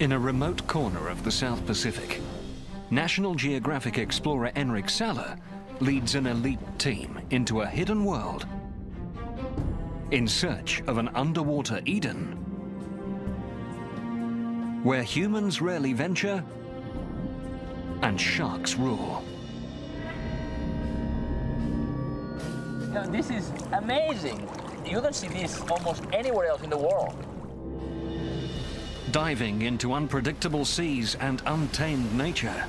In a remote corner of the South Pacific, National Geographic explorer Enric Sala leads an elite team into a hidden world in search of an underwater Eden where humans rarely venture and sharks rule. This is amazing. You don't see this almost anywhere else in the world diving into unpredictable seas and untamed nature.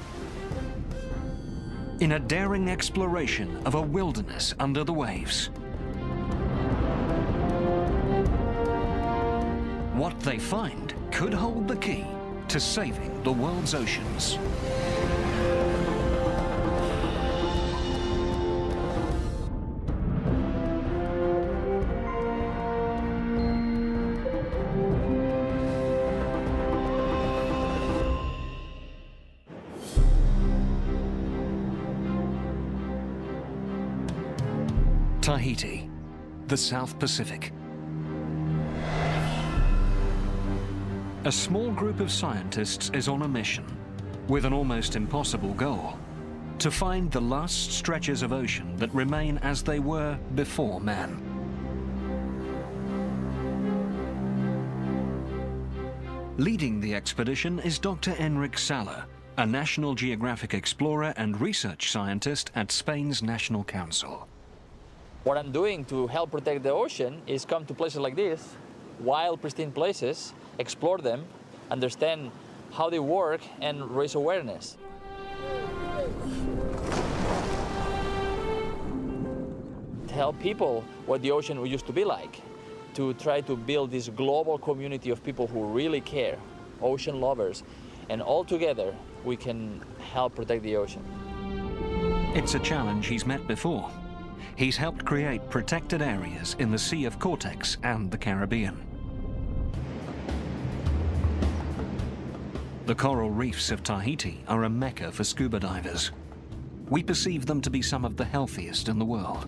In a daring exploration of a wilderness under the waves. What they find could hold the key to saving the world's oceans. Tahiti, the South Pacific. A small group of scientists is on a mission with an almost impossible goal to find the last stretches of ocean that remain as they were before man. Leading the expedition is Dr. Enric Sala, a National Geographic explorer and research scientist at Spain's National Council. What I'm doing to help protect the ocean is come to places like this, wild, pristine places, explore them, understand how they work, and raise awareness. Tell people what the ocean used to be like, to try to build this global community of people who really care, ocean lovers, and all together we can help protect the ocean. It's a challenge he's met before. He's helped create protected areas in the Sea of Cortez and the Caribbean. The coral reefs of Tahiti are a mecca for scuba divers. We perceive them to be some of the healthiest in the world.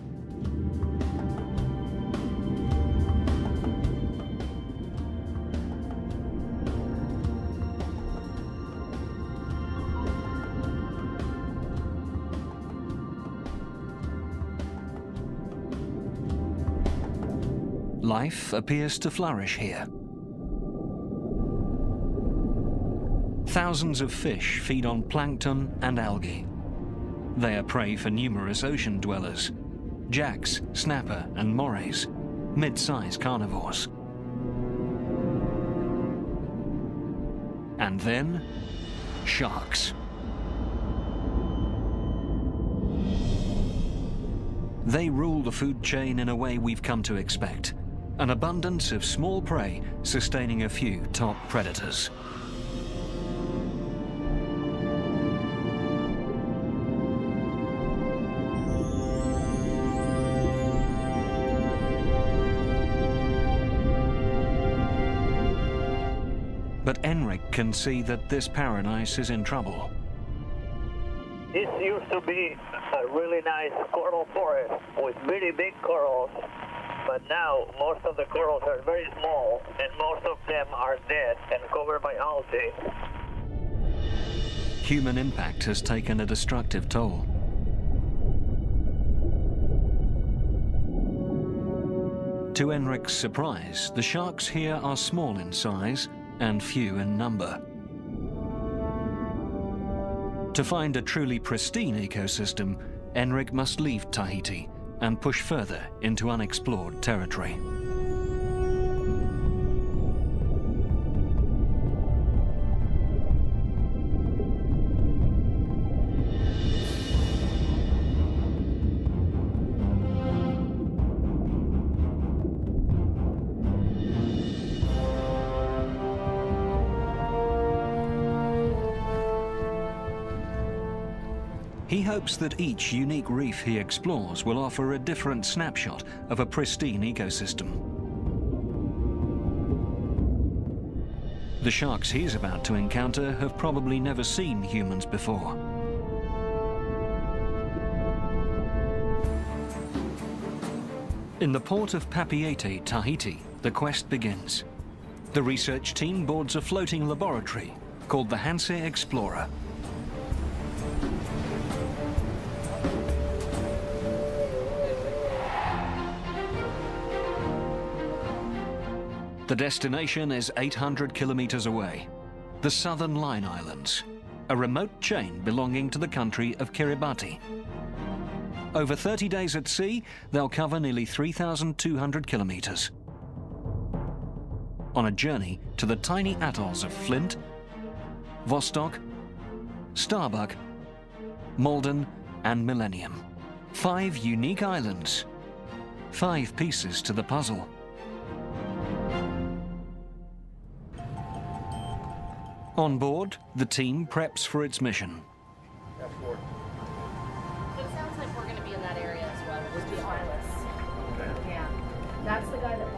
Life appears to flourish here. Thousands of fish feed on plankton and algae. They are prey for numerous ocean dwellers, jacks, snapper and morays, mid-size carnivores. And then, sharks. They rule the food chain in a way we've come to expect an abundance of small prey sustaining a few top predators. But Enric can see that this paradise is in trouble. This used to be a really nice coral forest with really big corals but now most of the corals are very small and most of them are dead and covered by algae. Human impact has taken a destructive toll. To Enric's surprise, the sharks here are small in size and few in number. To find a truly pristine ecosystem, Enric must leave Tahiti and push further into unexplored territory. Hopes that each unique reef he explores will offer a different snapshot of a pristine ecosystem. The sharks he's about to encounter have probably never seen humans before. In the port of Papeete, Tahiti, the quest begins. The research team boards a floating laboratory called the Hanse Explorer. The destination is 800 kilometers away, the Southern Line Islands, a remote chain belonging to the country of Kiribati. Over 30 days at sea, they'll cover nearly 3,200 kilometers. On a journey to the tiny atolls of Flint, Vostok, Starbuck, Malden, and Millennium. Five unique islands. Five pieces to the puzzle. On board, the team preps for its mission. It sounds like we're going to be in that area as well. With the islands. Yeah. That's the guy that.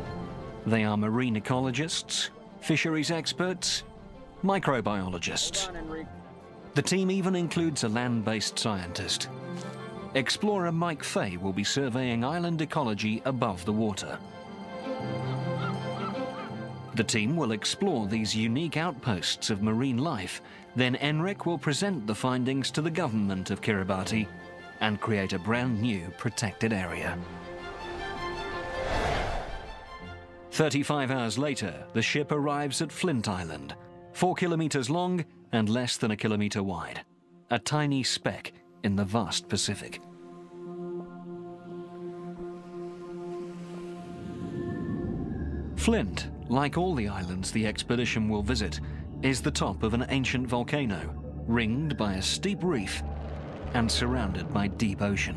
They are marine ecologists, fisheries experts, microbiologists. The team even includes a land-based scientist. Explorer Mike Fay will be surveying island ecology above the water. The team will explore these unique outposts of marine life. Then Enric will present the findings to the government of Kiribati and create a brand new protected area. 35 hours later, the ship arrives at Flint Island, four kilometers long and less than a kilometer wide. A tiny speck in the vast Pacific. Flint, like all the islands the expedition will visit, is the top of an ancient volcano, ringed by a steep reef and surrounded by deep ocean.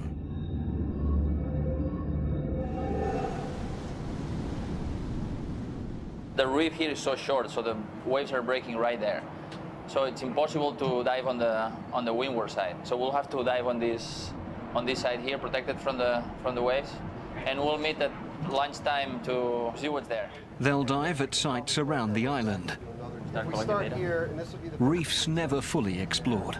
The reef here is so short, so the waves are breaking right there. So it's impossible to dive on the on the windward side. So we'll have to dive on this on this side here, protected from the from the waves, and we'll meet at lunchtime to see what's there. They'll dive at sites around the island, Start We start here, and this will be the reefs never fully explored.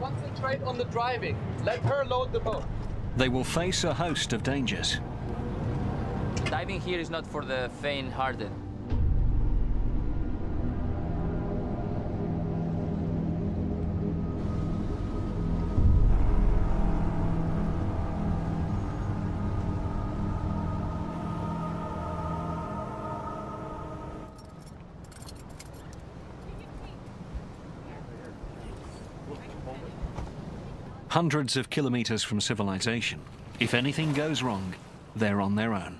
Concentrate on the driving. Let her load the boat. They will face a host of dangers. Diving here is not for the faint-hearted. Hundreds of kilometers from civilization. If anything goes wrong, they're on their own.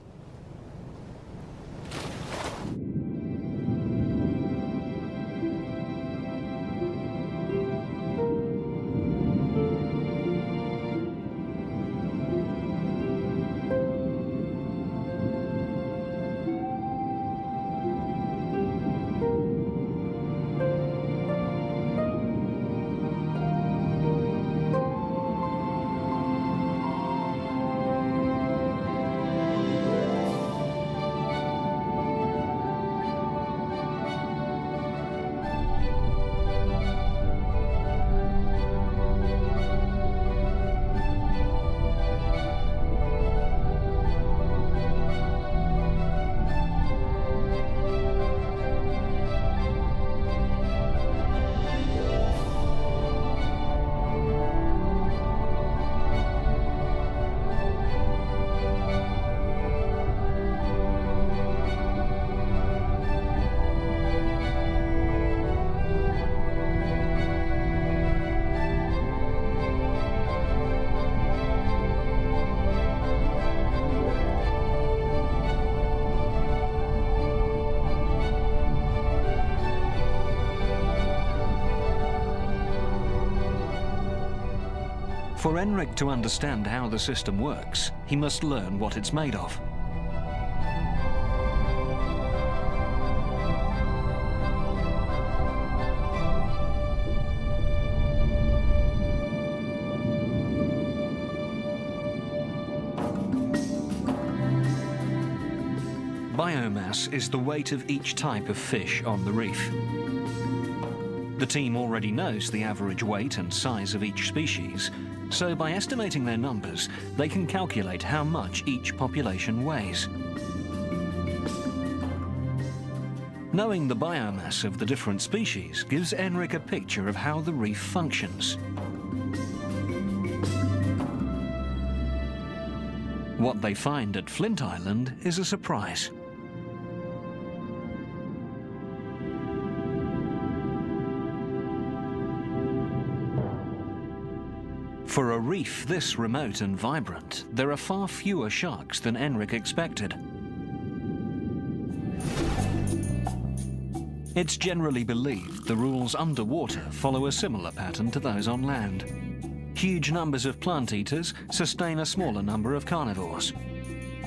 For Enric to understand how the system works, he must learn what it's made of. Biomass is the weight of each type of fish on the reef. The team already knows the average weight and size of each species, So by estimating their numbers, they can calculate how much each population weighs. Knowing the biomass of the different species gives Enric a picture of how the reef functions. What they find at Flint Island is a surprise. For a reef this remote and vibrant, there are far fewer sharks than Enric expected. It's generally believed the rules underwater follow a similar pattern to those on land. Huge numbers of plant eaters sustain a smaller number of carnivores.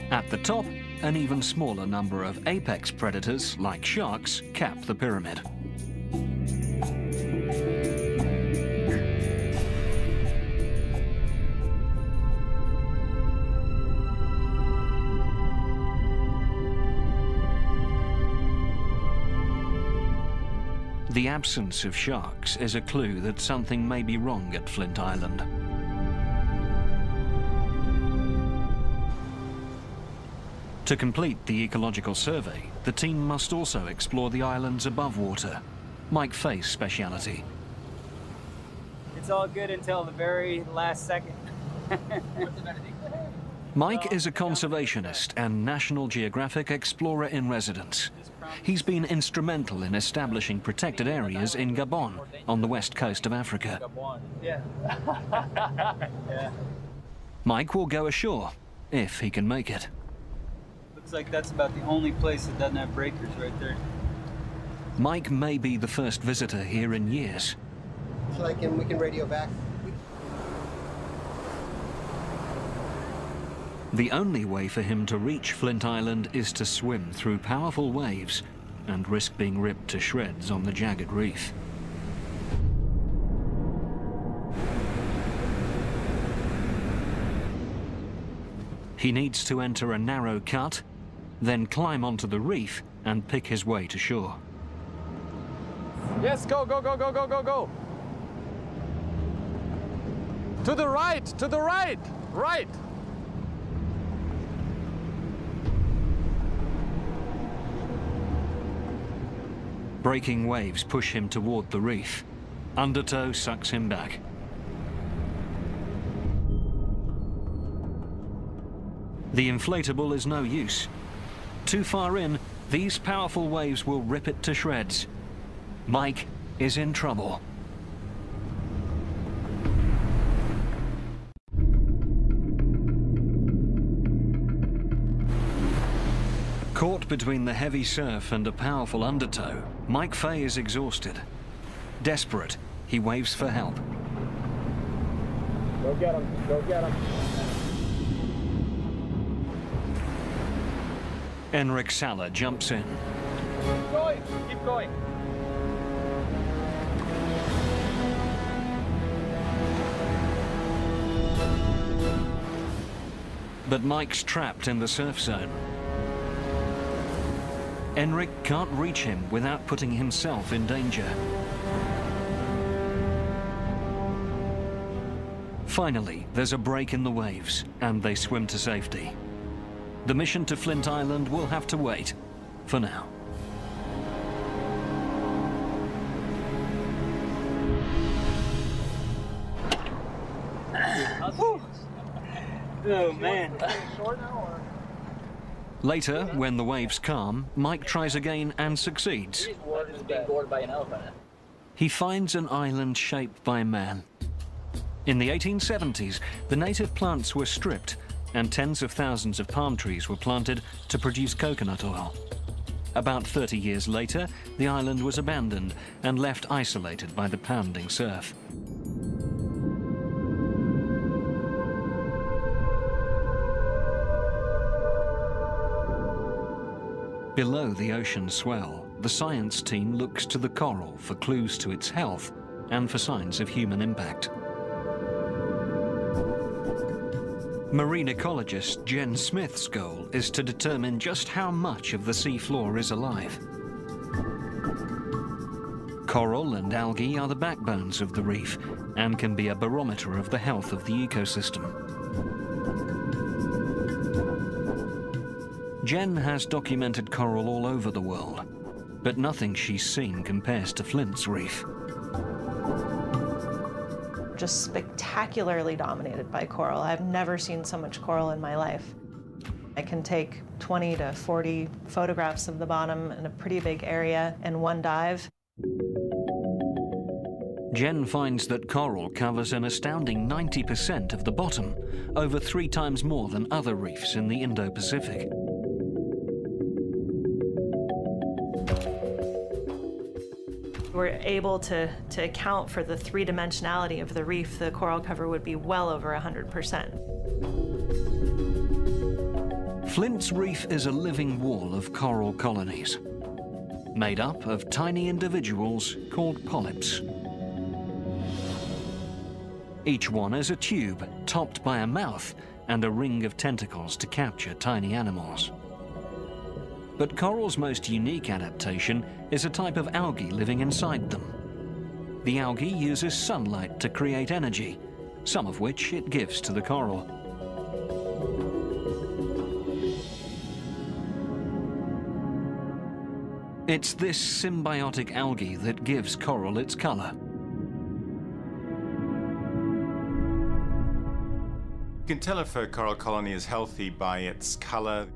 At the top, an even smaller number of apex predators, like sharks, cap the pyramid. The absence of sharks is a clue that something may be wrong at Flint Island. To complete the ecological survey, the team must also explore the islands above water, Mike Fay's speciality. It's all good until the very last second. Mike is a conservationist and National Geographic Explorer in residence. He's been instrumental in establishing protected areas in Gabon, on the west coast of Africa. Yeah. yeah. Mike will go ashore, if he can make it. Looks like that's about the only place that doesn't have breakers right there. Mike may be the first visitor here in years. So I can, we can radio back. The only way for him to reach Flint Island is to swim through powerful waves and risk being ripped to shreds on the jagged reef. He needs to enter a narrow cut, then climb onto the reef and pick his way to shore. Yes, go, go, go, go, go, go, go. To the right, to the right, right. Breaking waves push him toward the reef. Undertow sucks him back. The inflatable is no use. Too far in, these powerful waves will rip it to shreds. Mike is in trouble. Caught between the heavy surf and a powerful undertow, Mike Fay is exhausted. Desperate, he waves for help. Go get him, go get him. Enric Sala jumps in. Keep going, keep going. But Mike's trapped in the surf zone. Enric can't reach him without putting himself in danger. Finally, there's a break in the waves, and they swim to safety. The mission to Flint Island will have to wait, for now. Oh man. Later, when the waves calm, Mike tries again and succeeds. He finds an island shaped by man. In the 1870s, the native plants were stripped and tens of thousands of palm trees were planted to produce coconut oil. About 30 years later, the island was abandoned and left isolated by the pounding surf. Below the ocean swell, the science team looks to the coral for clues to its health and for signs of human impact. Marine ecologist Jen Smith's goal is to determine just how much of the seafloor is alive. Coral and algae are the backbones of the reef and can be a barometer of the health of the ecosystem. Jen has documented coral all over the world, but nothing she's seen compares to Flint's Reef. Just spectacularly dominated by coral. I've never seen so much coral in my life. I can take 20 to 40 photographs of the bottom in a pretty big area in one dive. Jen finds that coral covers an astounding 90% of the bottom, over three times more than other reefs in the Indo-Pacific. We're able to, to account for the three-dimensionality of the reef. The coral cover would be well over 100%. Flint's Reef is a living wall of coral colonies, made up of tiny individuals called polyps. Each one is a tube topped by a mouth and a ring of tentacles to capture tiny animals. But coral's most unique adaptation is a type of algae living inside them. The algae uses sunlight to create energy, some of which it gives to the coral. It's this symbiotic algae that gives coral its color. You can tell if a coral colony is healthy by its color.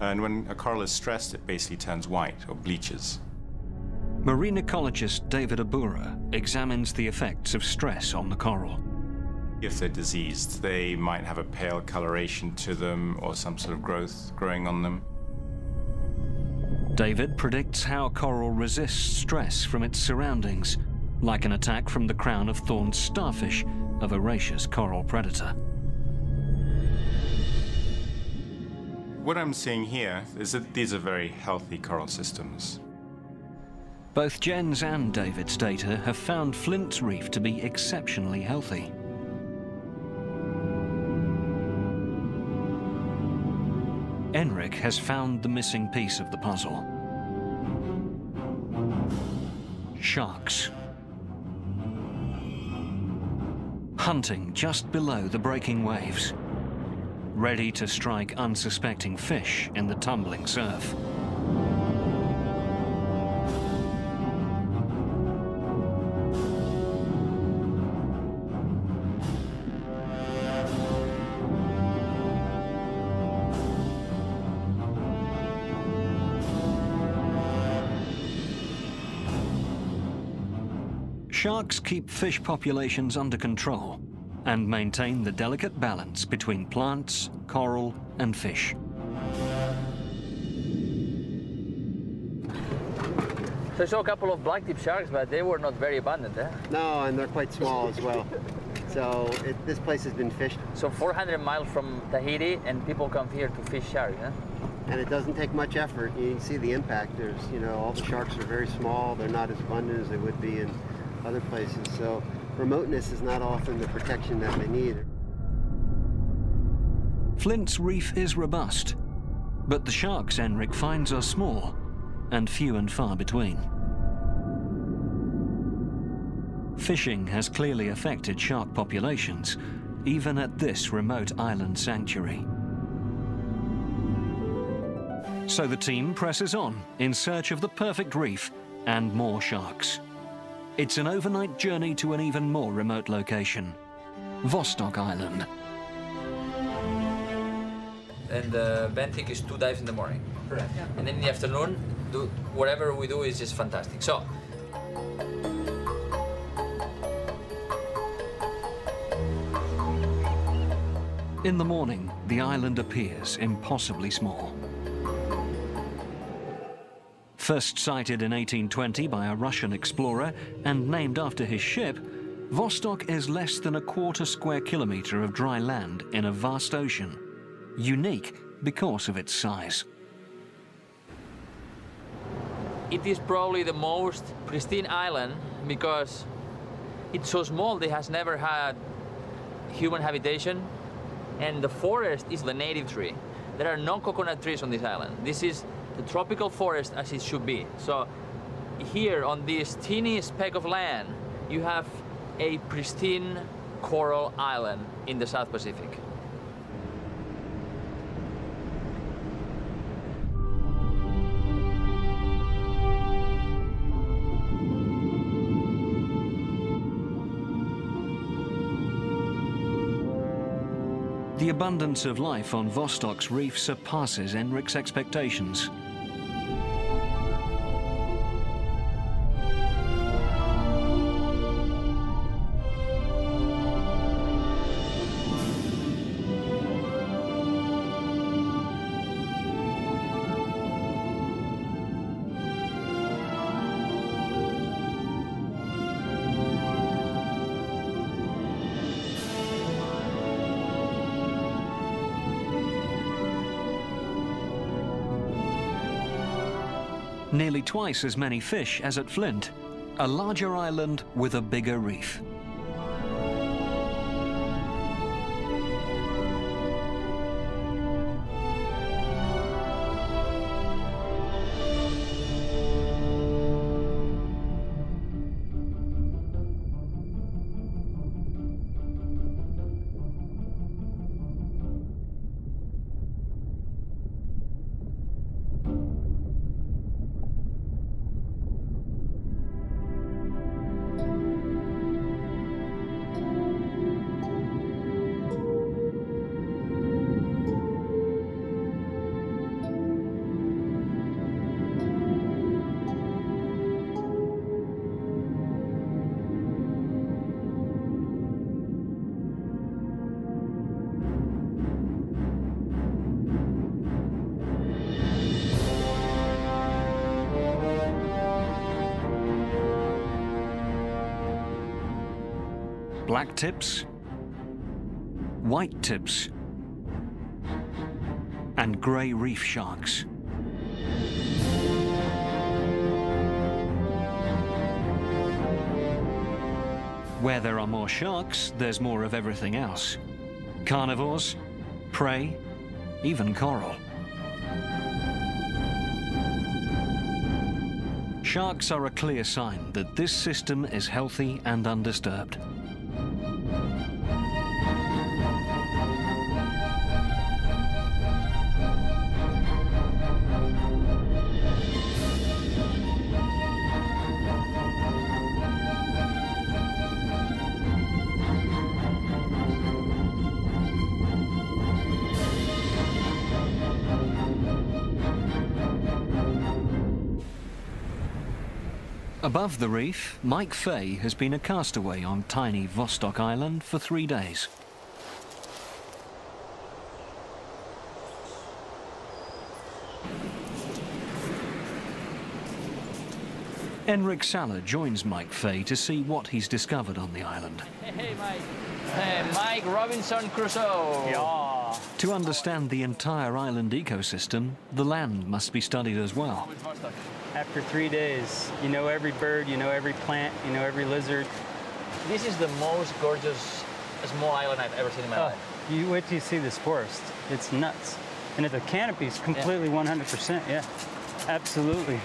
And when a coral is stressed, it basically turns white or bleaches. Marine ecologist David Obura examines the effects of stress on the coral. If they're diseased, they might have a pale coloration to them or some sort of growth growing on them. David predicts how coral resists stress from its surroundings, like an attack from the crown of thorns starfish, a voracious coral predator. What I'm seeing here is that these are very healthy coral systems. Both Jen's and David's data have found Flint's Reef to be exceptionally healthy. Enric has found the missing piece of the puzzle. Sharks. Hunting just below the breaking waves ready to strike unsuspecting fish in the tumbling surf. Sharks keep fish populations under control and maintain the delicate balance between plants, coral and fish. So I saw a couple of blacktip sharks, but they were not very abundant, eh? No, and they're quite small as well. So it, this place has been fished. So 400 miles from Tahiti, and people come here to fish sharks, eh? And it doesn't take much effort. You can see the impact. There's, you know, all the sharks are very small. They're not as abundant as they would be in other places. So remoteness is not often the protection that they need. Flint's reef is robust, but the sharks Enric finds are small and few and far between. Fishing has clearly affected shark populations, even at this remote island sanctuary. So the team presses on in search of the perfect reef and more sharks. It's an overnight journey to an even more remote location, Vostok Island. And uh, the benthic is two dives in the morning. Correct. Yeah. And then in the afternoon, do whatever we do is just fantastic. So. In the morning, the island appears impossibly small. First sighted in 1820 by a Russian explorer and named after his ship, Vostok is less than a quarter square kilometer of dry land in a vast ocean, unique because of its size. It is probably the most pristine island because it's so small it has never had human habitation and the forest is the native tree. There are no coconut trees on this island. This is the tropical forest as it should be. So here on this teeny speck of land, you have a pristine coral island in the South Pacific. The abundance of life on Vostok's reef surpasses Enric's expectations. Nearly twice as many fish as at Flint, a larger island with a bigger reef. Black tips, white tips, and grey reef sharks. Where there are more sharks, there's more of everything else. Carnivores, prey, even coral. Sharks are a clear sign that this system is healthy and undisturbed. Above the reef, Mike Fay has been a castaway on tiny Vostok Island for three days. Enric Sala joins Mike Fay to see what he's discovered on the island. Hey, Mike. Hey, Mike Robinson Crusoe. Yeah. To understand the entire island ecosystem, the land must be studied as well after three days. You know every bird, you know every plant, you know every lizard. This is the most gorgeous small island I've ever seen in my oh, life. You wait till you see this forest. It's nuts. And the canopy is completely yeah. 100%, yeah. Absolutely.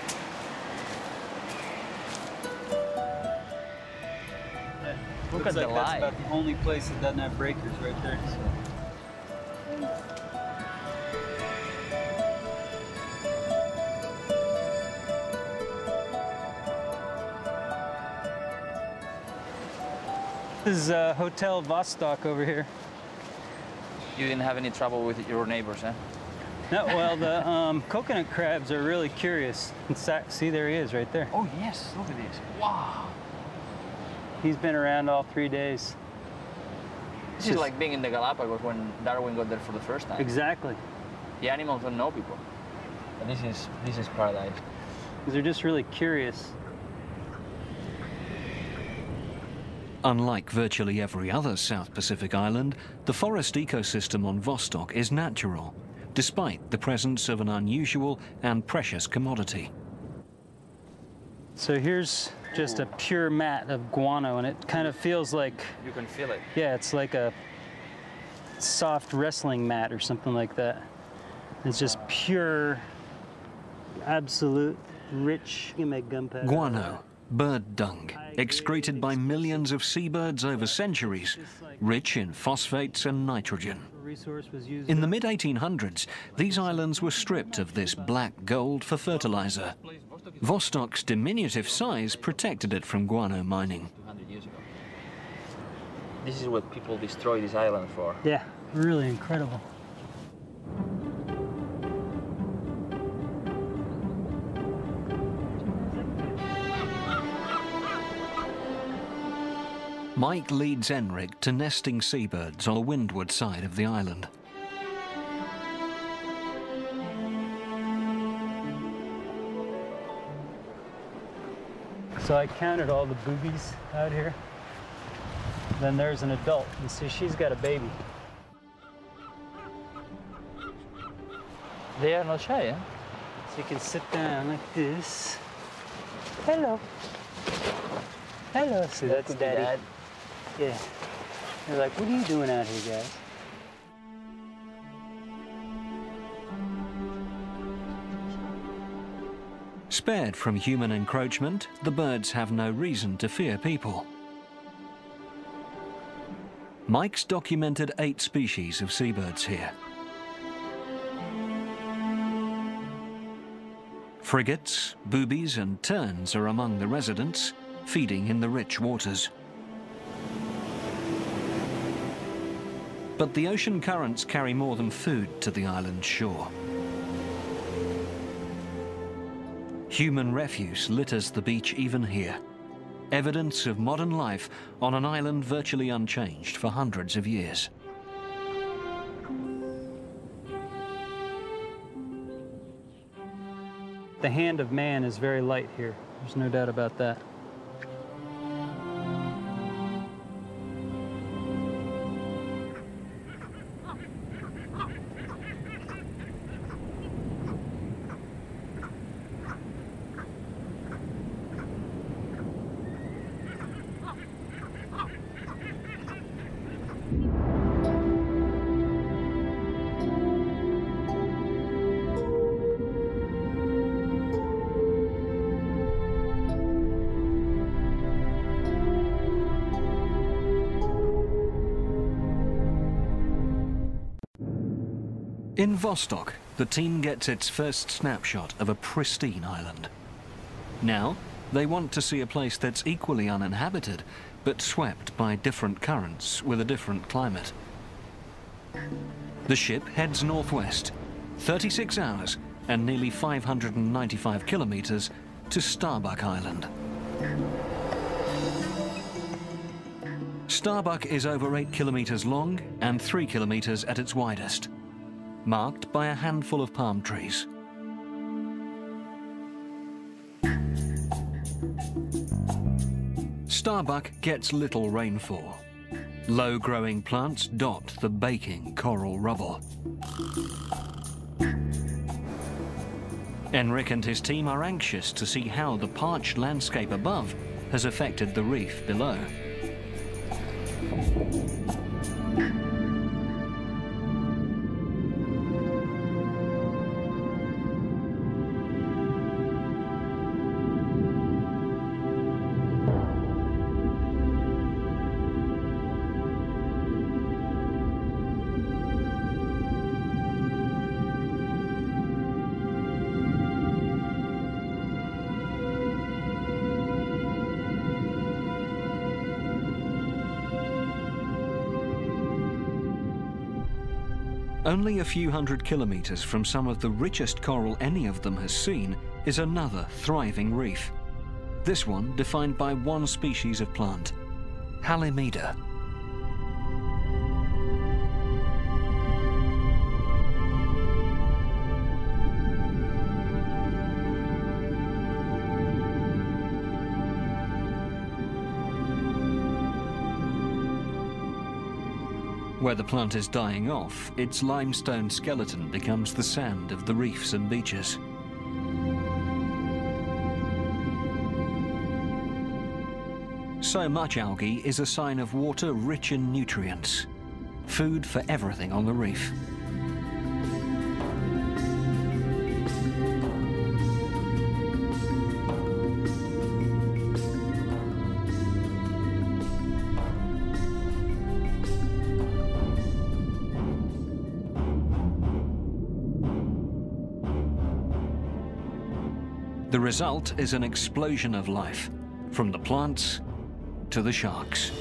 Look at like the that's about the only place that doesn't have breakers right there. So. This is uh, Hotel Vostok over here. You didn't have any trouble with your neighbors, huh? No, well, the um, coconut crabs are really curious. See, there he is right there. Oh, yes, look at this. Wow. He's been around all three days. This is like being in the Galapagos when Darwin got there for the first time. Exactly. The animals don't know people. This is, this is paradise. They're just really curious. Unlike virtually every other South Pacific island, the forest ecosystem on Vostok is natural, despite the presence of an unusual and precious commodity. So here's just a pure mat of guano, and it kind of feels like... You can feel it. Yeah, it's like a soft wrestling mat or something like that. It's just pure, absolute rich. You. Guano, bird dung, excreted by millions of seabirds over centuries, rich in phosphates and nitrogen. Resource was used. In the mid 1800s, these islands were stripped of this black gold for fertilizer. Vostok's diminutive size protected it from guano mining. 200 years ago. This is what people destroy this island for. Yeah, really incredible. Mike leads Enric to nesting seabirds on the windward side of the island. So I counted all the boobies out here. Then there's an adult. You see, she's got a baby. They are not shy, eh? So you can sit down like this. Hello. Hello. See, that's could daddy. dad. Yeah. They're like, what are you doing out here, guys? Spared from human encroachment, the birds have no reason to fear people. Mike's documented eight species of seabirds here. Frigates, boobies and terns are among the residents, feeding in the rich waters. But the ocean currents carry more than food to the island's shore. Human refuse litters the beach even here. Evidence of modern life on an island virtually unchanged for hundreds of years. The hand of man is very light here. There's no doubt about that. The team gets its first snapshot of a pristine island. Now, they want to see a place that's equally uninhabited, but swept by different currents with a different climate. The ship heads northwest, 36 hours and nearly 595 kilometers to Starbuck Island. Starbuck is over 8 kilometers long and 3 kilometers at its widest marked by a handful of palm trees. Starbuck gets little rainfall. Low-growing plants dot the baking coral rubble. Enric and his team are anxious to see how the parched landscape above has affected the reef below. Only a few hundred kilometers from some of the richest coral any of them has seen is another thriving reef. This one defined by one species of plant, Halimeda. Where the plant is dying off, its limestone skeleton becomes the sand of the reefs and beaches. So much algae is a sign of water rich in nutrients. Food for everything on the reef. Result is an explosion of life, from the plants to the sharks.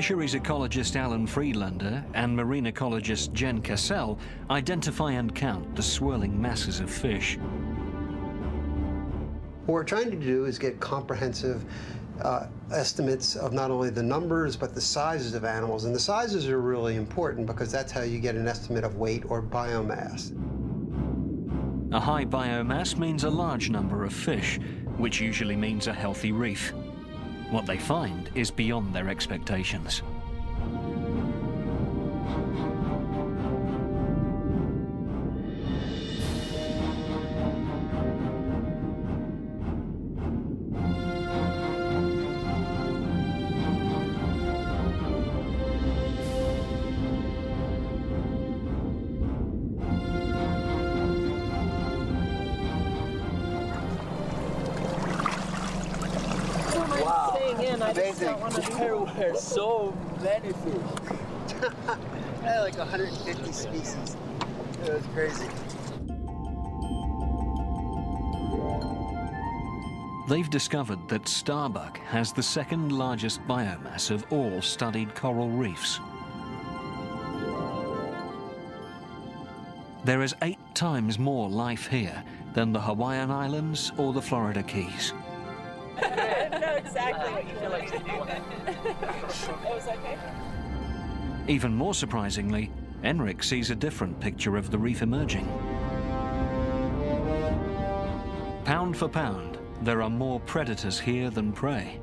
Fisheries ecologist Alan Friedlander and marine ecologist Jen Caselle identify and count the swirling masses of fish. What we're trying to do is get comprehensive uh, estimates of not only the numbers but the sizes of animals. And the sizes are really important because that's how you get an estimate of weight or biomass. A high biomass means a large number of fish, which usually means a healthy reef. What they find is beyond their expectations. There were so many fish. like 150 species. It was crazy. They've discovered that Starbuck has the second largest biomass of all studied coral reefs. There is eight times more life here than the Hawaiian Islands or the Florida Keys. exactly what you feel like to do. it was okay. Even more surprisingly, Enric sees a different picture of the reef emerging. Pound for pound, there are more predators here than prey.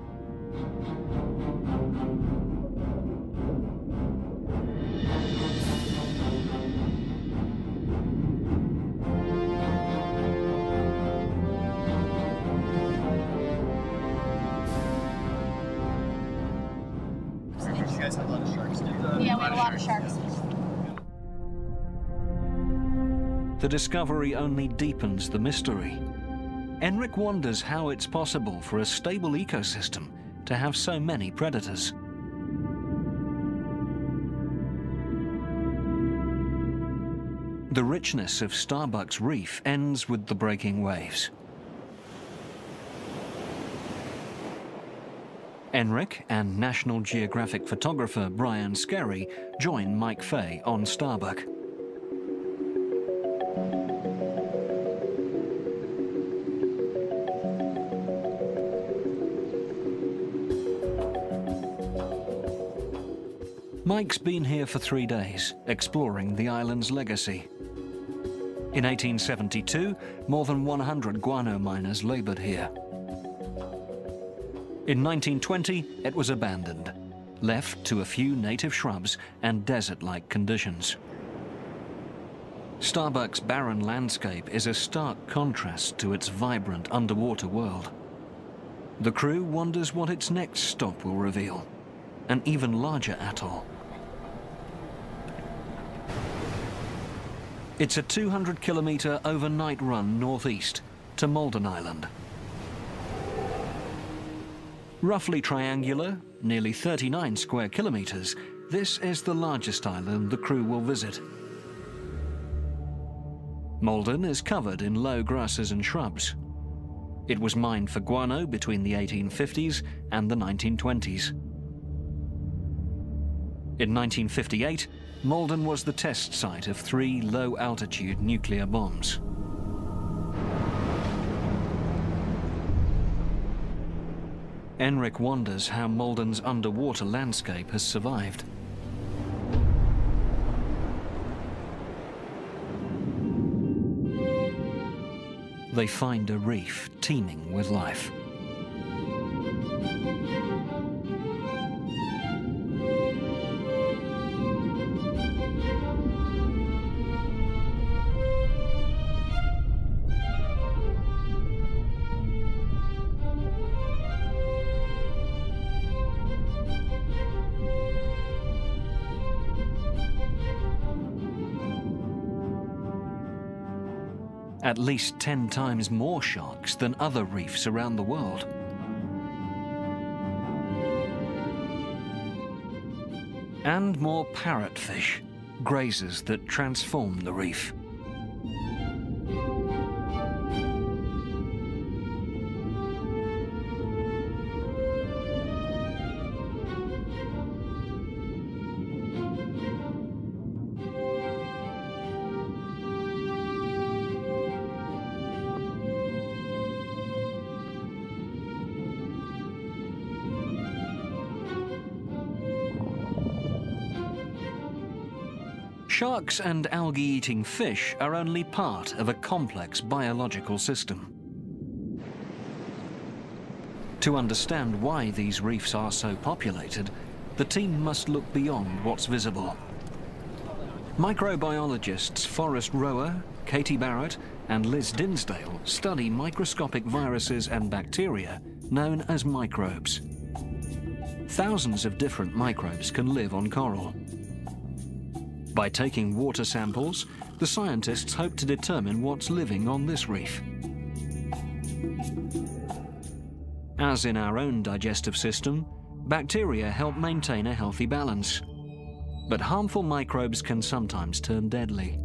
The discovery only deepens the mystery. Enric wonders how it's possible for a stable ecosystem to have so many predators. The richness of Starbuck's reef ends with the breaking waves. Enric and National Geographic photographer Brian Skerry join Mike Fay on Starbuck. Mike's been here for three days, exploring the island's legacy. In 1872, more than 100 guano miners laboured here. In 1920, it was abandoned, left to a few native shrubs and desert-like conditions. Starbuck's barren landscape is a stark contrast to its vibrant underwater world. The crew wonders what its next stop will reveal, an even larger atoll. It's a 200 kilometre overnight run northeast to Malden Island. Roughly triangular, nearly 39 square kilometres, this is the largest island the crew will visit. Malden is covered in low grasses and shrubs. It was mined for guano between the 1850s and the 1920s. In 1958, Malden was the test site of three low-altitude nuclear bombs. Enric wonders how Malden's underwater landscape has survived. They find a reef teeming with life. At least 10 times more sharks than other reefs around the world. And more parrotfish, grazers that transform the reef. Sharks and algae-eating fish are only part of a complex biological system. To understand why these reefs are so populated, the team must look beyond what's visible. Microbiologists Forest Rohwer, Katie Barott and Liz Dinsdale study microscopic viruses and bacteria known as microbes. Thousands of different microbes can live on coral. By taking water samples, the scientists hope to determine what's living on this reef. As in our own digestive system, bacteria help maintain a healthy balance. But harmful microbes can sometimes turn deadly.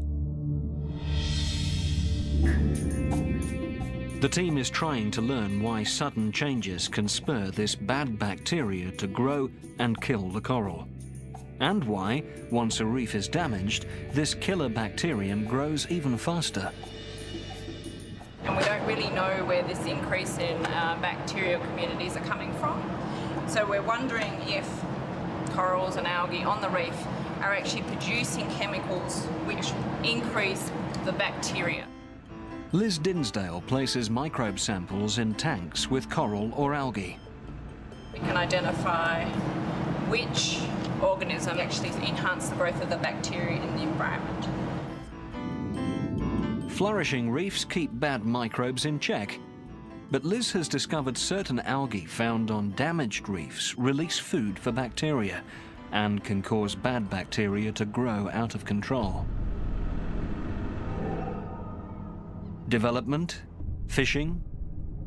The team is trying to learn why sudden changes can spur this bad bacteria to grow and kill the coral and why, once a reef is damaged, this killer bacterium grows even faster. And we don't really know where this increase in uh, bacterial communities are coming from. So we're wondering if corals and algae on the reef are actually producing chemicals which increase the bacteria. Liz Dinsdale places microbe samples in tanks with coral or algae. We can identify which organism actually enhance the growth of the bacteria in the environment. Flourishing reefs keep bad microbes in check. But Liz has discovered certain algae found on damaged reefs release food for bacteria and can cause bad bacteria to grow out of control. Development, fishing,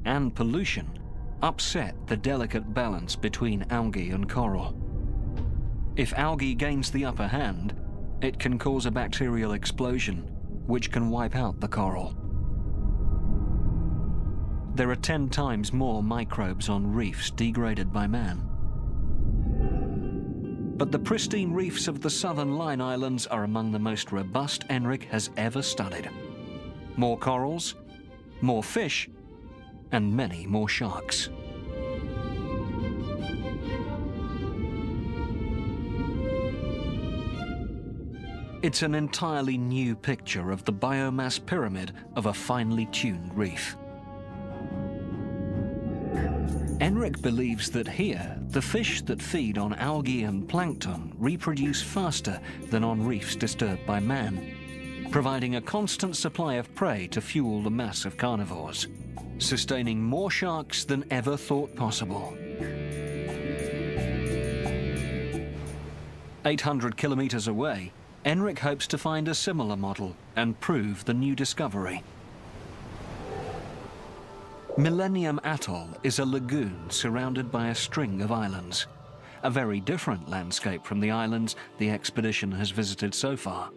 and pollution upset the delicate balance between algae and coral. If algae gains the upper hand, it can cause a bacterial explosion, which can wipe out the coral. There are 10 times more microbes on reefs degraded by man. But the pristine reefs of the southern Line Islands are among the most robust ENRIC has ever studied. More corals, more fish, and many more sharks. It's an entirely new picture of the biomass pyramid of a finely tuned reef. ENRIC believes that here, the fish that feed on algae and plankton reproduce faster than on reefs disturbed by man, providing a constant supply of prey to fuel the mass of carnivores, sustaining more sharks than ever thought possible. 800 kilometers away, ENRIC hopes to find a similar model and prove the new discovery. Millennium Atoll is a lagoon surrounded by a string of islands. A very different landscape from the islands the expedition has visited so far.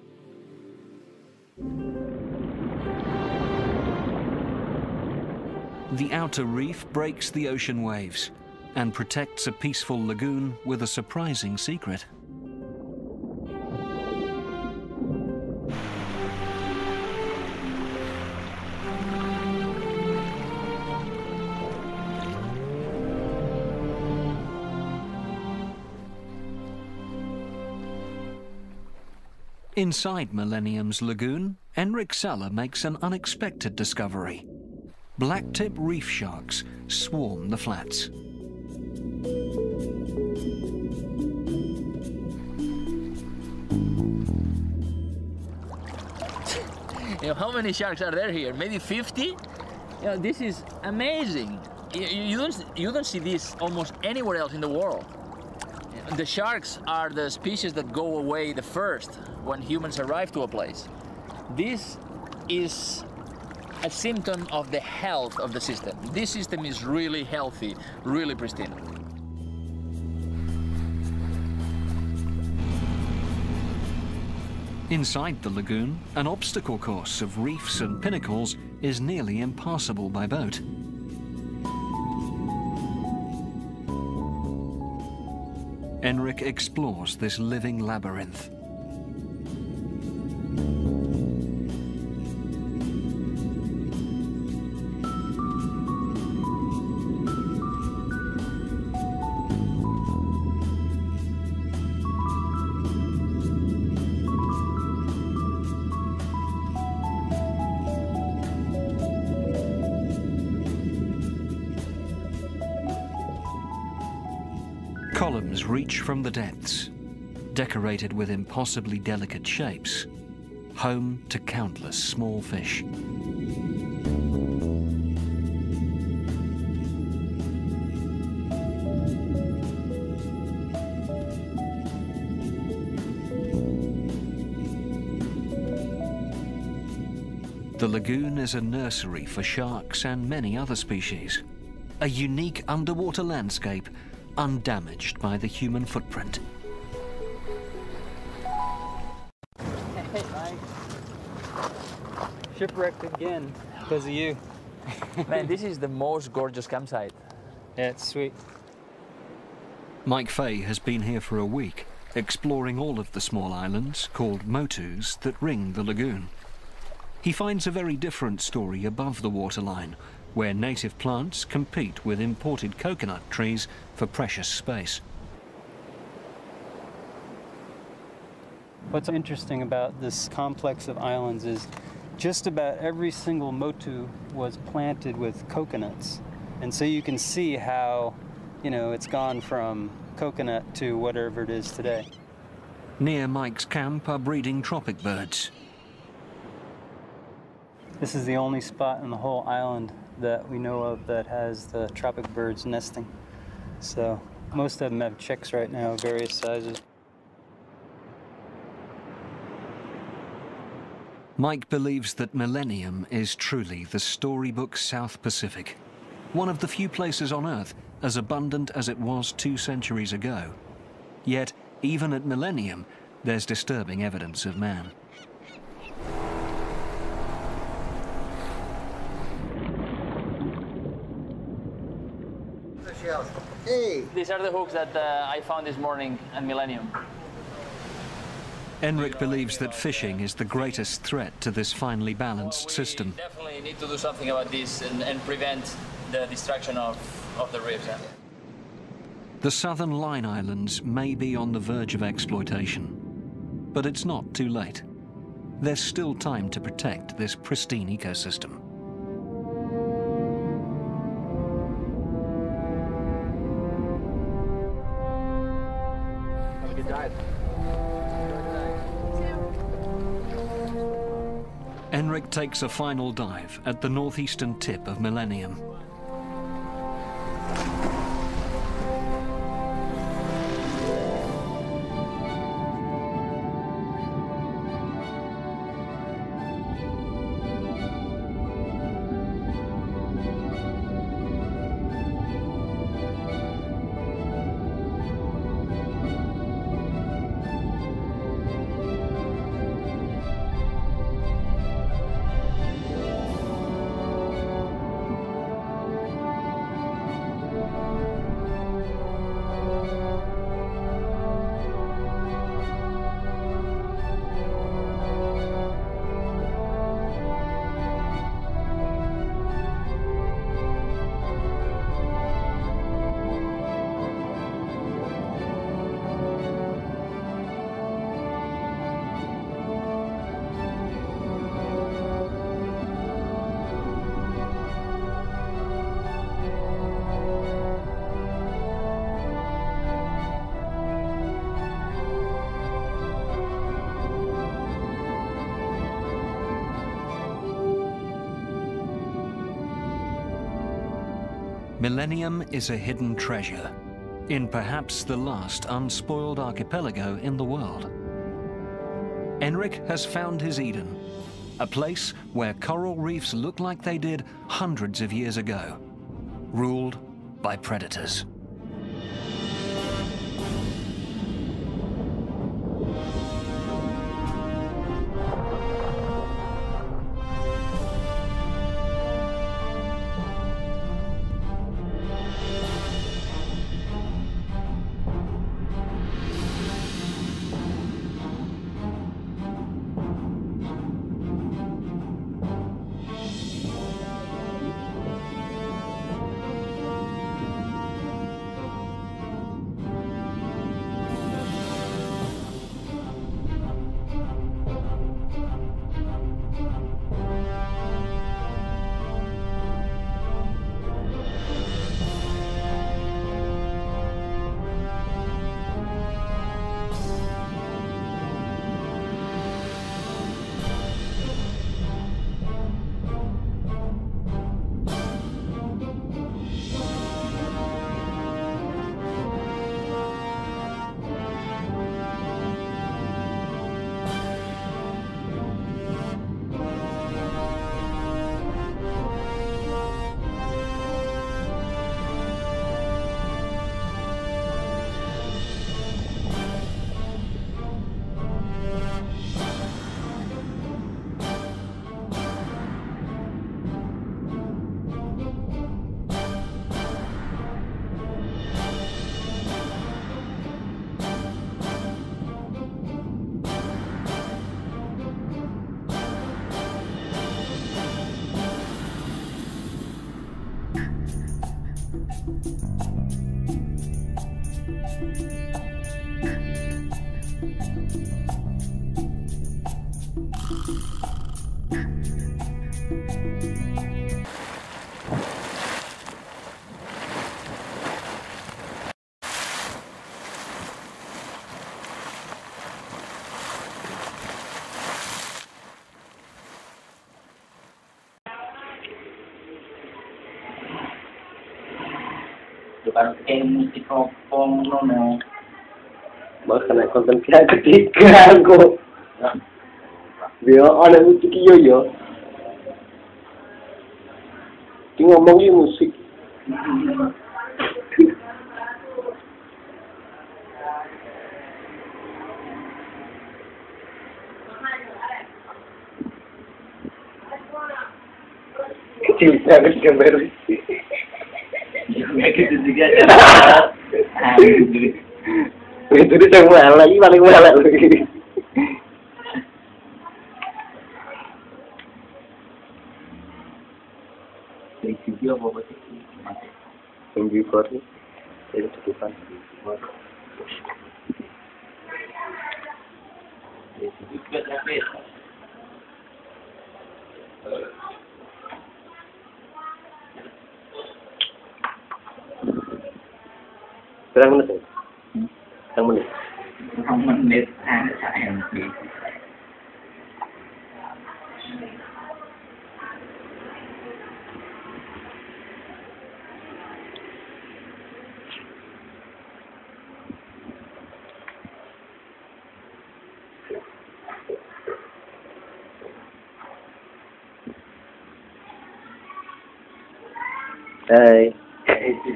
The outer reef breaks the ocean waves and protects a peaceful lagoon with a surprising secret. Inside Millennium's lagoon, ENRIC Sala makes an unexpected discovery. Blacktip reef sharks swarm the flats. You know, how many sharks are there here? Maybe 50? You know, this is amazing. You, you, don't, you don't see this almost anywhere else in the world. The sharks are the species that go away the first when humans arrive to a place. This is a symptom of the health of the system. This system is really healthy, really pristine. Inside the lagoon, an obstacle course of reefs and pinnacles is nearly impassable by boat. Enric explores this living labyrinth. From the depths, decorated with impossibly delicate shapes, home to countless small fish. The lagoon is a nursery for sharks and many other species. A unique underwater landscape undamaged by the human footprint. Hey, Shipwrecked again because of you. Man, this is the most gorgeous campsite. Yeah, it's sweet. Mike Fay has been here for a week, exploring all of the small islands, called motus, that ring the lagoon. He finds a very different story above the waterline, where native plants compete with imported coconut trees for precious space. What's interesting about this complex of islands is just about every single motu was planted with coconuts. And so you can see how, you know, it's gone from coconut to whatever it is today. Near Mike's camp are breeding tropic birds. This is the only spot in the whole island that we know of that has the tropic birds nesting. So most of them have chicks right now, various sizes. Mike believes that Millennium is truly the storybook South Pacific, one of the few places on Earth as abundant as it was two centuries ago. Yet, even at Millennium, there's disturbing evidence of man. Hey! These are the hooks that uh, I found this morning at Millennium. Enric believes that fishing is the greatest threat to this finely balanced system. Definitely need to do something about this and, and prevent the destruction of, of the reefs. Yeah? The southern Line Islands may be on the verge of exploitation, but it's not too late. There's still time to protect this pristine ecosystem. Takes a final dive at the northeastern tip of Millennium. Millennium is a hidden treasure in perhaps the last unspoiled archipelago in the world. Enric has found his Eden, a place where coral reefs look like they did hundreds of years ago, ruled by predators. Makan aku konten pihak ketiga aku. Biar ada musik yo yo. Tinggal ngomongin musik. Kecil banget gambar sih. Kecil banget itu dia yang mahal lagi paling mahal lagi video apa apa sih yang before nih itu tutupan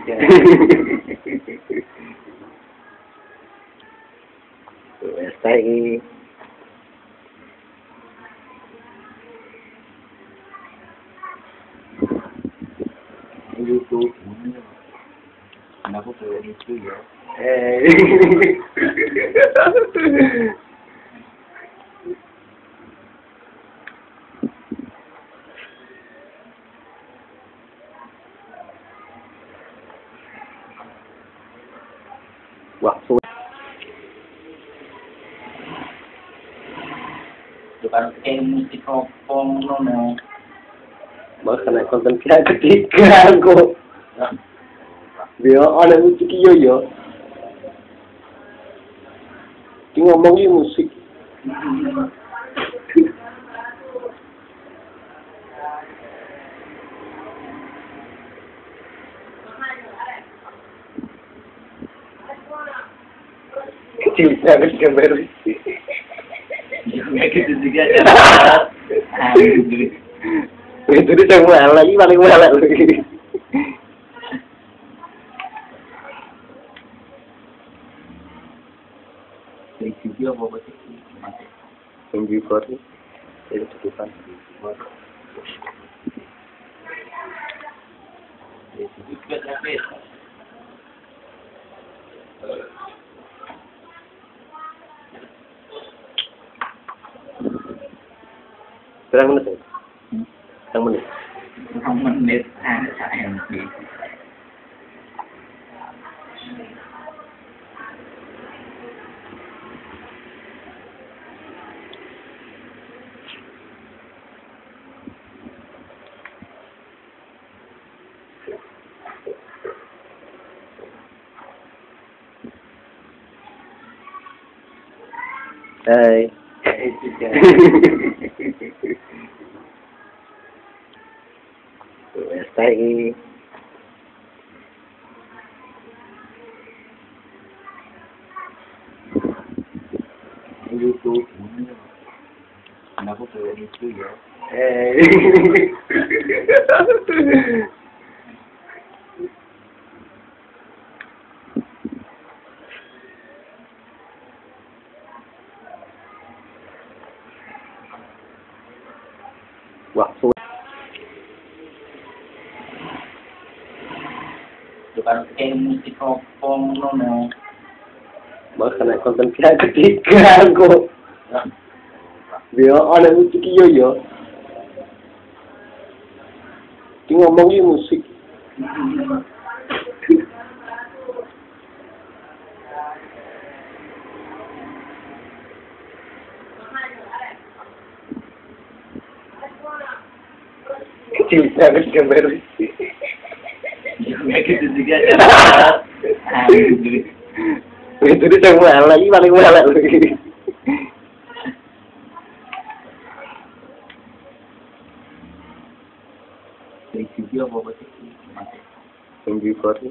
Hai ya ketiga aku ya ada musik yo yo di ngomongin musik Tidak, tidak, tidak, tidak, tidak, tidak, tidak, tidak, tidak, tidak, tidak, tidak, tidak Itu dia semua lagi paling mahal lagi. Review apa apa Hai. yang ketiga aku dia ana musik yo yo di ngomongi musik Tidak, tidak, tidak, tidak, tidak, tidak, tidak, tidak, tidak, tidak, Itu dia semua lagi paling mahal lagi. Review apa apa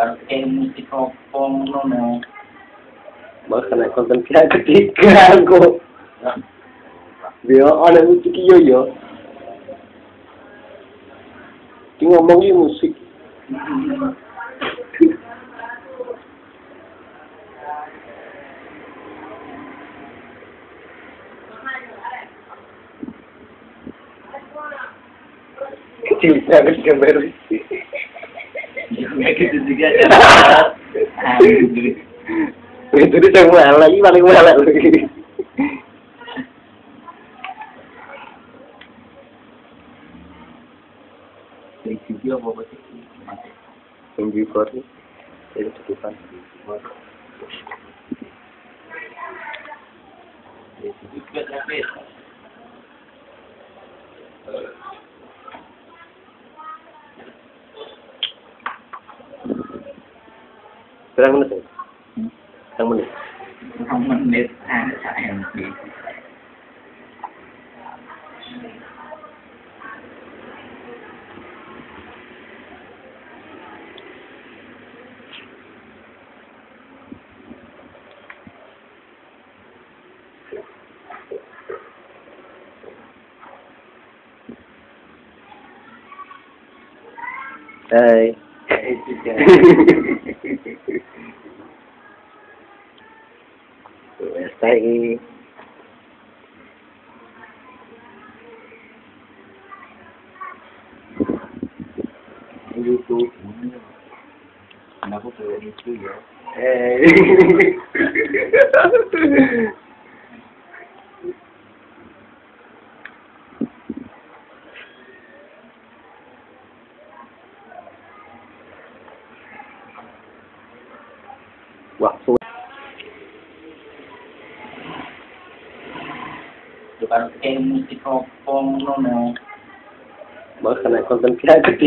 parece músico porno, no. Bájala con tranquilidad que te cargo. Veo, hola, un chiquillo yo. Tengo muy música. Sí, a ver qué gitu juga. Ah, Itu dia semua lagi paling mahal lagi. đây tay YouTube. Nó có thể đi chơi vậy.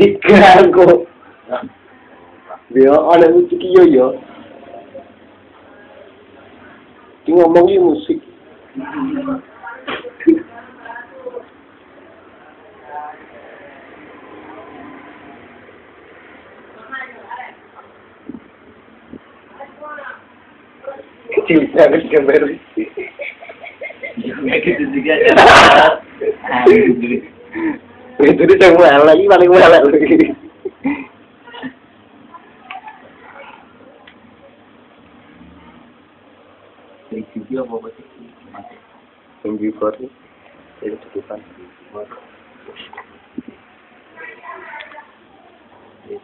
digaku. Dia ana musik yo yo. Ki ngomongi musik. Kecil, saya harus gambar. Ya, kita juga. Itu dia yang malah lagi paling malah lagi. Dari video apa sih? Yang di ini itu tutupan. Dari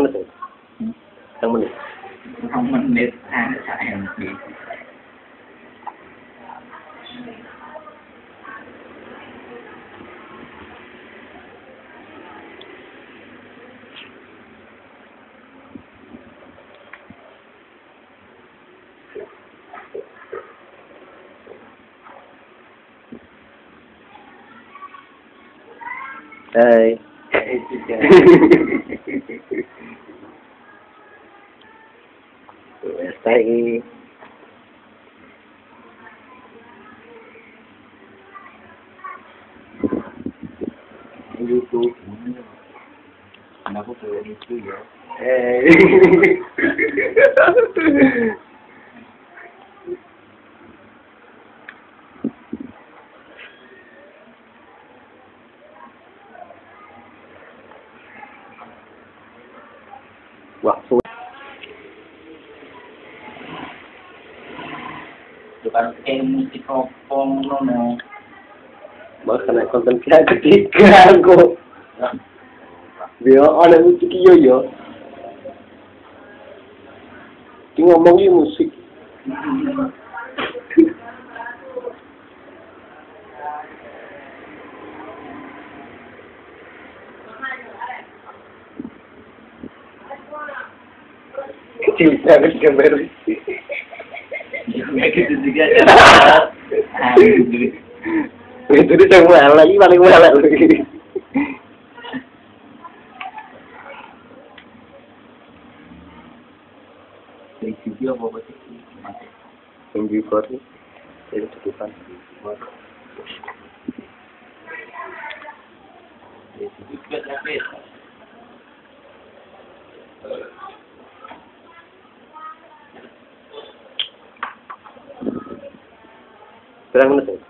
video Hi. Tay. YouTube. Anak aku tuh ini tuh ya. Eh. yang ketiga aku dia ana musik yo yo di ngomongi musik. Kecil tidak, tidak, tidak, tidak, tidak, tidak, tidak, itu yang melek ini paling melek lagi Yang judi apa apa sih? Yang judi Yang tutupan Yang judi apa ya? Terang menurut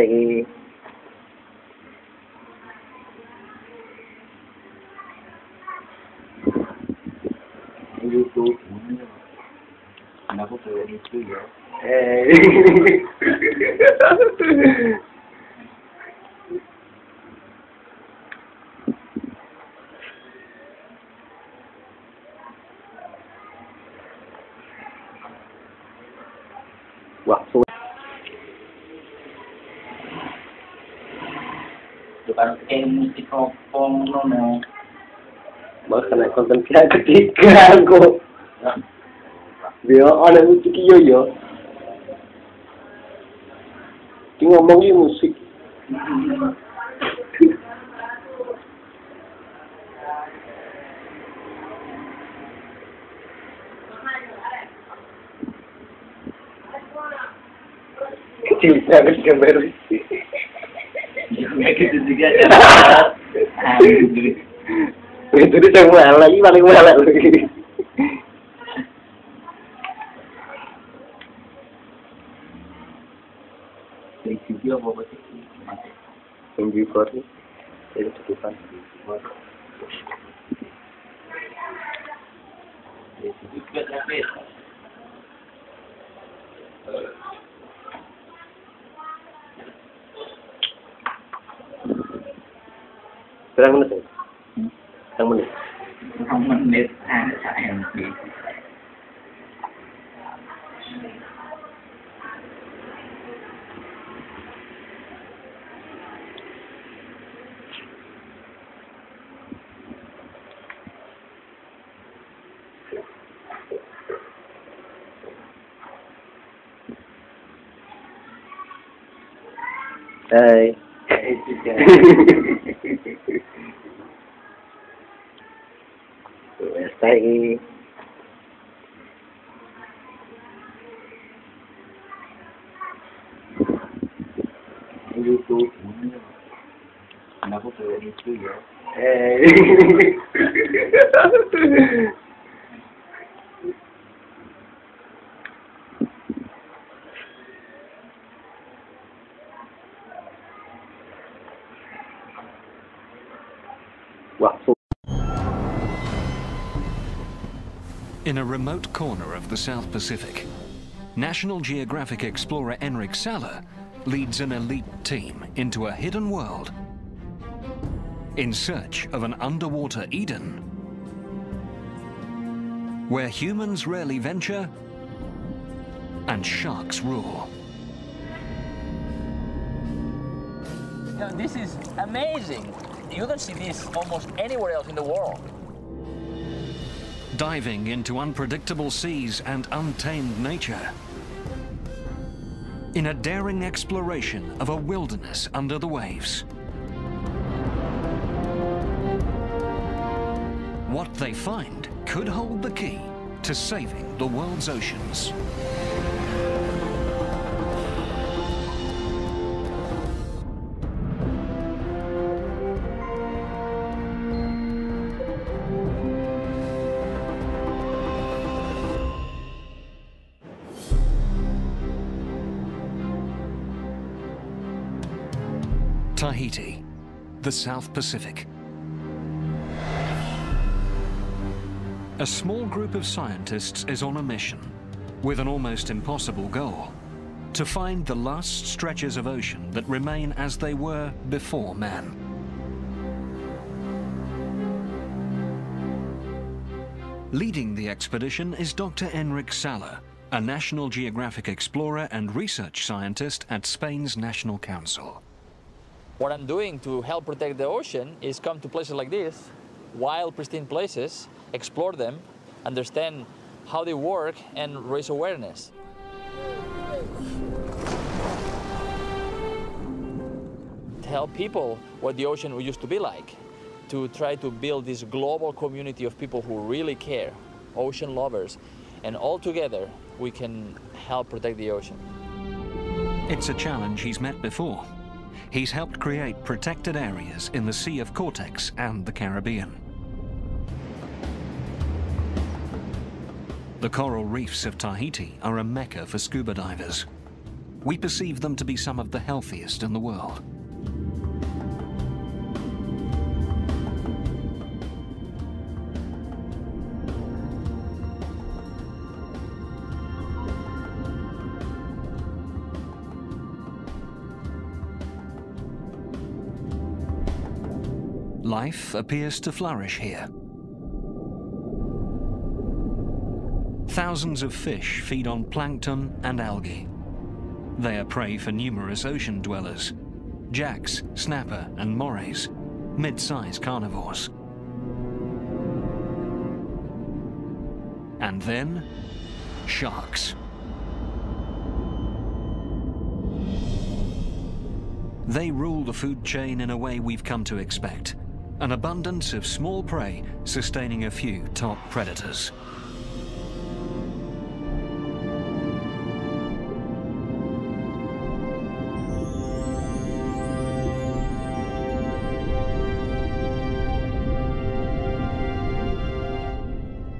Stay. YouTube. Kenapa tuh itu ya? Hey. nonton pihak ketiga aku. Dia ada musik. Yo yo ini ngomongin musik Tidak, tidak, tidak, tidak, tidak, tidak, tidak, tidak, Itu dia yang mahal lagi paling mahal lagi. Wes lagi. YouTube kenapa tuh itu ya Hey. Waktu remote corner of the South Pacific, National Geographic explorer Enric Sala leads an elite team into a hidden world in search of an underwater Eden where humans rarely venture and sharks rule. This is amazing. You don't see this almost anywhere else in the world. Diving into unpredictable seas and untamed nature. In a daring exploration of a wilderness under the waves. What they find could hold the key to saving the world's oceans. The South Pacific. A small group of scientists is on a mission with an almost impossible goal to find the last stretches of ocean that remain as they were before man. Leading the expedition is Dr. Enric Sala, a National Geographic explorer and research scientist at Spain's National Council. What I'm doing to help protect the ocean is come to places like this, wild, pristine places, explore them, understand how they work, and raise awareness. Tell people what the ocean used to be like, to try to build this global community of people who really care, ocean lovers, and all together we can help protect the ocean. It's a challenge he's met before. He's helped create protected areas in the Sea of Cortez and the Caribbean. The coral reefs of Tahiti are a mecca for scuba divers. We perceive them to be some of the healthiest in the world. Life appears to flourish here. Thousands of fish feed on plankton and algae. They are prey for numerous ocean dwellers, jacks, snapper and morays, mid-sized carnivores. And then, sharks. They rule the food chain in a way we've come to expect. An abundance of small prey sustaining a few top predators.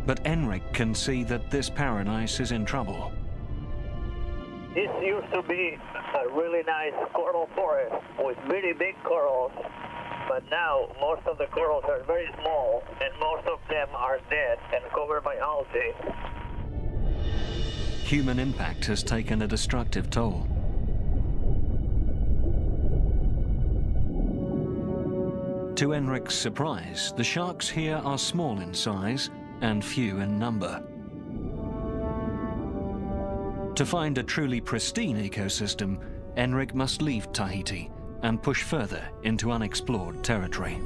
But Enric can see that this paradise is in trouble. This used to be a really nice coral forest with really big corals, but now most of the corals are very small and most of them are dead and covered by algae. Human impact has taken a destructive toll. To Enric's surprise, the sharks here are small in size and few in number. To find a truly pristine ecosystem, Enric must leave Tahiti and push further into unexplored territory.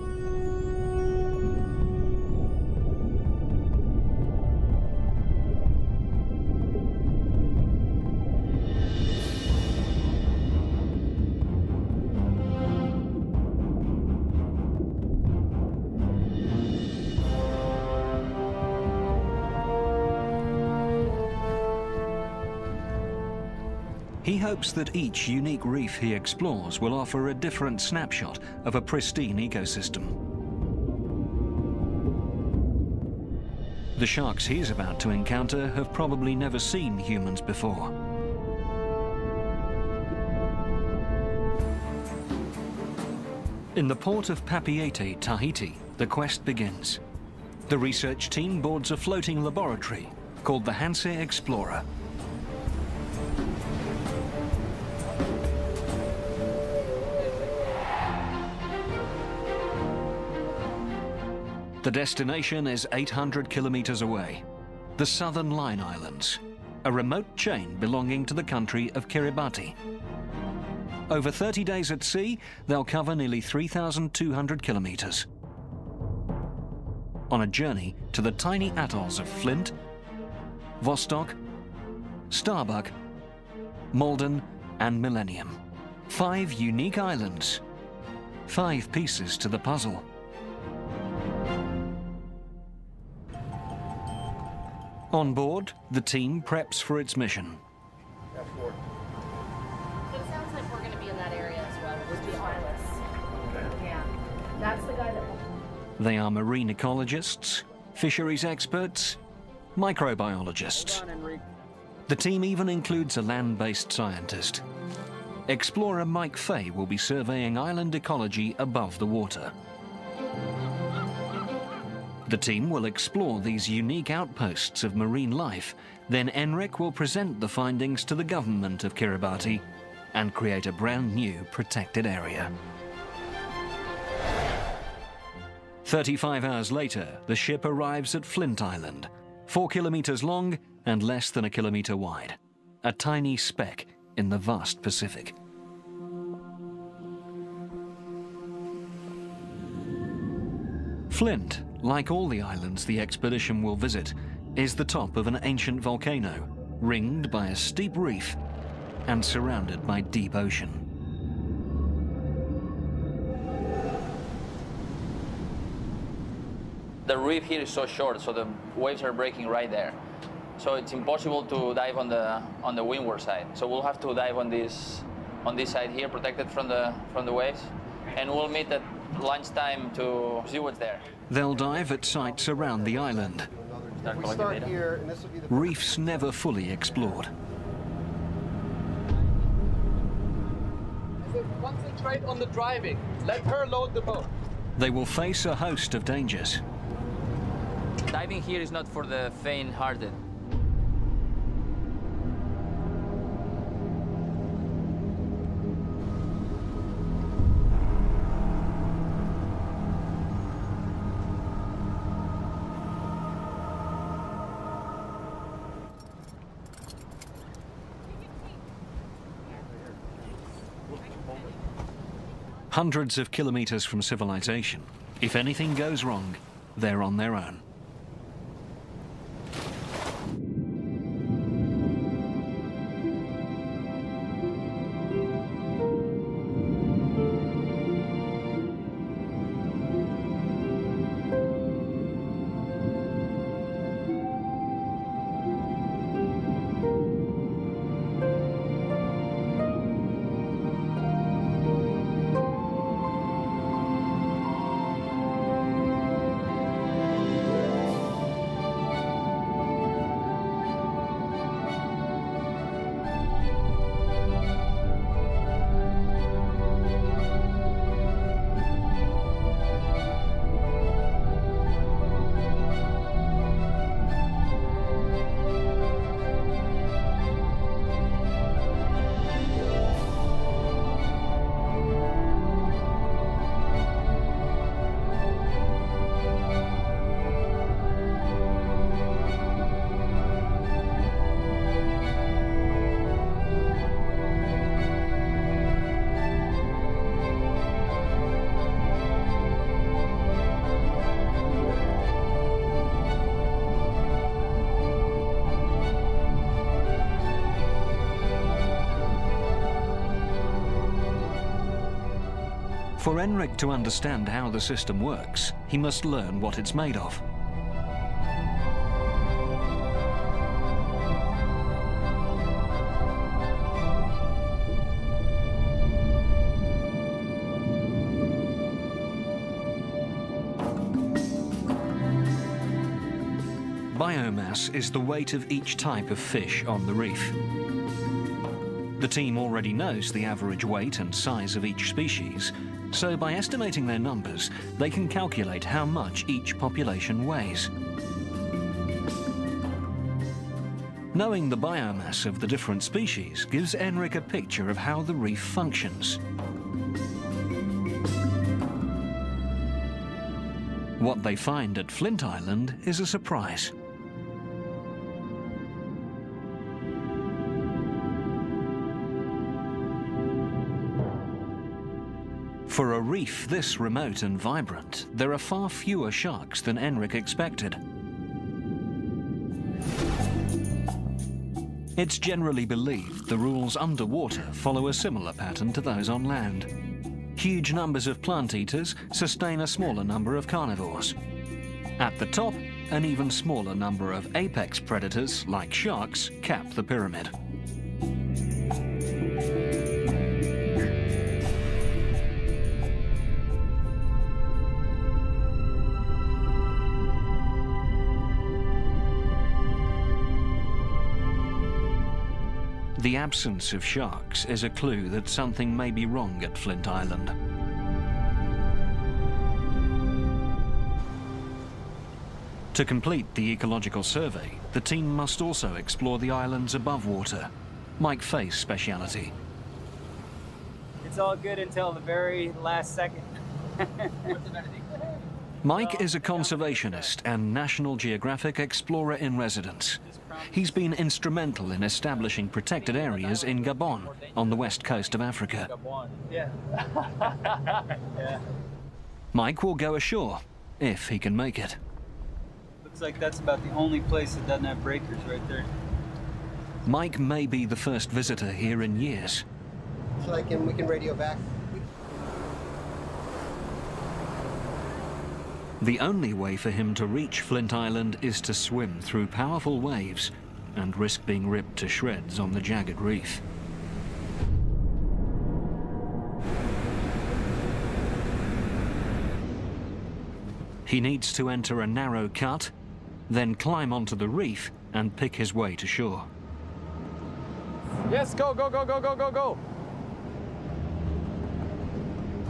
He hopes that each unique reef he explores will offer a different snapshot of a pristine ecosystem. The sharks he's about to encounter have probably never seen humans before. In the port of Papeete, Tahiti, the quest begins. The research team boards a floating laboratory called the Hanse Explorer. The destination is 800 kilometers away, the Southern Line Islands, a remote chain belonging to the country of Kiribati. Over 30 days at sea, they'll cover nearly 3,200 kilometers. On a journey to the tiny atolls of Flint, Vostok, Starbuck, Malden, and Millennium. Five unique islands. Five pieces to the puzzle. On board, the team preps for its mission. So it sounds like we're going to be in that area as well. We'll be wireless. Yeah. That's the guy that. They are marine ecologists, fisheries experts, microbiologists. The team even includes a land-based scientist. Explorer Mike Fay will be surveying island ecology above the water. The team will explore these unique outposts of marine life. Then Enric will present the findings to the government of Kiribati and create a brand new protected area. 35 hours later, the ship arrives at Flint Island, four kilometers long and less than a kilometer wide. A tiny speck in the vast Pacific. Flint, like all the islands the expedition will visit, is the top of an ancient volcano, ringed by a steep reef and surrounded by deep ocean. The reef here is so short, so the waves are breaking right there. So it's impossible to dive on the on the windward side. So we'll have to dive on this on this side here, protected from the from the waves, and we'll meet at lunchtime to see what's there. They'll dive at sites around the island. Start We start data. here, and this will be the Reefs never fully explored. Concentrate on the driving. Let her load the boat. They will face a host of dangers. Diving here is not for the faint-hearted. Hundreds of kilometers from civilization. If anything goes wrong, they're on their own. Enric to understand how the system works, he must learn what it's made of. Biomass is the weight of each type of fish on the reef. The team already knows the average weight and size of each species, so by estimating their numbers, they can calculate how much each population weighs. Knowing the biomass of the different species gives Enric a picture of how the reef functions. What they find at Flint Island is a surprise. Reef this remote and vibrant, there are far fewer sharks than Enric expected. It's generally believed the rules underwater follow a similar pattern to those on land. Huge numbers of plant eaters sustain a smaller number of carnivores. At the top, an even smaller number of apex predators, like sharks, cap the pyramid. The absence of sharks is a clue that something may be wrong at Flint Island. To complete the ecological survey, the team must also explore the islands above water. Mike Fay's speciality. It's all good until the very last second. Mike is a conservationist and National Geographic Explorer in residence. He's been instrumental in establishing protected areas in Gabon, on the west coast of Africa. Yeah. yeah. Mike will go ashore, if he can make it. Looks like that's about the only place that doesn't have breakers right there. Mike may be the first visitor here in years. So I can, we can radio back. The only way for him to reach Flint Island is to swim through powerful waves and risk being ripped to shreds on the jagged reef. He needs to enter a narrow cut, then climb onto the reef and pick his way to shore. Yes, go, go, go, go, go, go, go.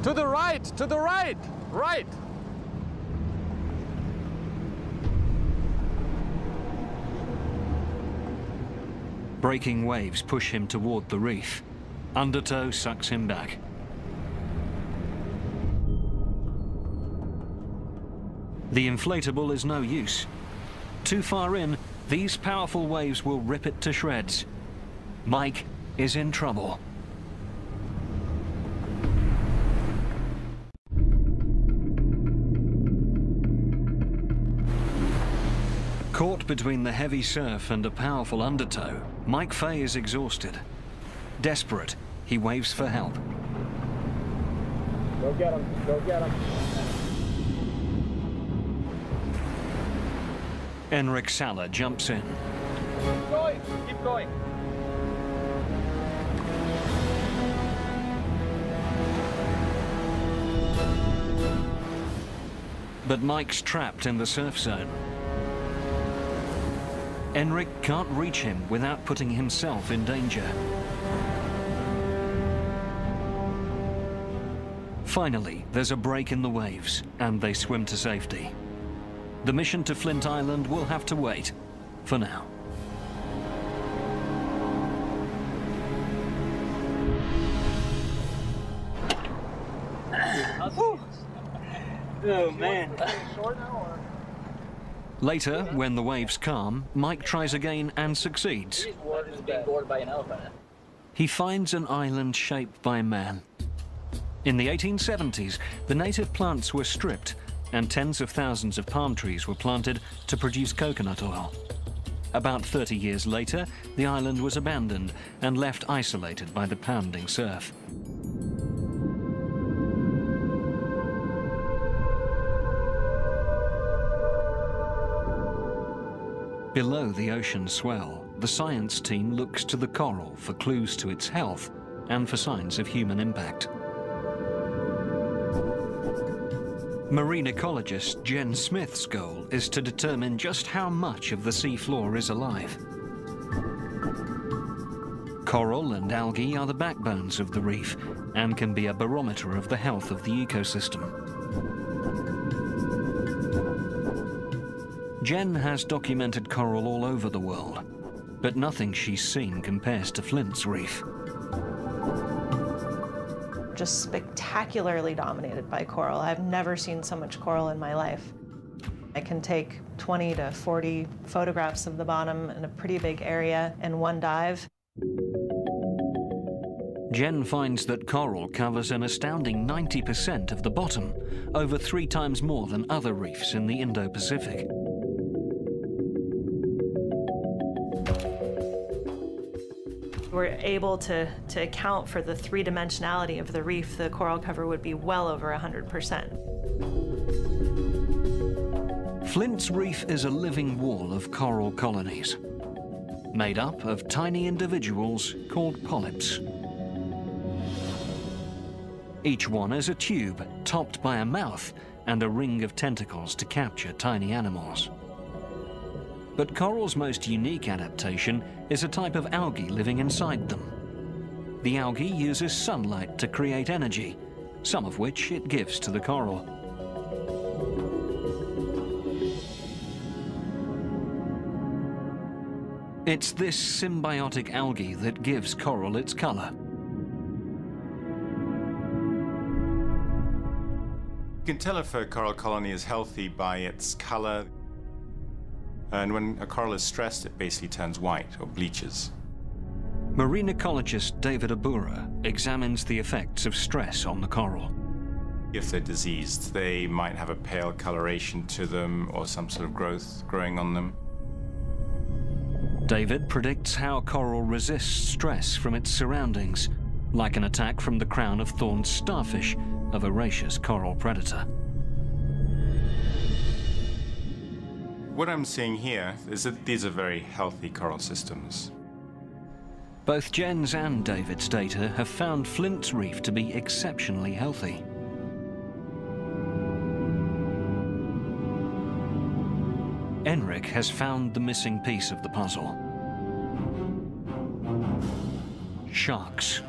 To the right, to the right, right. Breaking waves push him toward the reef. Undertow sucks him back. The inflatable is no use. Too far in, these powerful waves will rip it to shreds. Mike is in trouble. Caught between the heavy surf and a powerful undertow, Mike Fay is exhausted. Desperate, he waves for help. Go get him, go get him. Enric Sala jumps in. Keep going, keep going. But Mike's trapped in the surf zone. Enric can't reach him without putting himself in danger. Finally, there's a break in the waves, and they swim to safety. The mission to Flint Island will have to wait, for now. Oh, man. Later, when the waves calm, Mike tries again and succeeds. He finds an island shaped by man. In the 1870s, the native plants were stripped and tens of thousands of palm trees were planted to produce coconut oil. About 30 years later, the island was abandoned and left isolated by the pounding surf. Below the ocean swell, the science team looks to the coral for clues to its health and for signs of human impact. Marine ecologist Jen Smith's goal is to determine just how much of the seafloor is alive. Coral and algae are the backbones of the reef and can be a barometer of the health of the ecosystem. Jen has documented coral all over the world, but nothing she's seen compares to Flint's Reef. Just spectacularly dominated by coral. I've never seen so much coral in my life. I can take 20 to 40 photographs of the bottom in a pretty big area in one dive. Jen finds that coral covers an astounding 90% of the bottom, over three times more than other reefs in the Indo-Pacific. We're able to, to account for the three-dimensionality of the reef, the coral cover would be well over 100%. Flint's Reef is a living wall of coral colonies, made up of tiny individuals called polyps. Each one is a tube topped by a mouth and a ring of tentacles to capture tiny animals. But coral's most unique adaptation is a type of algae living inside them. The algae uses sunlight to create energy, some of which it gives to the coral. It's this symbiotic algae that gives coral its color. You can tell if a coral colony is healthy by its color. And when a coral is stressed, it basically turns white or bleaches. Marine ecologist David Obura examines the effects of stress on the coral. If they're diseased, they might have a pale coloration to them or some sort of growth growing on them. David predicts how coral resists stress from its surroundings, like an attack from the crown of thorns starfish, a voracious coral predator. What I'm seeing here is that these are very healthy coral systems. Both Jen's and David's data have found Flint's Reef to be exceptionally healthy. Enric has found the missing piece of the puzzle. Sharks.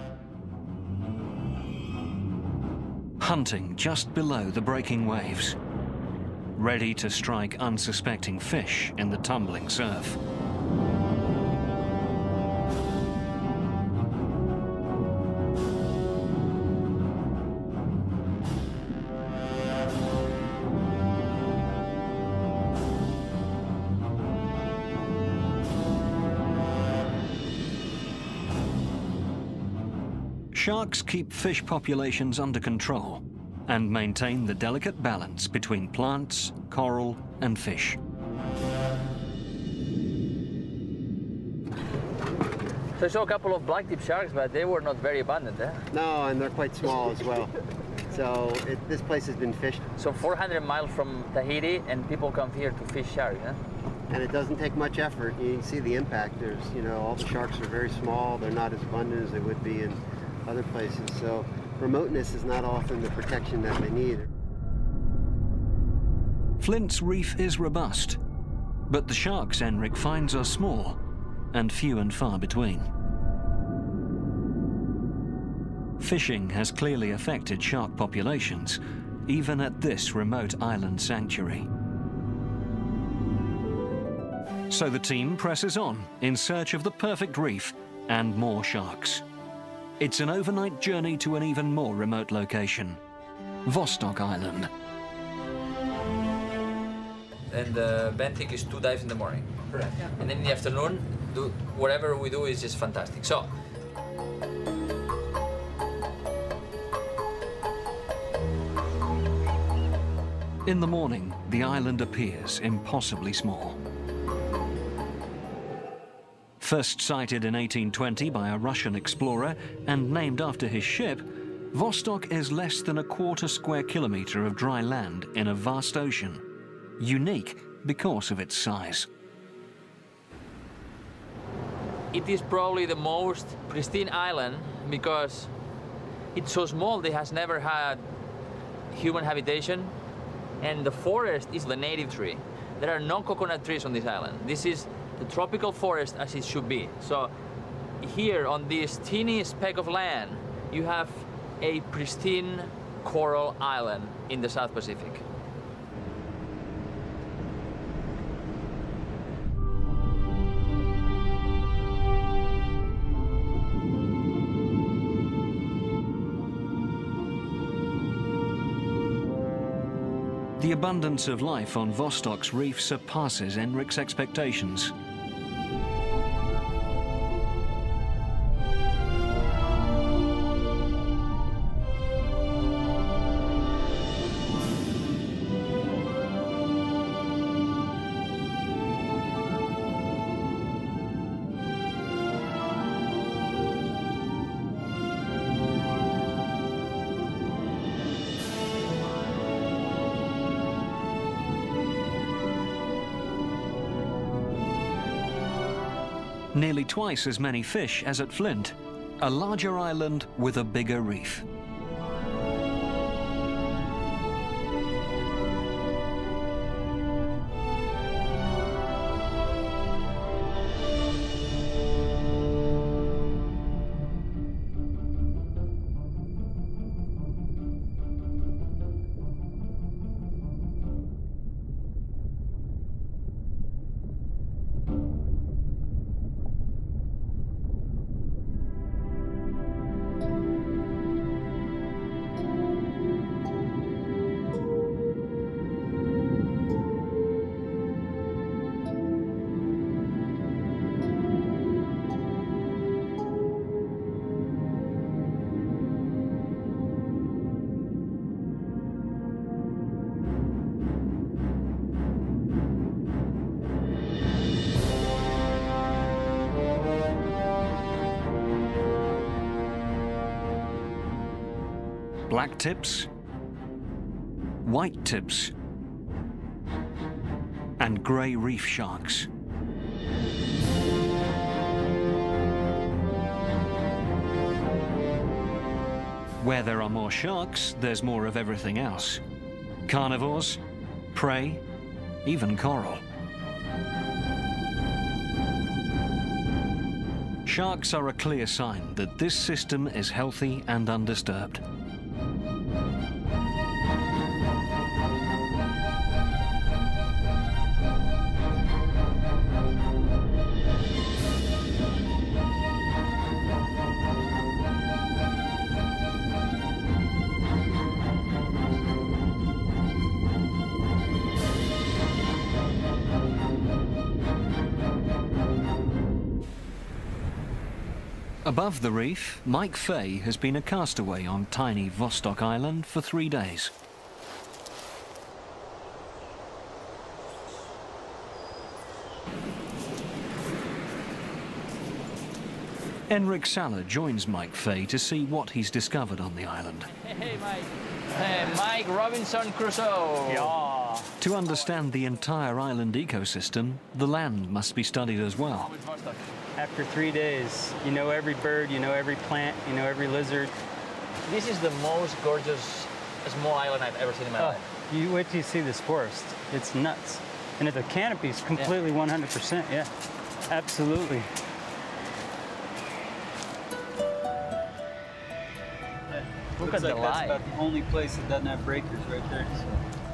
hunting just below the breaking waves, ready to strike unsuspecting fish in the tumbling surf. Sharks keep fish populations under control and maintain the delicate balance between plants, coral, and fish. So I saw a couple of black tip sharks, but they were not very abundant. Eh? No, and they're quite small as well. So it, this place has been fished. So 400 miles from Tahiti, and people come here to fish sharks, huh? And it doesn't take much effort. You can see the impact. There's, you know, all the sharks are very small. They're not as abundant as they would be in other places. So remoteness is not often the protection that they need. Flint's reef is robust, but the sharks Enric finds are small and few and far between. Fishing has clearly affected shark populations, even at this remote island sanctuary. So the team presses on in search of the perfect reef and more sharks. It's an overnight journey to an even more remote location, Vostok Island. And uh, Benthic is two dives in the morning. Correct. Yeah. And then in the afternoon, do whatever we do is just fantastic. So. In the morning, the island appears impossibly small. First sighted in 1820 by a Russian explorer and named after his ship, Vostok is less than a quarter square kilometre of dry land in a vast ocean, unique because of its size. it is probably the most pristine island because it's so small it has never had human habitation and the forest is the native tree. There are no coconut trees on this island. This is the tropical forest as it should be. So here on this teeny speck of land, you have a pristine coral island in the South Pacific. The abundance of life on Vostok's reef surpasses Enric's expectations. Nearly twice as many fish as at Flint, a larger island with a bigger reef. Tips, white tips, and grey reef sharks. Where there are more sharks, there's more of everything else. Carnivores, prey, even coral. Sharks are a clear sign that this system is healthy and undisturbed. Above the reef, Mike Fay has been a castaway on tiny Vostok Island for three days. Enric Sala joins Mike Fay to see what he's discovered on the island. Hey, Mike. Hey, Mike Robinson Crusoe. Yeah. To understand the entire island ecosystem, the land must be studied as well. After three days, you know every bird, you know every plant, you know every lizard. This is the most gorgeous small island I've ever seen in my oh, life. You wait till you see this forest. It's nuts. And the canopy is completely yeah. 100%, yeah. Absolutely. Look Looks at like the that's about the only place that doesn't have breakers right there. So.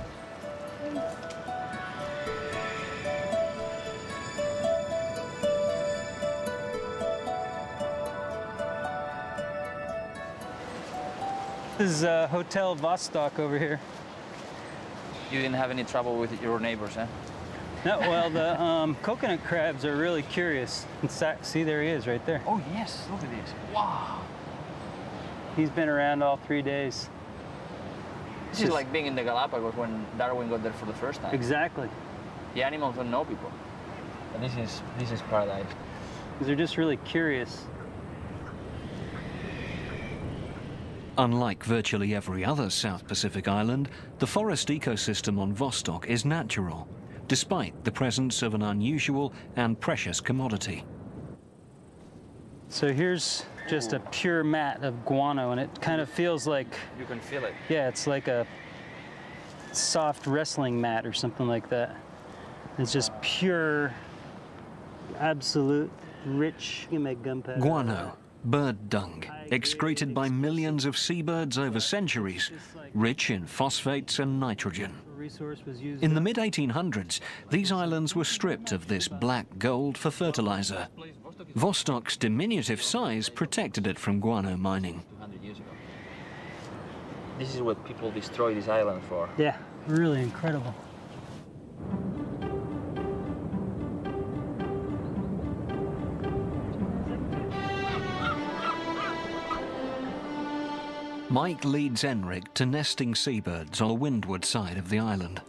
This is uh, Hotel Vostok over here. You didn't have any trouble with your neighbors, huh? No, well, the um, coconut crabs are really curious. See, there he is right there. Oh, yes, look at this. Wow. He's been around all three days. This Just, is like being in the Galapagos when Darwin got there for the first time. Exactly. The animals don't know people. But this is, this is paradise. They're just really curious. Unlike virtually every other South Pacific island, the forest ecosystem on Vostok is natural, despite the presence of an unusual and precious commodity. So here's just a pure mat of guano, and it kind of feels like You can feel it. yeah, it's like a soft wrestling mat or something like that. It's just pure, absolute, rich. You make gunpowder. Guano, bird dung, excreted by millions of seabirds over centuries, rich in phosphates and nitrogen. Resource was used. In the mid 1800s, these islands were stripped of this black gold for fertilizer. Vostok's diminutive size protected it from guano mining. 200 years ago. This is what people destroy this island for. Yeah, really incredible. Mike leads Enric to nesting seabirds on the windward side of the island.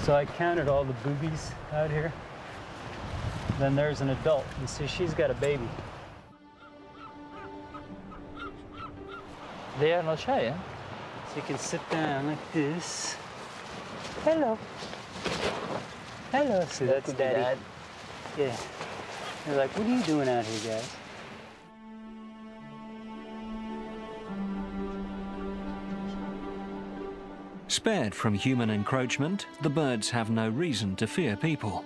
So I counted all the boobies out here. Then there's an adult. You see, she's got a baby. They are not shy, eh? So you can sit down like this. Hello. Hello. See, that's could daddy. dad. Yeah. They're like, what are you doing out here, guys? Spared from human encroachment, the birds have no reason to fear people.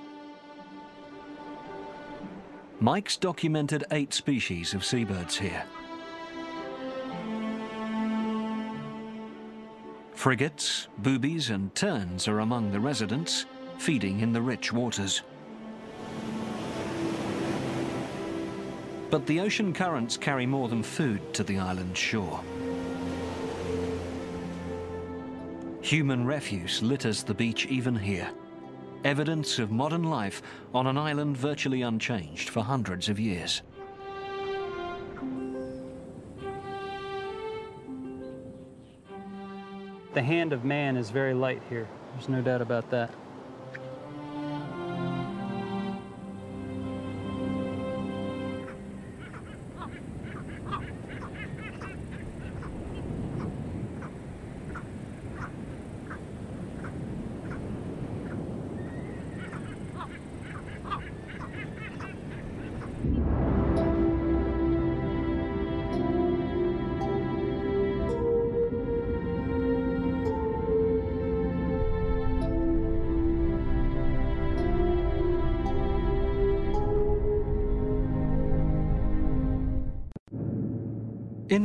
Mike's documented eight species of seabirds here. Frigates, boobies and terns are among the residents, feeding in the rich waters. But the ocean currents carry more than food to the island's shore. Human refuse litters the beach even here. Evidence of modern life on an island virtually unchanged for hundreds of years. The hand of man is very light here. There's no doubt about that.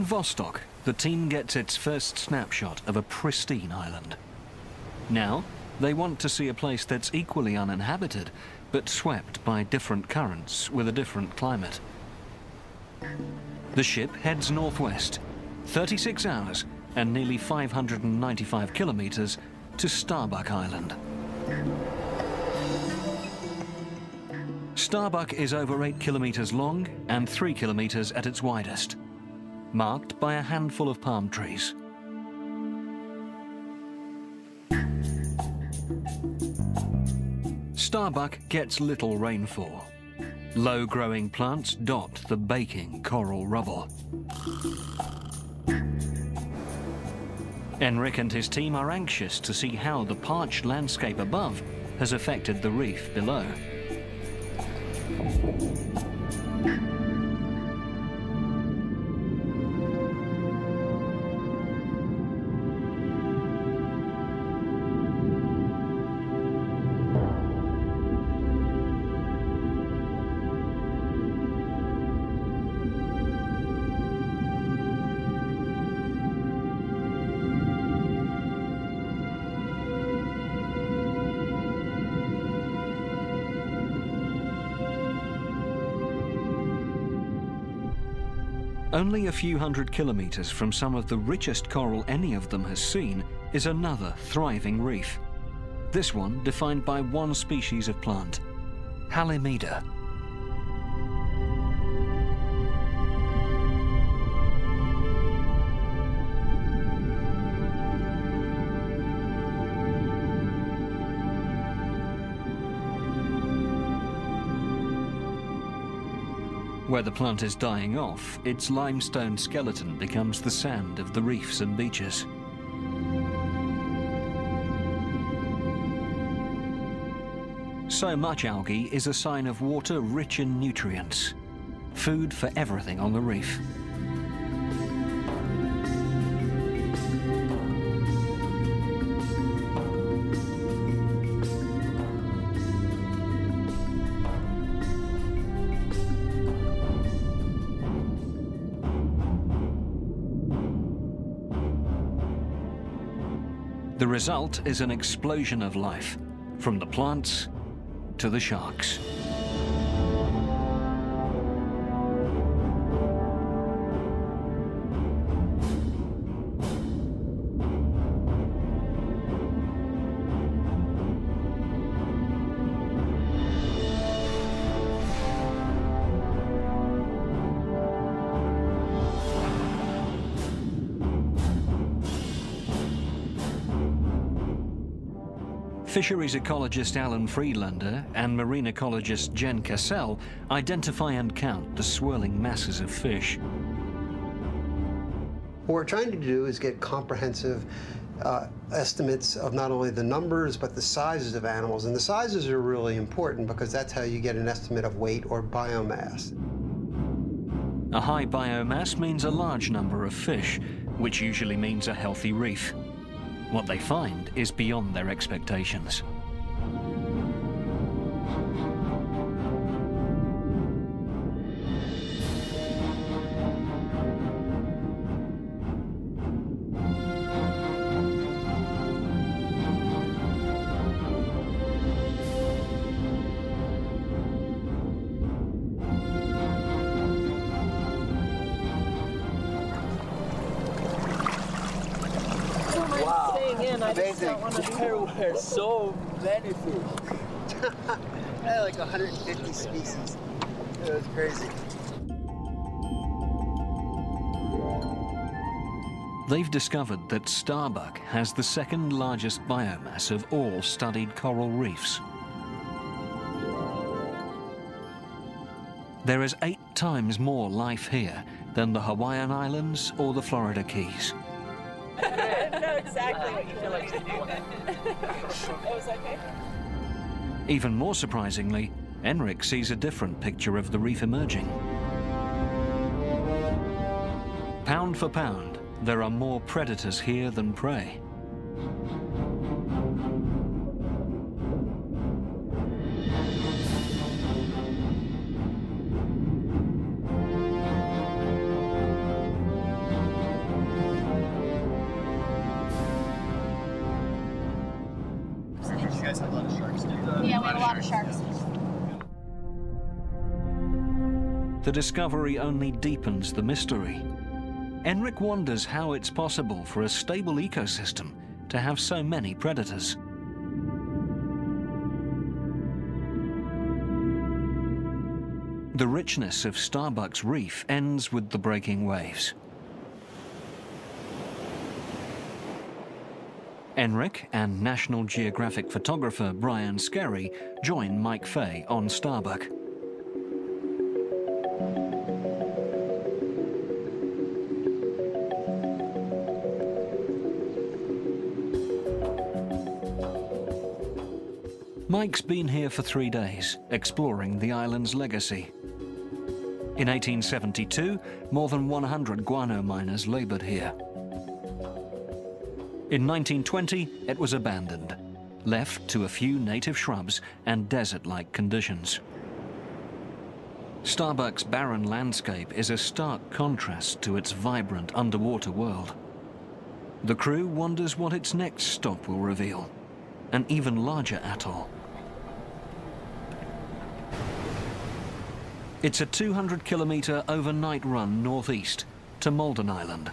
Vostok, the team gets its first snapshot of a pristine island. Now, they want to see a place that's equally uninhabited, but swept by different currents with a different climate. The ship heads northwest, 36 hours and nearly 595 kilometers to Starbuck Island. Starbuck is over 8 kilometers long and 3 kilometers at its widest marked by a handful of palm trees. Starbuck gets little rainfall. Low-growing plants dot the baking coral rubble. Enric and his team are anxious to see how the parched landscape above has affected the reef below. Only a few hundred kilometers from some of the richest coral any of them has seen is another thriving reef. This one defined by one species of plant, Halimeda. Where the plant is dying off, its limestone skeleton becomes the sand of the reefs and beaches. So much algae is a sign of water rich in nutrients, food for everything on the reef. Result is an explosion of life, from the plants to the sharks. Fisheries ecologist Alan Friedlander and marine ecologist Jen Caselle identify and count the swirling masses of fish. What we're trying to do is get comprehensive uh, estimates of not only the numbers but the sizes of animals. And the sizes are really important because that's how you get an estimate of weight or biomass. A high biomass means a large number of fish, which usually means a healthy reef. What they find is beyond their expectations. Be There so many fish. Yeah, like 150 species. It was crazy. They've discovered that Starbuck has the second largest biomass of all studied coral reefs. There is eight times more life here than the Hawaiian Islands or the Florida Keys. Know exactly what you to do. was okay. Even more surprisingly, Enric sees a different picture of the reef emerging. Pound for pound, there are more predators here than prey. Discovery only deepens the mystery. Enric wonders how it's possible for a stable ecosystem to have so many predators. The richness of Starbuck's reef ends with the breaking waves. Enric and National Geographic photographer Brian Skerry join Mike Fay on Starbuck. Mike's been here for three days, exploring the island's legacy. In 1872, more than 100 guano miners labored here. In 1920, it was abandoned, left to a few native shrubs and desert-like conditions. Starbuck's barren landscape is a stark contrast to its vibrant underwater world. The crew wonders what its next stop will reveal, an even larger atoll. It's a 200 kilometre overnight run northeast to Malden Island.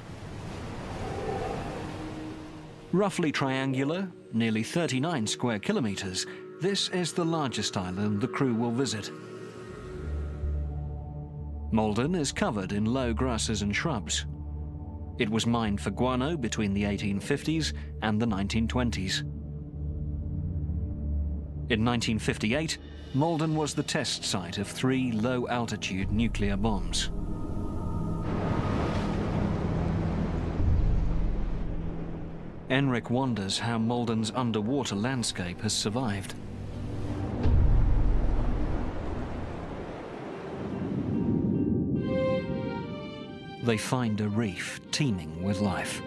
Roughly triangular, nearly 39 square kilometres, this is the largest island the crew will visit. Malden is covered in low grasses and shrubs. It was mined for guano between the 1850s and the 1920s. In 1958, Malden was the test site of three low-altitude nuclear bombs. Enric wonders how Malden's underwater landscape has survived. They find a reef teeming with life.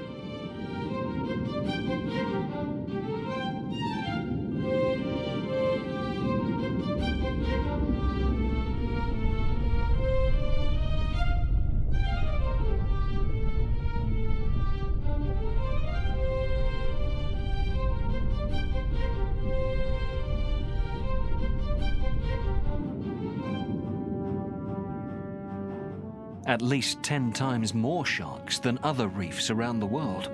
Least 10 times more sharks than other reefs around the world.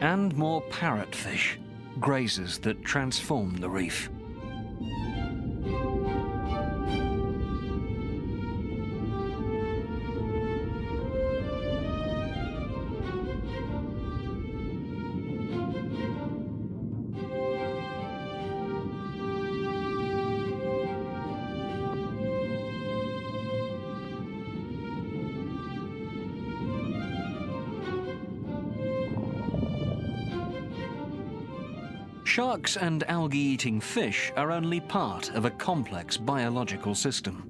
And more parrotfish, grazers that transform the reef. Sharks and algae-eating fish are only part of a complex biological system.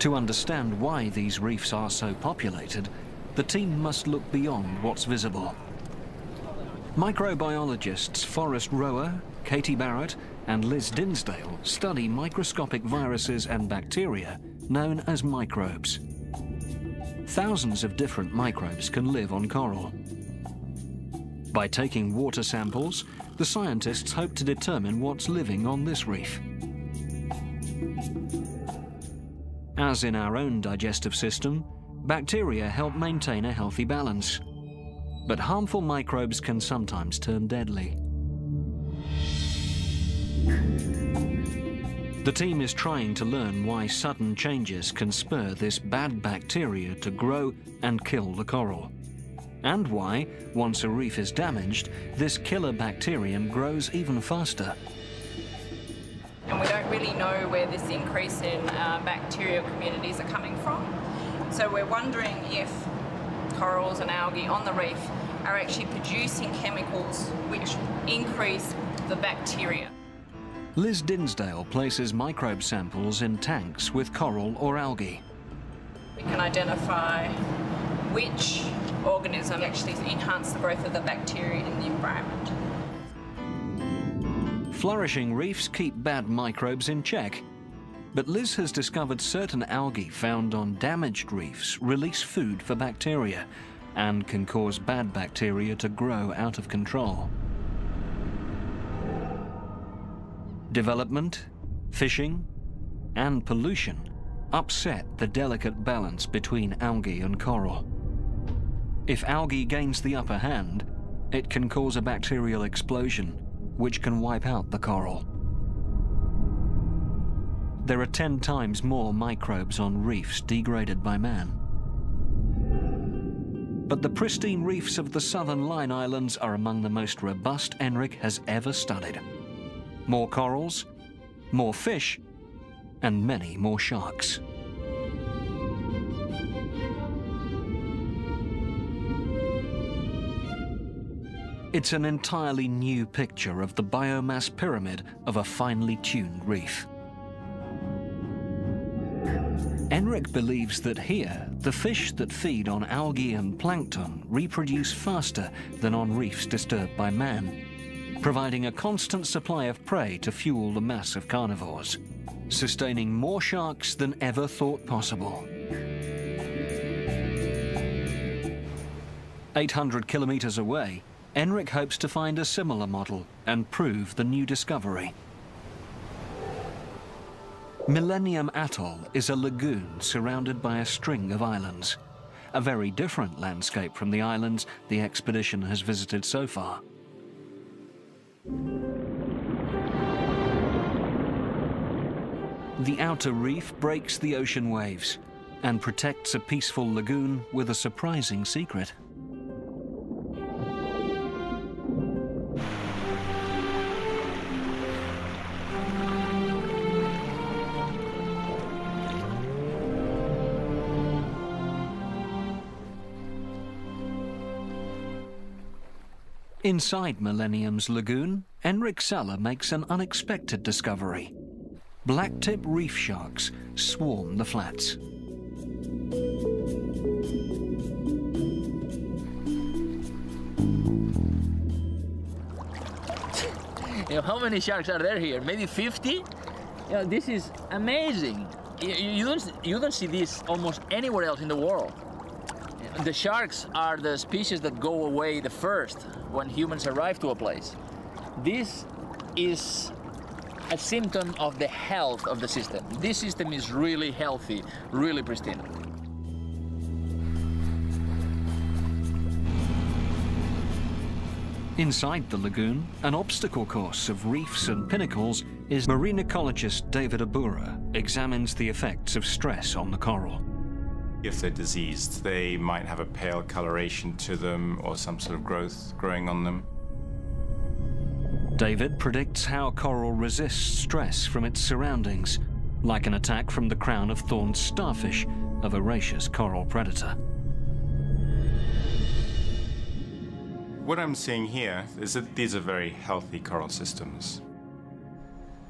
To understand why these reefs are so populated, the team must look beyond what's visible. Microbiologists Forest Rohwer, Katie Barott and Liz Dinsdale study microscopic viruses and bacteria known as microbes. Thousands of different microbes can live on coral. By taking water samples, the scientists hope to determine what's living on this reef. As in our own digestive system, bacteria help maintain a healthy balance. But harmful microbes can sometimes turn deadly. The team is trying to learn why sudden changes can spur this bad bacteria to grow and kill the coral and why, once a reef is damaged, this killer bacterium grows even faster. And we don't really know where this increase in uh, bacterial communities are coming from. So we're wondering if corals and algae on the reef are actually producing chemicals which increase the bacteria. Liz Dinsdale places microbe samples in tanks with coral or algae. We can identify which organism actually enhance the growth of the bacteria in the environment. Flourishing reefs keep bad microbes in check. But Liz has discovered certain algae found on damaged reefs release food for bacteria and can cause bad bacteria to grow out of control. Development, fishing, and pollution upset the delicate balance between algae and coral. If algae gains the upper hand, it can cause a bacterial explosion, which can wipe out the coral. There are 10 times more microbes on reefs degraded by man. But the pristine reefs of the southern Line Islands are among the most robust ENRIC has ever studied. More corals, more fish, and many more sharks. It's an entirely new picture of the biomass pyramid of a finely tuned reef. ENRIC believes that here, the fish that feed on algae and plankton reproduce faster than on reefs disturbed by man, providing a constant supply of prey to fuel the mass of carnivores, sustaining more sharks than ever thought possible. 800 kilometers away, ENRIC hopes to find a similar model and prove the new discovery. Millennium Atoll is a lagoon surrounded by a string of islands. A very different landscape from the islands the expedition has visited so far. The outer reef breaks the ocean waves and protects a peaceful lagoon with a surprising secret. Inside Millennium's lagoon, Enric Sala makes an unexpected discovery. blacktip reef sharks swarm the flats. You know, how many sharks are there here? Maybe 50? You know, this is amazing. You, you, don't, you don't see this almost anywhere else in the world. The sharks are the species that go away the first when humans arrive to a place. This is a symptom of the health of the system. This system is really healthy, really pristine. Inside the lagoon, an obstacle course of reefs and pinnacles is marine ecologist David Obura examines the effects of stress on the coral. If they're diseased, they might have a pale coloration to them or some sort of growth growing on them. David predicts how coral resists stress from its surroundings, like an attack from the crown of thorns starfish, a voracious coral predator. What I'm seeing here is that these are very healthy coral systems.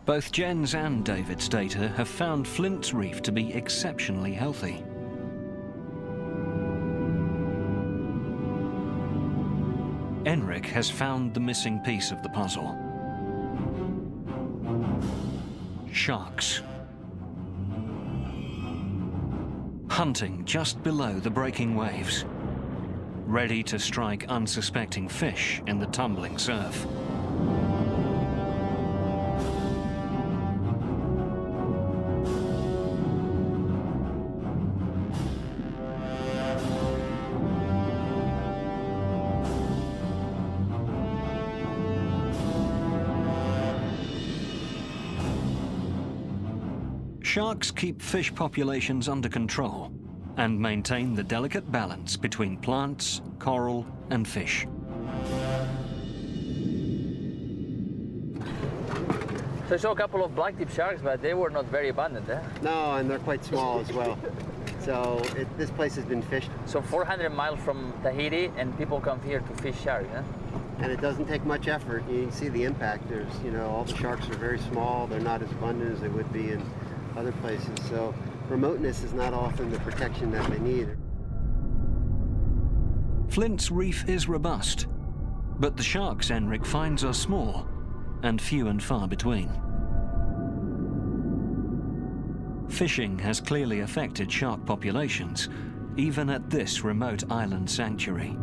Both Jens and David's data have found Flint's Reef to be exceptionally healthy. Enric has found the missing piece of the puzzle. Sharks. Hunting just below the breaking waves. Ready to strike unsuspecting fish in the tumbling surf. Sharks keep fish populations under control and maintain the delicate balance between plants, coral and fish. So I saw a couple of blacktip sharks, but they were not very abundant, eh? No, and they're quite small as well. So it, this place has been fished. So 400 miles from Tahiti, and people come here to fish sharks, huh? And it doesn't take much effort. You can see the impact. There's, you know, all the sharks are very small. They're not as abundant as they would be in other places. So remoteness is not often the protection that they need. Flint's reef is robust, but the sharks Enric finds are small and few and far between. Fishing has clearly affected shark populations, even at this remote island sanctuary.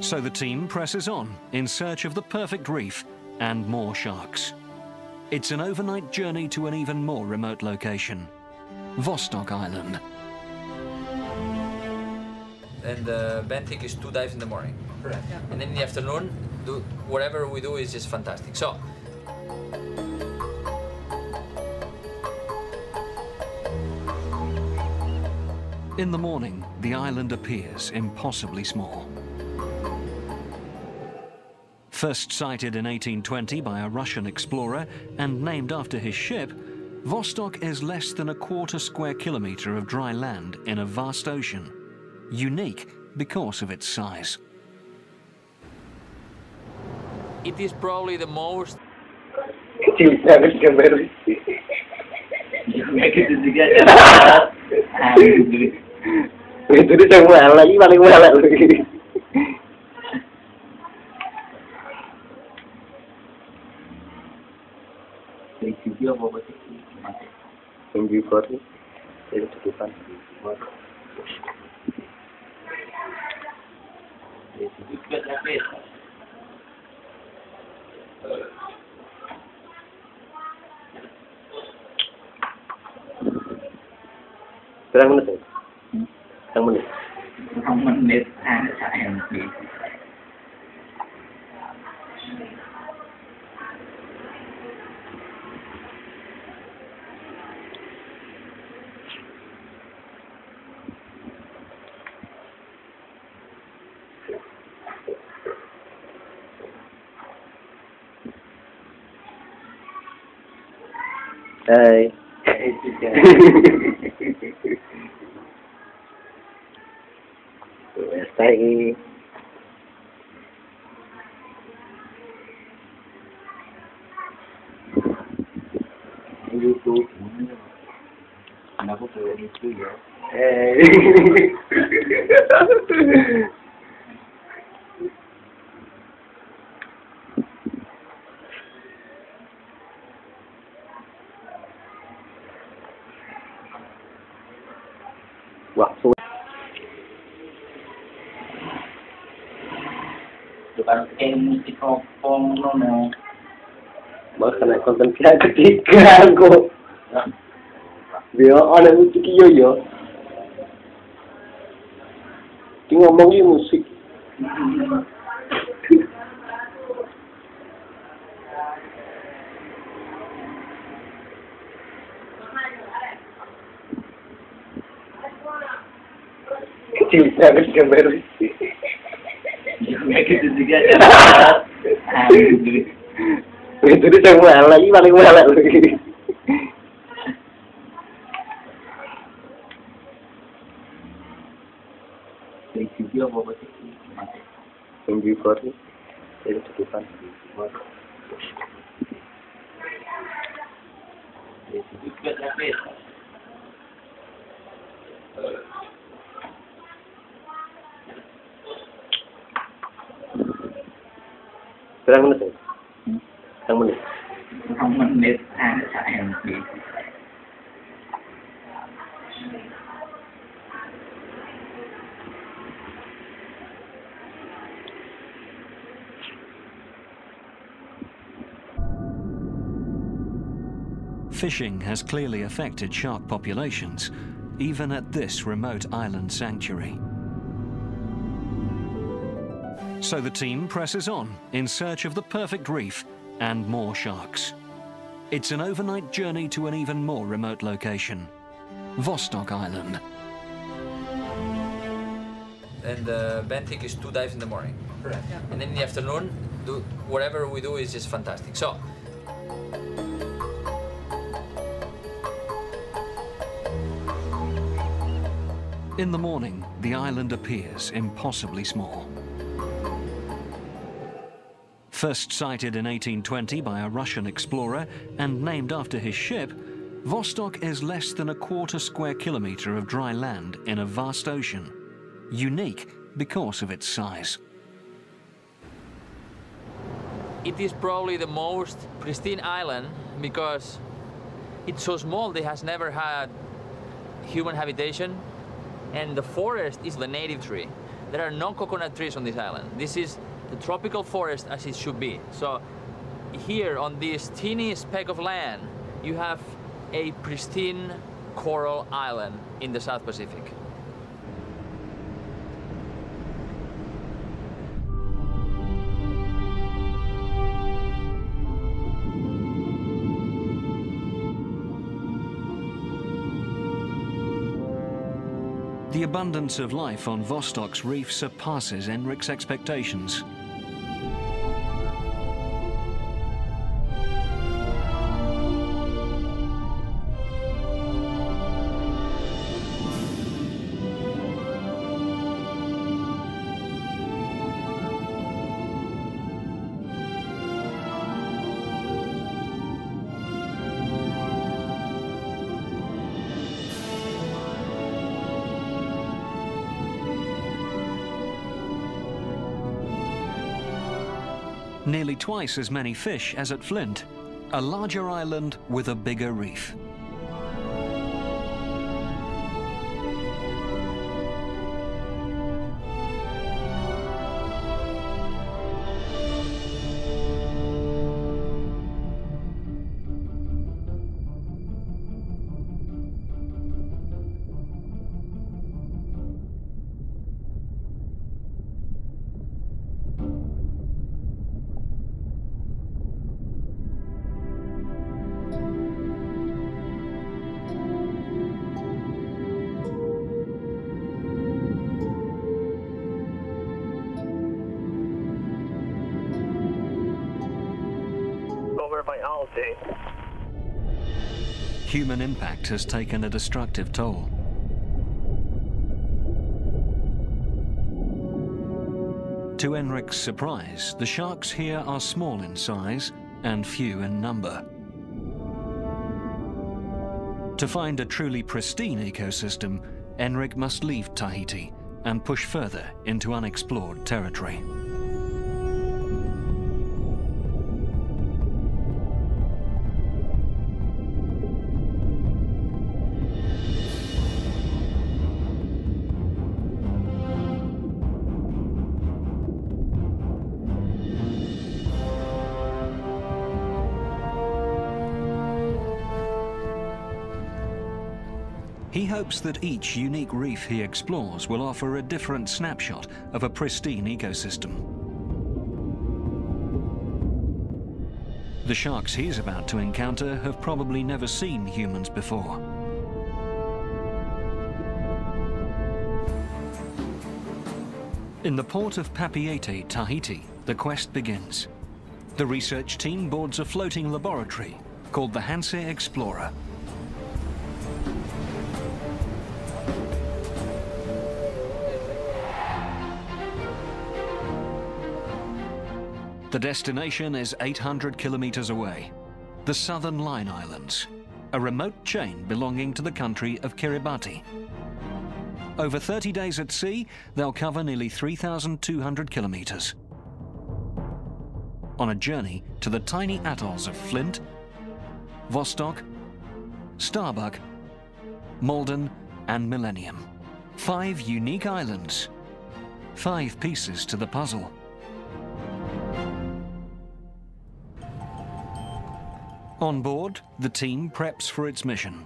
So the team presses on in search of the perfect reef and more sharks. It's an overnight journey to an even more remote location, Vostok Island. And the Benthic is two dives in the morning. Correct. And then in the afternoon, do whatever we do is just fantastic. So. In the morning, the island appears impossibly small. First sighted in 1820 by a Russian explorer and named after his ship, Vostok is less than a quarter square kilometre of dry land in a vast ocean, unique because of its size. It is probably the most. Itu dia mahal lagi paling mahal lagi. Principio apa sih? Yang di Korea itu tutupan. Berapa menit? ya? Berapa menit? Không mình biết Đây. Cửa tay. YouTube Kenapa tuh YouTube ya? Eh. hoặc suối được bạn em chỉ có con nó nào bahkan cái akan kira ketiga aku dia ada musik yo yo tinggal ngomongin musik cinta kan gambar itu juga itu itu yang mulai lagi paling mulai lagi Thank you for it. It's a good fun. Thank you. Thank you. Berapa menit? ya? Berapa menit? menit ada saya nanti. Fishing has clearly affected shark populations, even at this remote island sanctuary. So the team presses on in search of the perfect reef and more sharks. It's an overnight journey to an even more remote location, Vostok Island. And uh, the Benthic is two dives in the morning. Correct. And then in the afternoon, do whatever we do is just fantastic. So In the morning, the island appears impossibly small. First sighted in 1820 by a Russian explorer and named after his ship, Vostok is less than a quarter square kilometre of dry land in a vast ocean, unique because of its size. it is probably the most pristine island because it's so small it has never had human habitation and the forest is the native tree. There are no coconut trees on this island. This is the tropical forest as it should be. So here on this teeny speck of land, you have a pristine coral island in the South Pacific. The abundance of life on Vostok's reef surpasses Enric's expectations. Nearly twice as many fish as at Flint, a larger island with a bigger reef. Impact has taken a destructive toll. To Enric's surprise, the sharks here are small in size and few in number. To find a truly pristine ecosystem, Enric must leave Tahiti and push further into unexplored territory. Hopes that each unique reef he explores will offer a different snapshot of a pristine ecosystem. The sharks he's about to encounter have probably never seen humans before. In the port of Papeete, Tahiti, the quest begins. The research team boards a floating laboratory called the Hanse Explorer. The destination is 800 kilometers away, the Southern Line Islands, a remote chain belonging to the country of Kiribati. Over 30 days at sea, they'll cover nearly 3,200 kilometers. On a journey to the tiny atolls of Flint, Vostok, Starbuck, Malden, and Millennium. Five unique islands. Five pieces to the puzzle. On board, the team preps for its mission.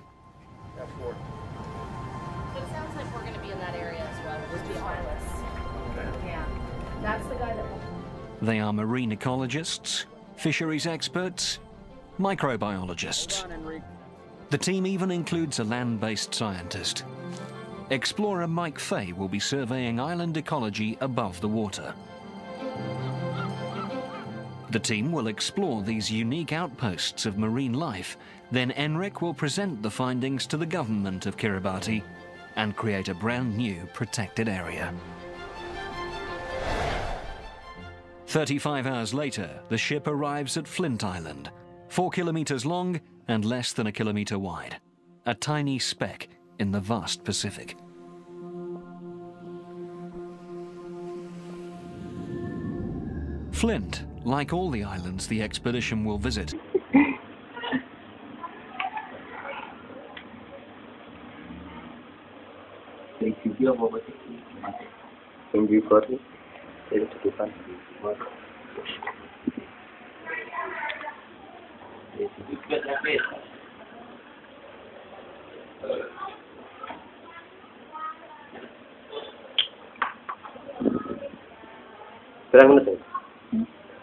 But it sounds like we're going to be in that area as well. It would be Silas. Yeah. That's the guy that. They are marine ecologists, fisheries experts, microbiologists. The team even includes a land-based scientist. Explorer Mike Fay will be surveying island ecology above the water. The team will explore these unique outposts of marine life. Then Enric will present the findings to the government of Kiribati and create a brand new protected area. 35 hours later, the ship arrives at Flint Island, four kilometers long and less than a kilometer wide. A tiny speck in the vast Pacific. Flint, like all the islands the expedition will visit.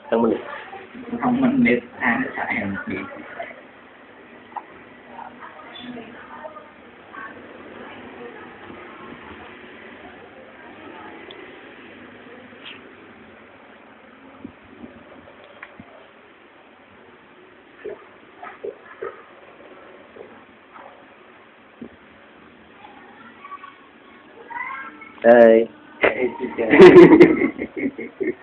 Thân mình Thân mình biết à sẽ em biết Đây.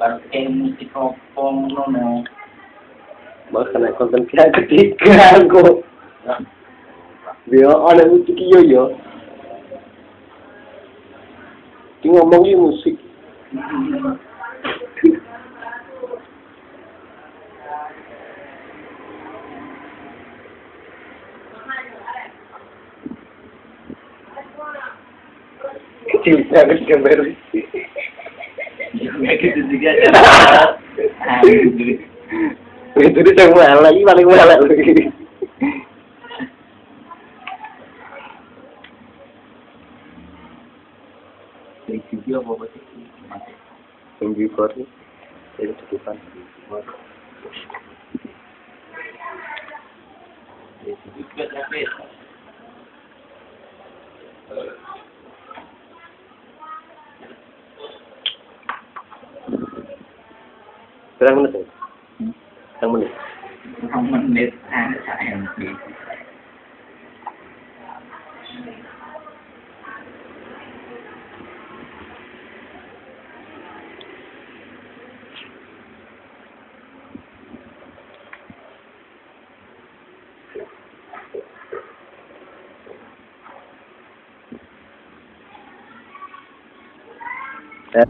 Bukan kayak musik ngopong, no, no. Bukan kayak konten ketiga, aku. Biar ada musik iyo, yo. Ini ngomongin musik. Kecil, kecil, kecil, kecil, Enggak gitu juga. Itu dia yang lagi paling mulai lagi. Thank apa for it. Thank you for it. Thank you for Berapa menit? Không mình biết ăn chạy em gì.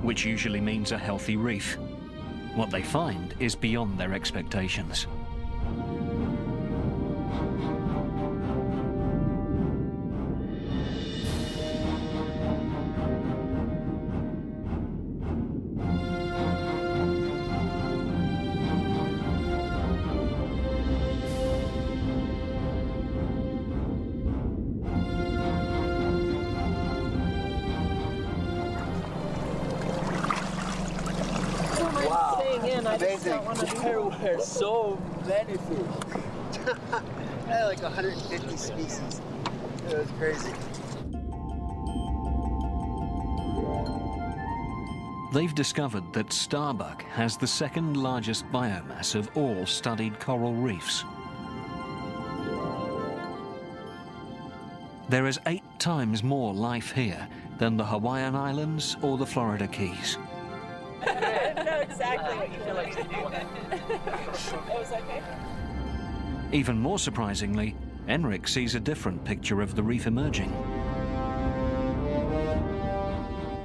which usually means a healthy reef. What they find is beyond their expectations. Amazing. don't want to be There were so many fish. I had like 150 species. It was crazy. They've discovered that Starbuck has the second largest biomass of all studied coral reefs. There is eight times more life here than the Hawaiian Islands or the Florida Keys. Exactly what you feel like to do. was okay. Even more surprisingly, Enric sees a different picture of the reef emerging.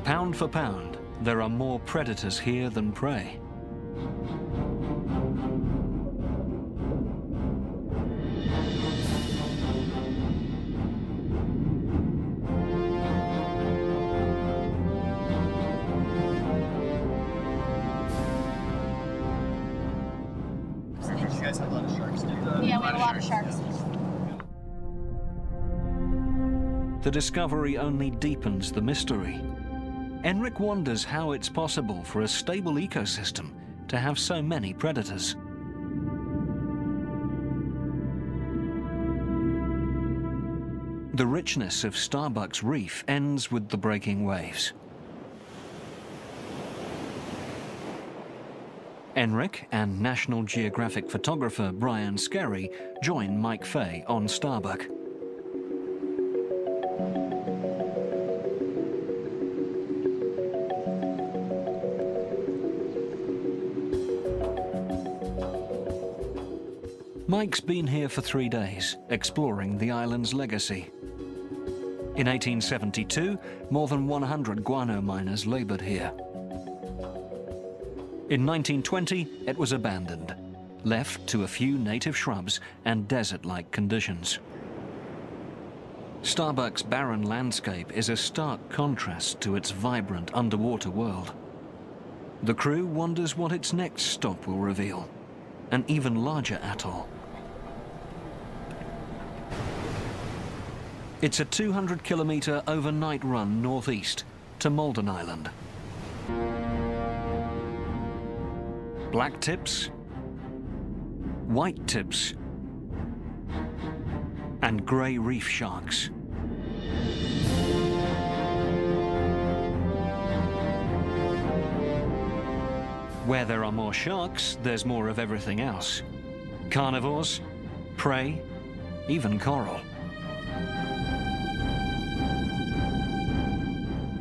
Pound for pound, there are more predators here than prey. The discovery only deepens the mystery. Enric wonders how it's possible for a stable ecosystem to have so many predators. The richness of Starbuck's reef ends with the breaking waves. Enric and National Geographic photographer Brian Skerry join Mike Fay on Starbuck. Mike's been here for three days, exploring the island's legacy. In 1872, more than 100 guano miners labored here. In 1920, it was abandoned, left to a few native shrubs and desert-like conditions. Starbuck's barren landscape is a stark contrast to its vibrant underwater world. The crew wonders what its next stop will reveal, an even larger atoll. It's a 200 kilometre overnight run northeast to Malden Island. Black tips, white tips, and grey reef sharks. Where there are more sharks, there's more of everything else. Carnivores, prey, even coral.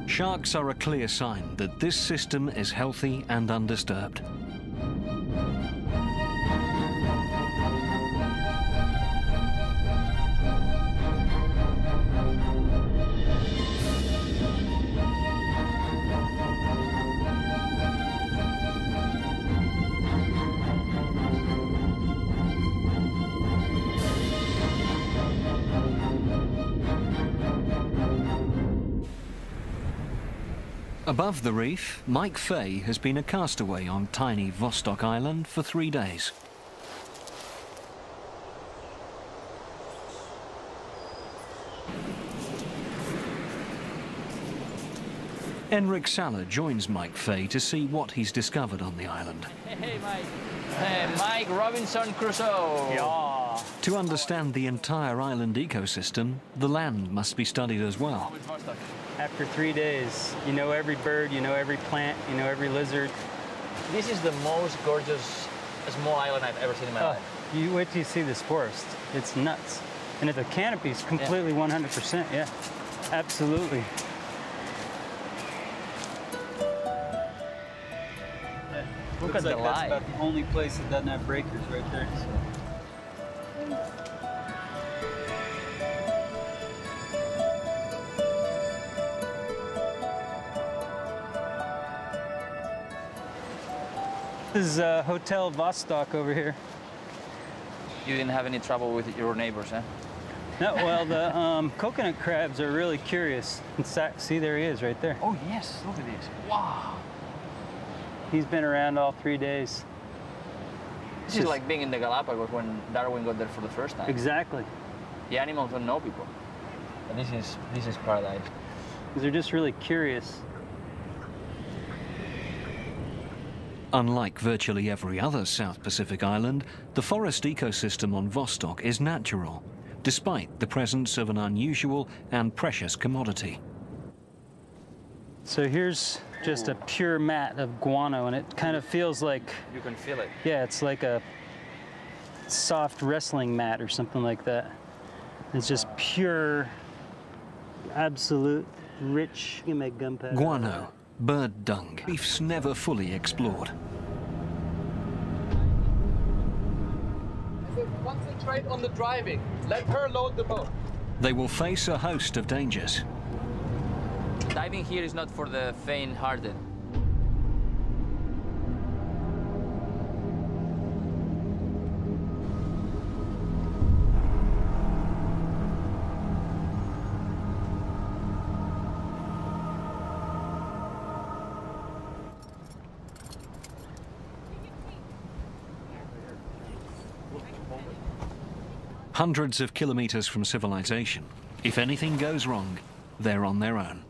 Sharks are a clear sign that this system is healthy and undisturbed. Above the reef, Mike Fay has been a castaway on tiny Vostok Island for three days. Enric Sala joins Mike Fay to see what he's discovered on the island. Hey, Mike. Hey, Mike Robinson Crusoe. Yeah. To understand the entire island ecosystem, the land must be studied as well. After three days, you know every bird, you know every plant, you know every lizard. This is the most gorgeous small island I've ever seen in my Oh, life. you wait till you see this forest. It's nuts. And the canopy is completely 100%, yeah. Absolutely. Look Looks at like the that's about the only place that doesn't have breakers right there. This is uh, Hotel Vostok over here. You didn't have any trouble with your neighbors, huh? No, well, the um, coconut crabs are really curious. Fact, see, there he is right there. Oh, yes. Look at this. Wow. He's been around all three days. This is like being in the Galapagos when Darwin got there for the first time. Exactly. The animals don't know people. But this is this is paradise. They're just really curious. Unlike virtually every other South Pacific island, the forest ecosystem on Vostok is natural, despite the presence of an unusual and precious commodity. So here's just a pure mat of guano, and it kind of feels like, You can feel it. yeah, it's like a soft wrestling mat or something like that. It's just pure, absolute, rich. You make gunpowder. Guano, bird dung, reefs never fully explored. Concentrate on the driving. Let her load the boat. They will face a host of dangers. Diving here is not for the faint-hearted. Hundreds of kilometers from civilization. If anything goes wrong, they're on their own.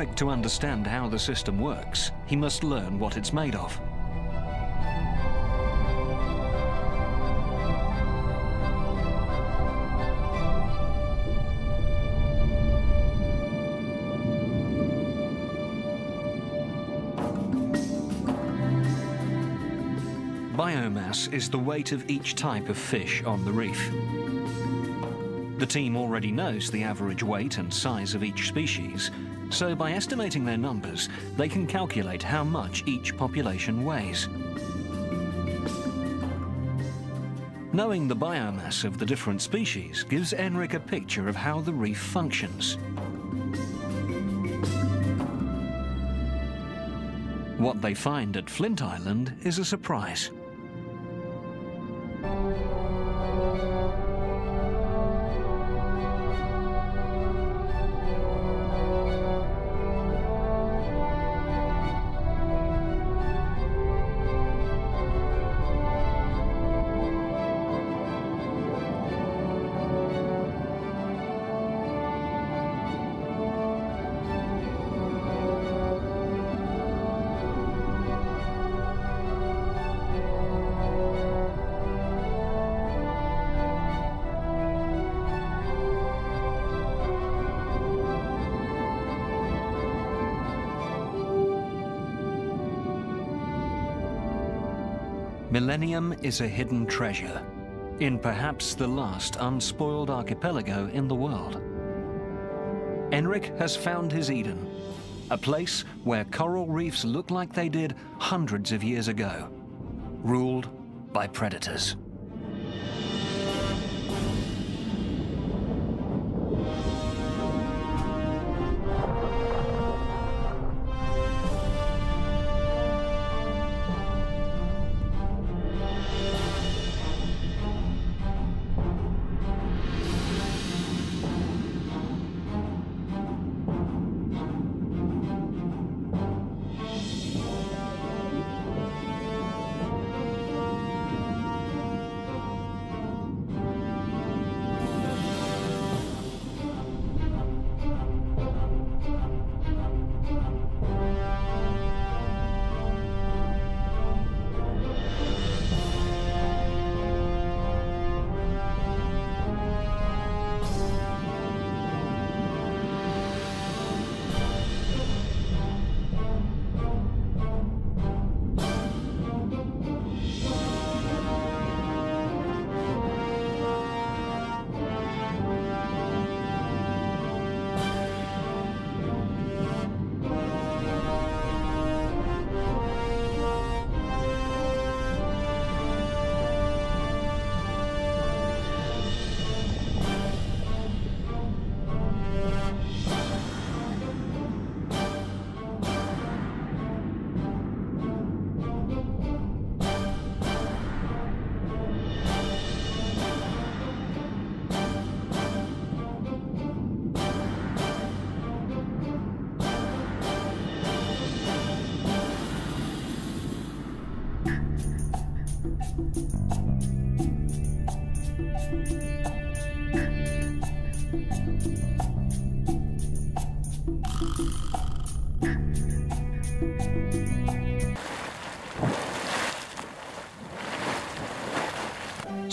To understand how the system works, he must learn what it's made of. Biomass is the weight of each type of fish on the reef. The team already knows the average weight and size of each species, so by estimating their numbers, they can calculate how much each population weighs. Knowing the biomass of the different species gives Enric a picture of how the reef functions. What they find at Flint Island is a surprise. Millennium is a hidden treasure in perhaps the last unspoiled archipelago in the world. Enric has found his Eden, a place where coral reefs look like they did hundreds of years ago, ruled by predators.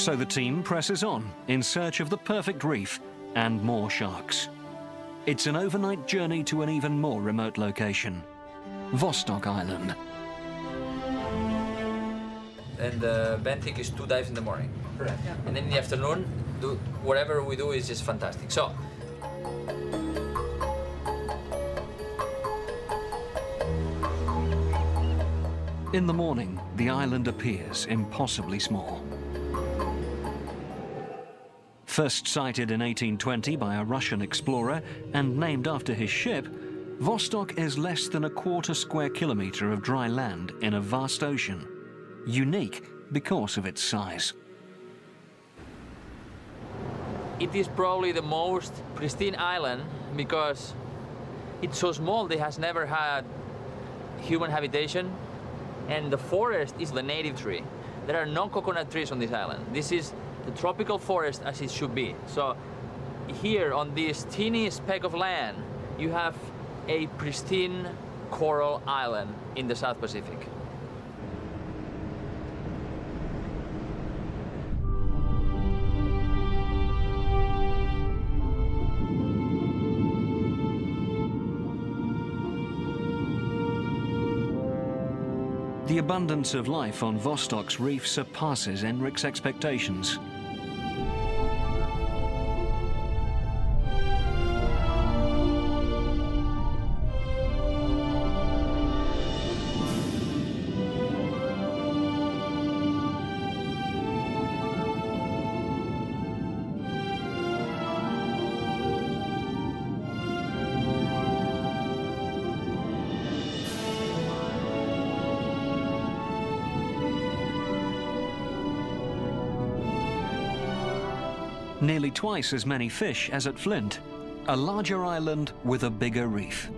So the team presses on in search of the perfect reef and more sharks. It's an overnight journey to an even more remote location, Vostok Island. And uh, the Benthic is two dives in the morning. Correct. Yeah. And then in the afternoon, do whatever we do is just fantastic. So. In the morning, the island appears impossibly small. First sighted in 1820 by a Russian explorer and named after his ship, Vostok is less than a quarter square kilometre of dry land in a vast ocean, unique because of its size. It is probably the most pristine island because it's so small it has never had human habitation and the forest is the native tree. There are no coconut trees on this island. This is the tropical forest as it should be. So here on this teeny speck of land, you have a pristine coral island in the South Pacific. The abundance of life on Vostok's reef surpasses Enric's expectations. Nearly twice as many fish as at Flint, a larger island with a bigger reef.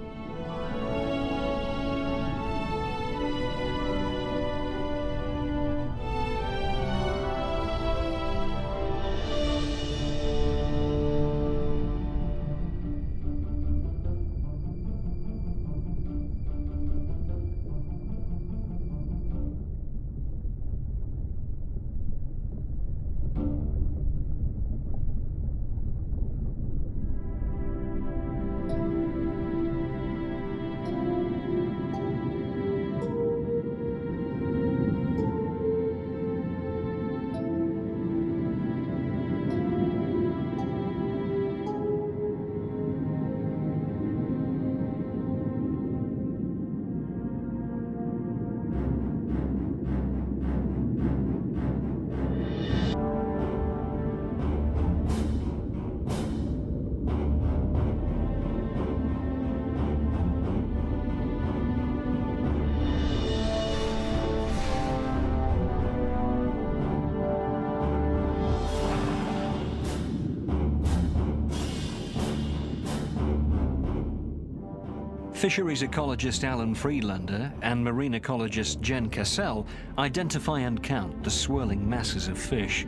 Fisheries ecologist Alan Friedlander and marine ecologist Jen Caselle identify and count the swirling masses of fish.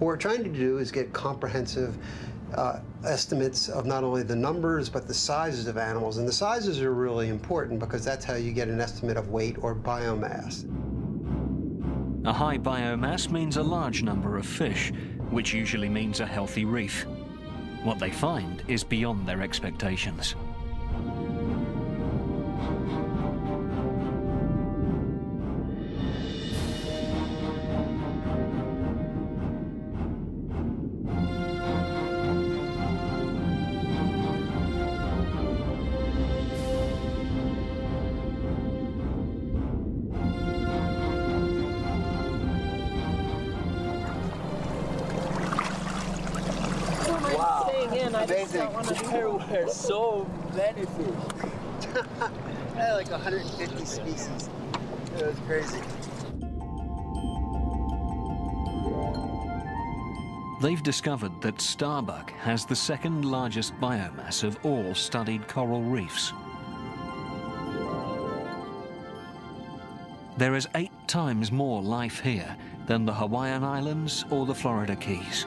What we're trying to do is get comprehensive uh, estimates of not only the numbers but the sizes of animals. And the sizes are really important because that's how you get an estimate of weight or biomass. A high biomass means a large number of fish, which usually means a healthy reef. What they find is beyond their expectations. There were so many fish. I had like 150 species. It was crazy. They've discovered that Starbuck has the second largest biomass of all studied coral reefs. There is eight times more life here than the Hawaiian Islands or the Florida Keys.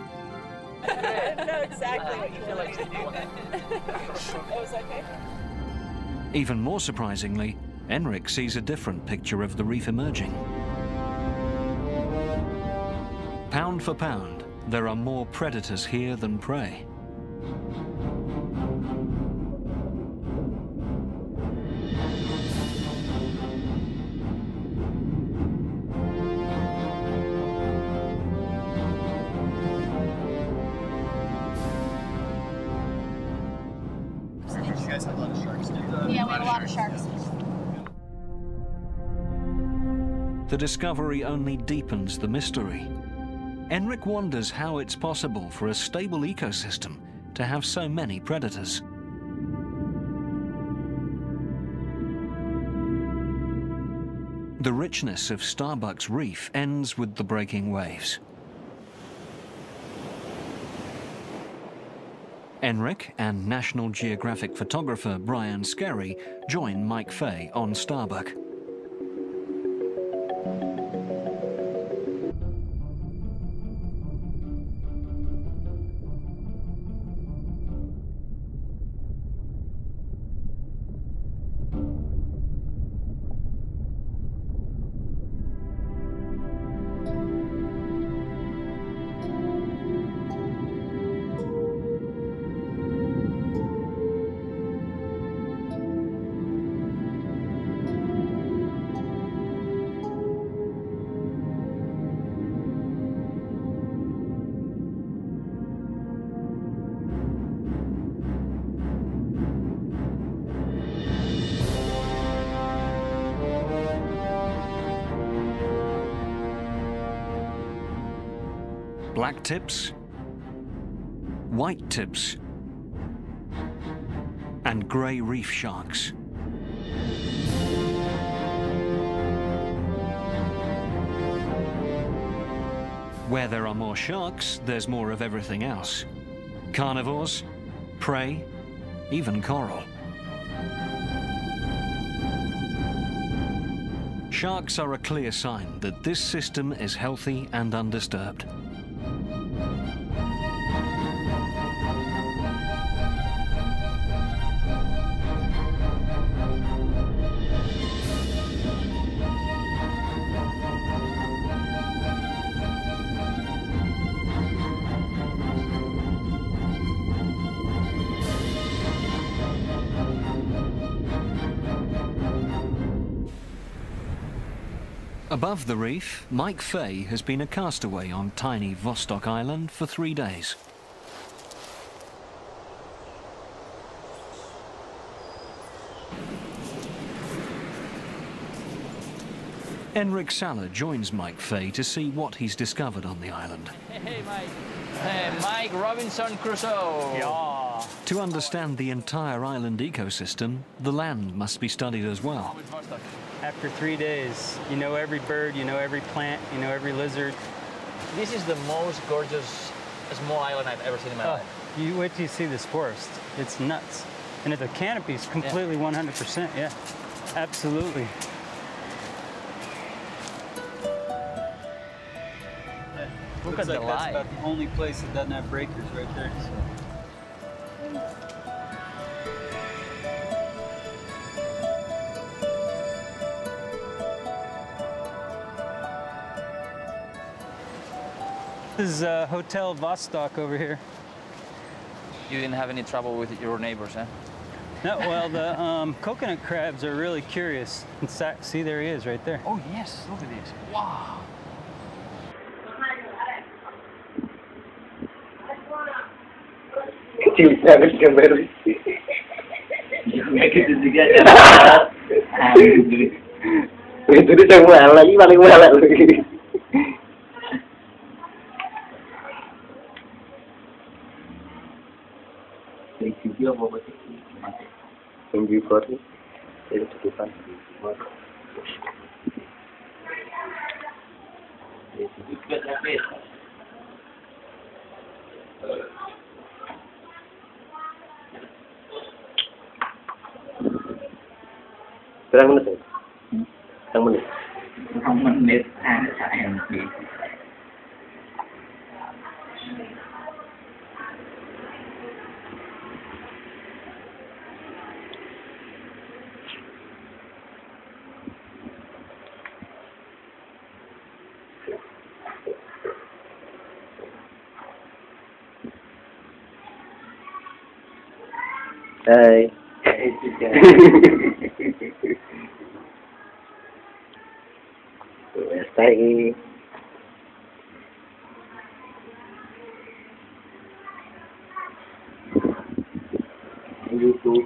Know exactly what you like to do. it was okay? Even more surprisingly, Enric sees a different picture of the reef emerging. Pound for pound, there are more predators here than prey. The discovery only deepens the mystery. Enric wonders how it's possible for a stable ecosystem to have so many predators. The richness of Starbuck's reef ends with the breaking waves. Enric and National Geographic photographer Brian Skerry join Mike Fay on Starbuck. Tips, white tips, and grey reef sharks. Where there are more sharks, there's more of everything else. Carnivores, prey, even coral. Sharks are a clear sign that this system is healthy and undisturbed. Above the reef, Mike Fay has been a castaway on tiny Vostok Island for three days. Enric Sala joins Mike Fay to see what he's discovered on the island. Hey, Mike. Hey, Mike Robinson Crusoe. Yeah. To understand the entire island ecosystem, the land must be studied as well. After three days, you know every bird, you know every plant, you know every lizard. This is the most gorgeous small island I've ever seen in my Oh, life. you wait till you see this forest. It's nuts. And the canopy is completely 100%, yeah. Absolutely. Look Looks at like the that's about the only place that doesn't have breakers right there. This is uh, Hotel Vostok over here. You didn't have any trouble with your neighbors, huh? No, well, the um, coconut crabs are really curious. In fact, see, there he is right there. Oh, yes, look at this. Wow. Cinta macam baru. Gitu juga. Itu dia yang mahal lagi paling mahal lagi. dia mau baca Thank you for it. Jadi tu kan. Berapa menit? Berapa menit? Berapa menit? Berapa? Đây. Ahí. YouTube.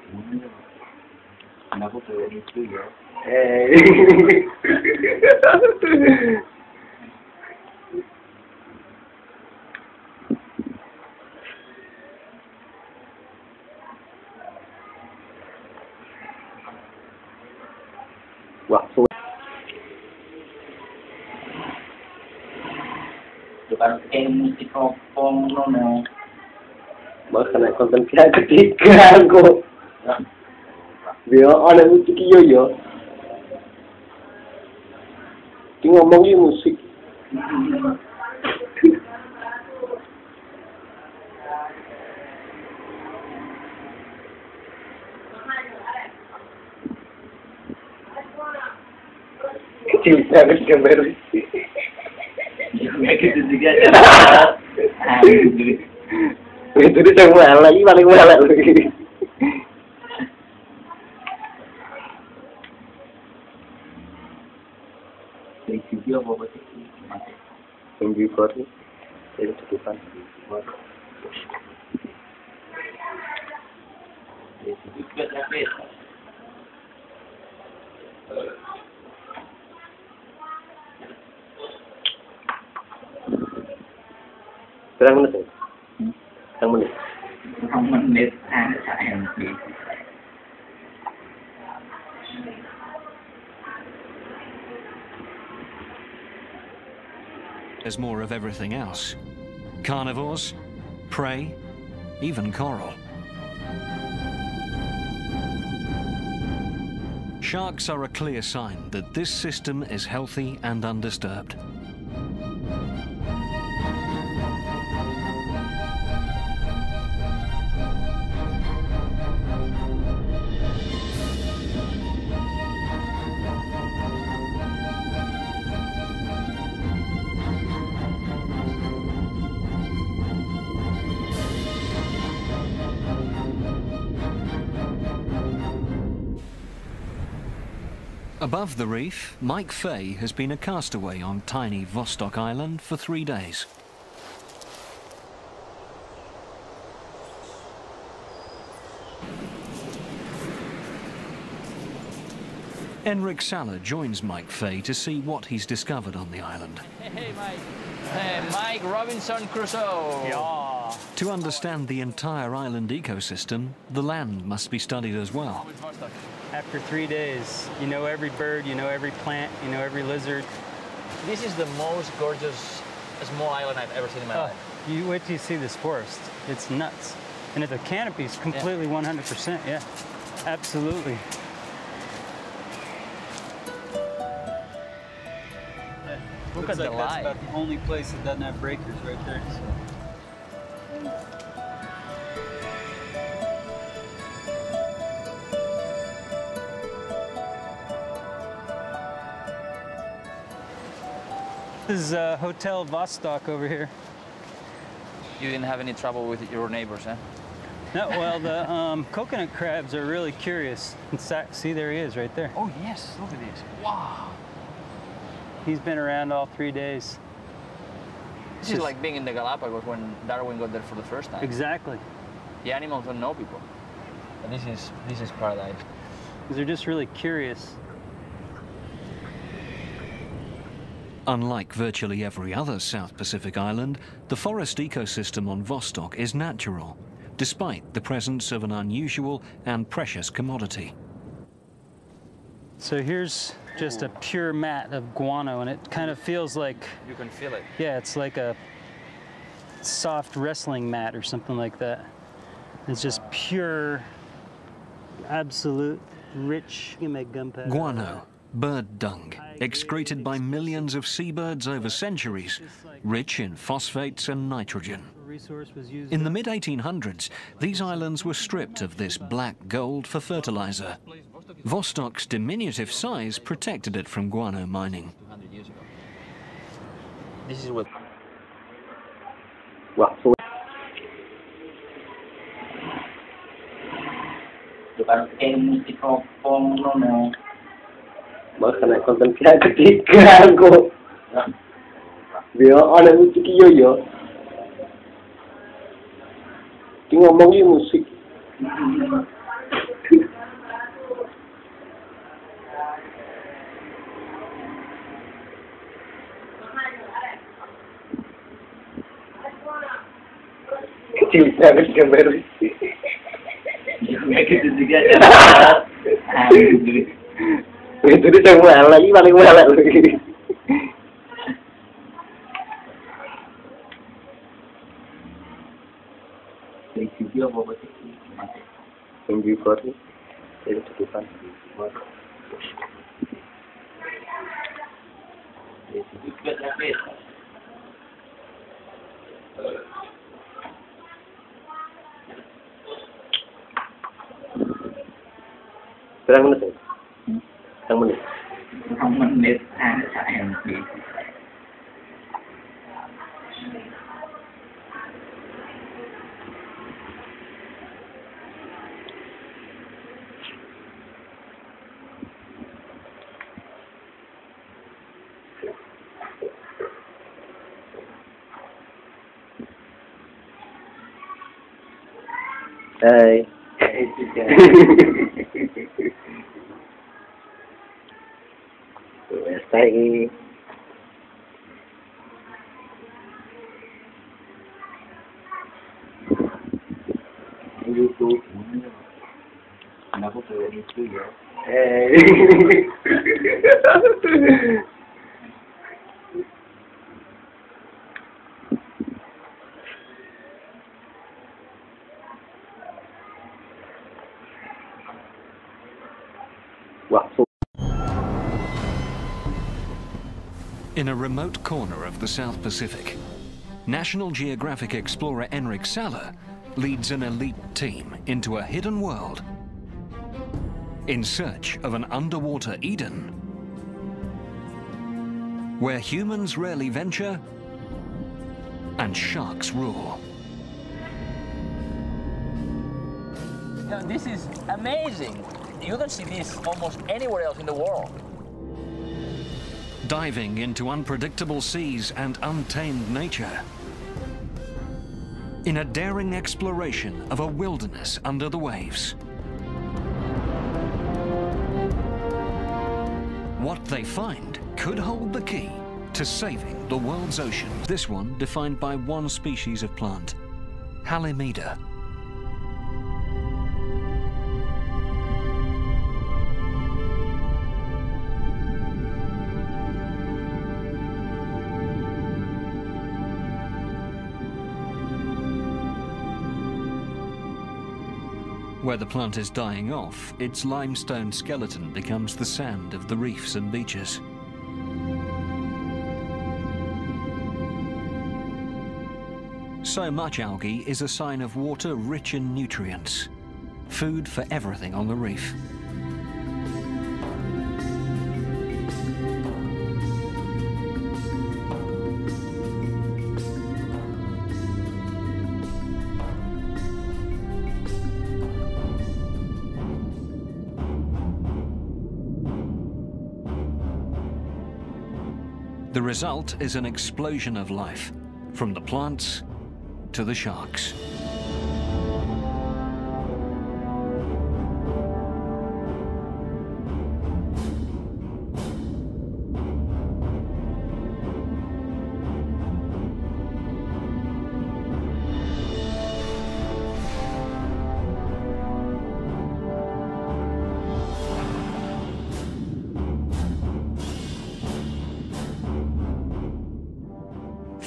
Nó có từ YouTube vậy. nikah kok. Dia ada musik yo yo. Ki ngomongi musik. Cinta bisa berisi. Ya, kita juga. Itu dia yang mahal lagi paling mahal lagi. Video apa apa sih? Yang before ni, itu tutupan. Itu juga tapi. Berapa menit? Ya? Berapa menit? Không mình biết ai nó chạy làm gì. There's more of everything else. Carnivores, prey, even coral. Sharks are a clear sign that this system is healthy and undisturbed. Above the reef, Mike Fay has been a castaway on tiny Vostok Island for three days. Enric Sala joins Mike Fay to see what he's discovered on the island. Hey, Mike. Hey, Mike Robinson Crusoe. Yeah. To understand the entire island ecosystem, the land must be studied as well. After three days, you know every bird, you know every plant, you know every lizard. This is the most gorgeous small island I've ever seen in my Oh, life. you wait till you see this forest. It's nuts. And the canopy's completely 100%, yeah. Absolutely. Look Looks at like the that's about the only place that doesn't have breakers right there. This is uh, Hotel Vostok over here. You didn't have any trouble with your neighbors, huh? No, well, the um, coconut crabs are really curious. Fact, see, there he is right there. Oh yes, look at this. Wow. He's been around all three days. This is like being in the Galapagos when Darwin got there for the first time. Exactly. The animals don't know people. But this is this is paradise. They're just really curious. Unlike virtually every other South Pacific island, the forest ecosystem on Vostok is natural, despite the presence of an unusual and precious commodity. So here's just a pure mat of guano, and it kind of feels like, You can feel it. yeah, it's like a soft wrestling mat or something like that. It's just pure, absolute, rich. You make gunpowder. Guano, bird dung, excreted by millions of seabirds over centuries, rich in phosphates and nitrogen. In the mid 1800s, these islands were stripped of this black gold for fertilizer. Vostok's diminutive size protected it from guano mining. 200 years ago. This is what. Pakai mikrofon nono. Makanya konten kita ketiga aku. Biar ada musik yo yo. Ki ngomongin musik. Kecil banget gambar. Gitu juga. Itu dia yang mahal lagi paling mahal lagi. Dari video apa sih? Yang before nih, itu tutupan. Juga tapi. Không mình Không mình biết à Tại em biết. Hey. sahihi In a remote corner of the South Pacific, National Geographic explorer Enric Sala leads an elite team into a hidden world in search of an underwater Eden where humans rarely venture and sharks rule. This is amazing. You don't see this almost anywhere else in the world. Diving into unpredictable seas and untamed nature. In a daring exploration of a wilderness under the waves. What they find could hold the key to saving the world's oceans. This one defined by one species of plant, Halimeda. Where the plant is dying off, its limestone skeleton becomes the sand of the reefs and beaches. So much algae is a sign of water rich in nutrients, food for everything on the reef. The result is an explosion of life, from the plants to the sharks.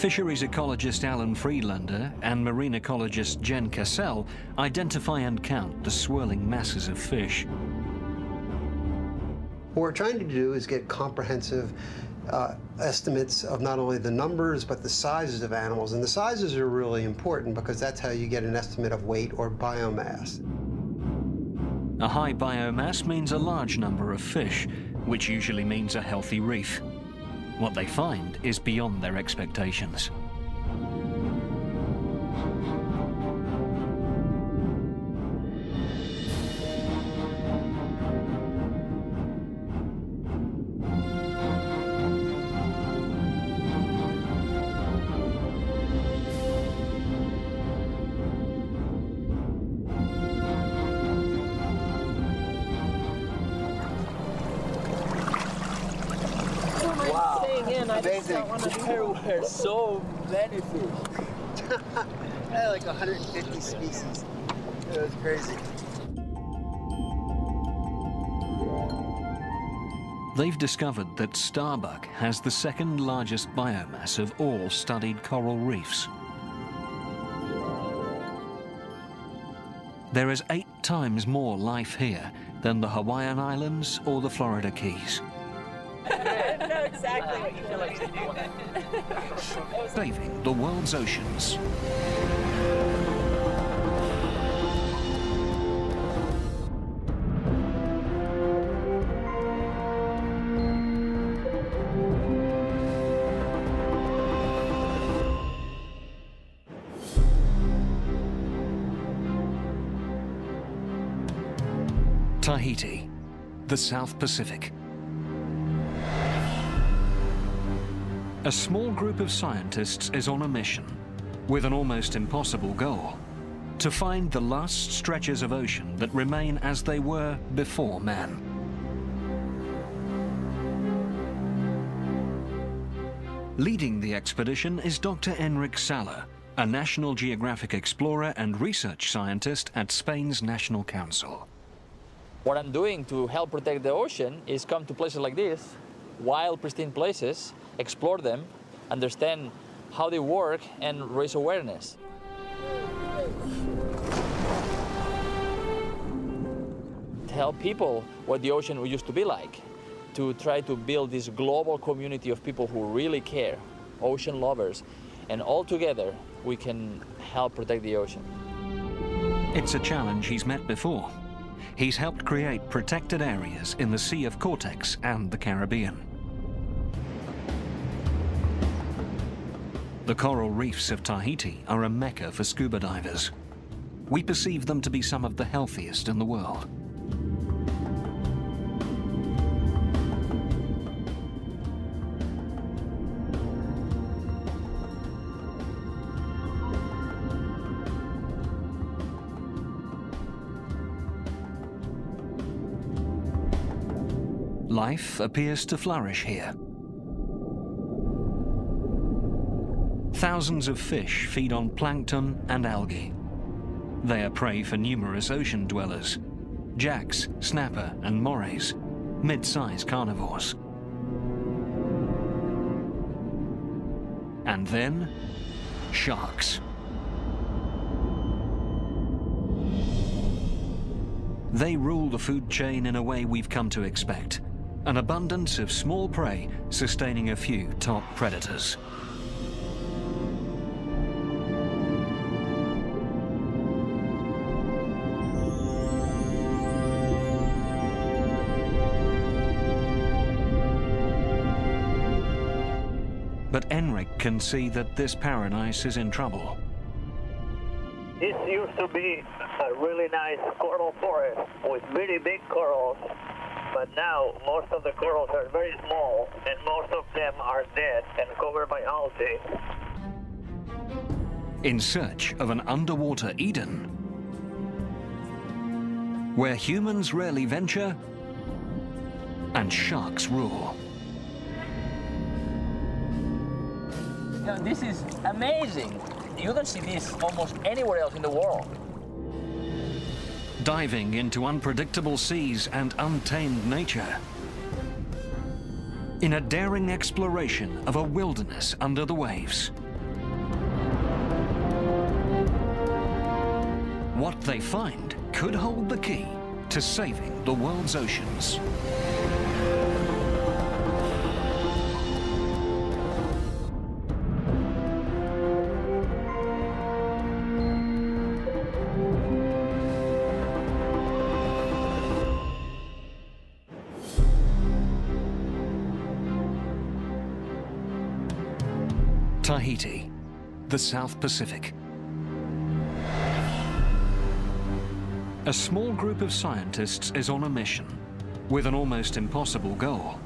Fisheries ecologist Alan Friedlander and marine ecologist Jen Caselle identify and count the swirling masses of fish. What we're trying to do is get comprehensive uh, estimates of not only the numbers but the sizes of animals. And the sizes are really important because that's how you get an estimate of weight or biomass. A high biomass means a large number of fish, which usually means a healthy reef. What they find is beyond their expectations. So many fish. I had like 150 species. It was crazy. They've discovered that Starbuck has the second largest biomass of all studied coral reefs. There is eight times more life here than the Hawaiian Islands or the Florida Keys. Exactly what you like to do. Saving the world's oceans. Tahiti, the South Pacific. A small group of scientists is on a mission with an almost impossible goal to find the last stretches of ocean that remain as they were before man. Leading the expedition is Dr. Enric Sala, a National Geographic explorer and research scientist at Spain's National Council. What I'm doing to help protect the ocean is come to places like this, wild, pristine places, explore them, understand how they work, and raise awareness. Tell people what the ocean used to be like, to try to build this global community of people who really care, ocean lovers, and all together we can help protect the ocean. It's a challenge he's met before. He's helped create protected areas in the Sea of Cortez and the Caribbean. The coral reefs of Tahiti are a mecca for scuba divers. We perceive them to be some of the healthiest in the world. Life appears to flourish here. Thousands of fish feed on plankton and algae. They are prey for numerous ocean dwellers, jacks, snapper and morays, mid-sized carnivores. And then, sharks. They rule the food chain in a way we've come to expect. An abundance of small prey sustaining a few top predators. But Enric can see that this paradise is in trouble. This used to be a really nice coral forest with really big corals, but now most of the corals are very small and most of them are dead and covered by algae. In search of an underwater Eden, where humans rarely venture and sharks rule. This is amazing. You don't see this almost anywhere else in the world. Diving into unpredictable seas and untamed nature. In a daring exploration of a wilderness under the waves. What they find could hold the key to saving the world's oceans. The South Pacific. A small group of scientists is on a mission with an almost impossible goal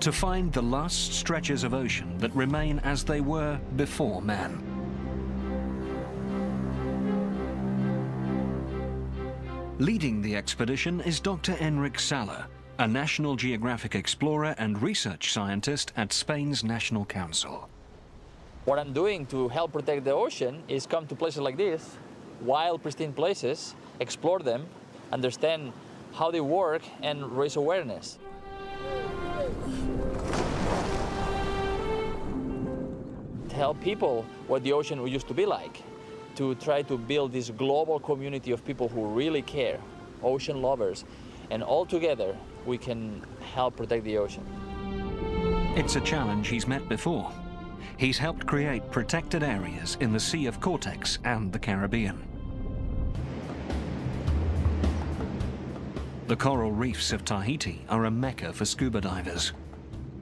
to find the last stretches of ocean that remain as they were before man. Leading the expedition is Dr. Enric Sala, a National Geographic explorer and research scientist at Spain's National Council. What I'm doing to help protect the ocean is come to places like this, wild, pristine places, explore them, understand how they work, and raise awareness. Tell people what the ocean used to be like, to try to build this global community of people who really care, ocean lovers, and all together we can help protect the ocean. It's a challenge he's met before. He's helped create protected areas in the Sea of Cortez and the Caribbean. The coral reefs of Tahiti are a mecca for scuba divers.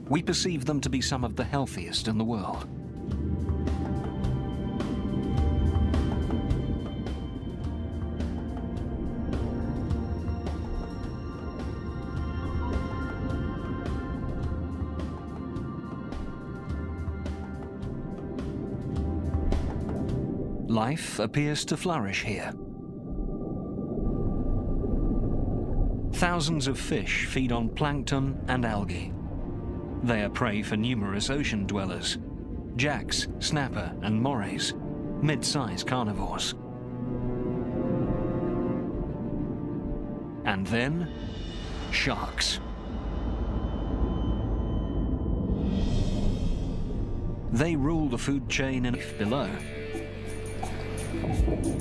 We perceive them to be some of the healthiest in the world. Life appears to flourish here. Thousands of fish feed on plankton and algae. They are prey for numerous ocean dwellers, jacks, snapper and morays, mid-size carnivores. And then, sharks. They rule the food chain and below. Only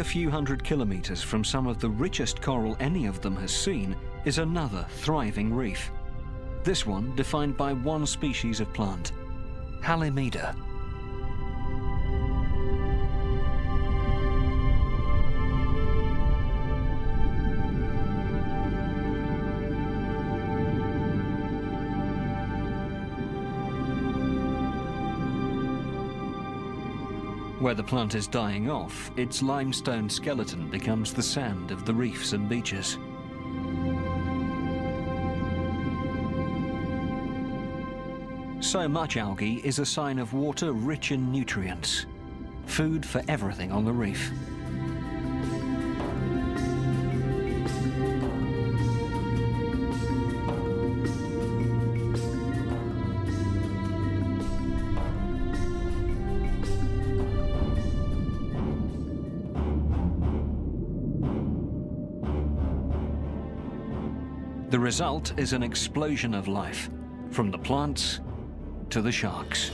a few hundred kilometers from some of the richest coral any of them has seen is another thriving reef. This one defined by one species of plant, Halimeda. Where the plant is dying off, its limestone skeleton becomes the sand of the reefs and beaches. So much algae is a sign of water rich in nutrients, food for everything on the reef. The result is an explosion of life, from the plants to the sharks.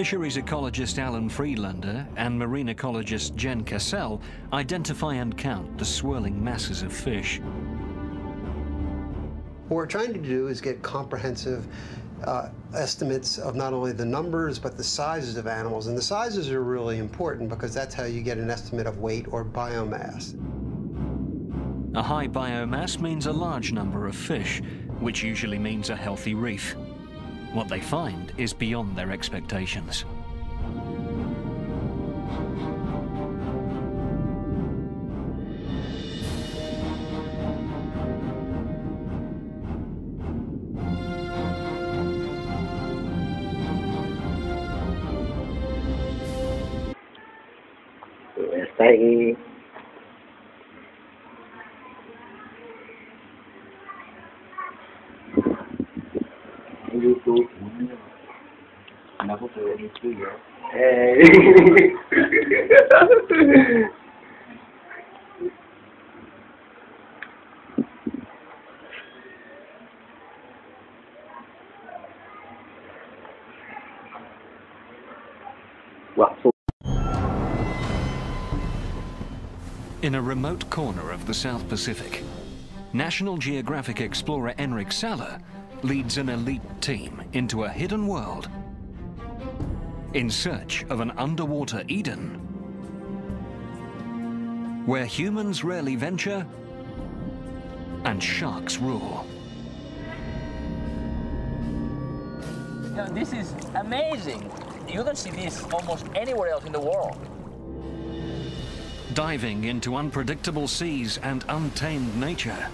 Fisheries ecologist Alan Friedlander and marine ecologist Jen Caselle identify and count the swirling masses of fish. What we're trying to do is get comprehensive uh, estimates of not only the numbers but the sizes of animals. And the sizes are really important because that's how you get an estimate of weight or biomass. A high biomass means a large number of fish, which usually means a healthy reef. What they find is beyond their expectations. In a remote corner of the South Pacific, National Geographic explorer Enric Sala leads an elite team into a hidden world in search of an underwater Eden where humans rarely venture and sharks rule. This is amazing. You don't see this almost anywhere else in the world. Diving into unpredictable seas and untamed nature.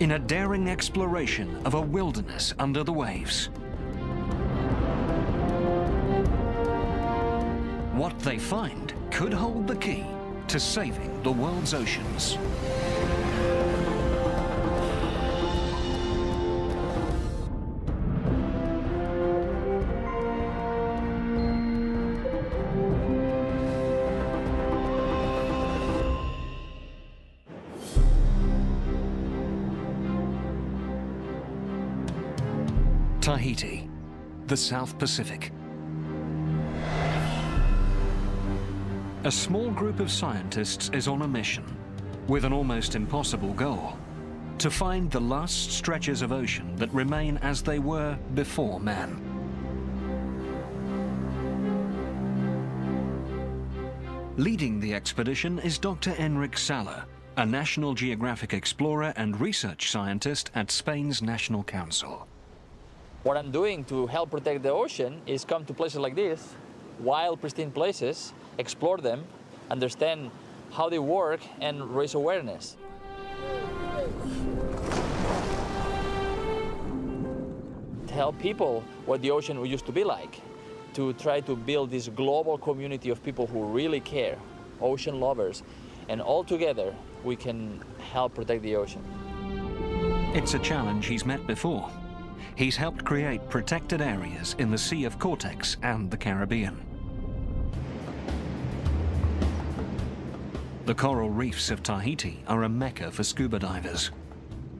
In a daring exploration of a wilderness under the waves. They find could hold the key to saving the world's oceans. Tahiti, the South Pacific. A small group of scientists is on a mission with an almost impossible goal to find the last stretches of ocean that remain as they were before man. Leading the expedition is Dr. Enric Sala, a National Geographic explorer and research scientist at Spain's National Council. What I'm doing to help protect the ocean is come to places like this, wild, pristine places, explore them, understand how they work, and raise awareness. Tell people what the ocean used to be like, to try to build this global community of people who really care, ocean lovers, and all together we can help protect the ocean. It's a challenge he's met before. He's helped create protected areas in the Sea of Cortez and the Caribbean. The coral reefs of Tahiti are a mecca for scuba divers.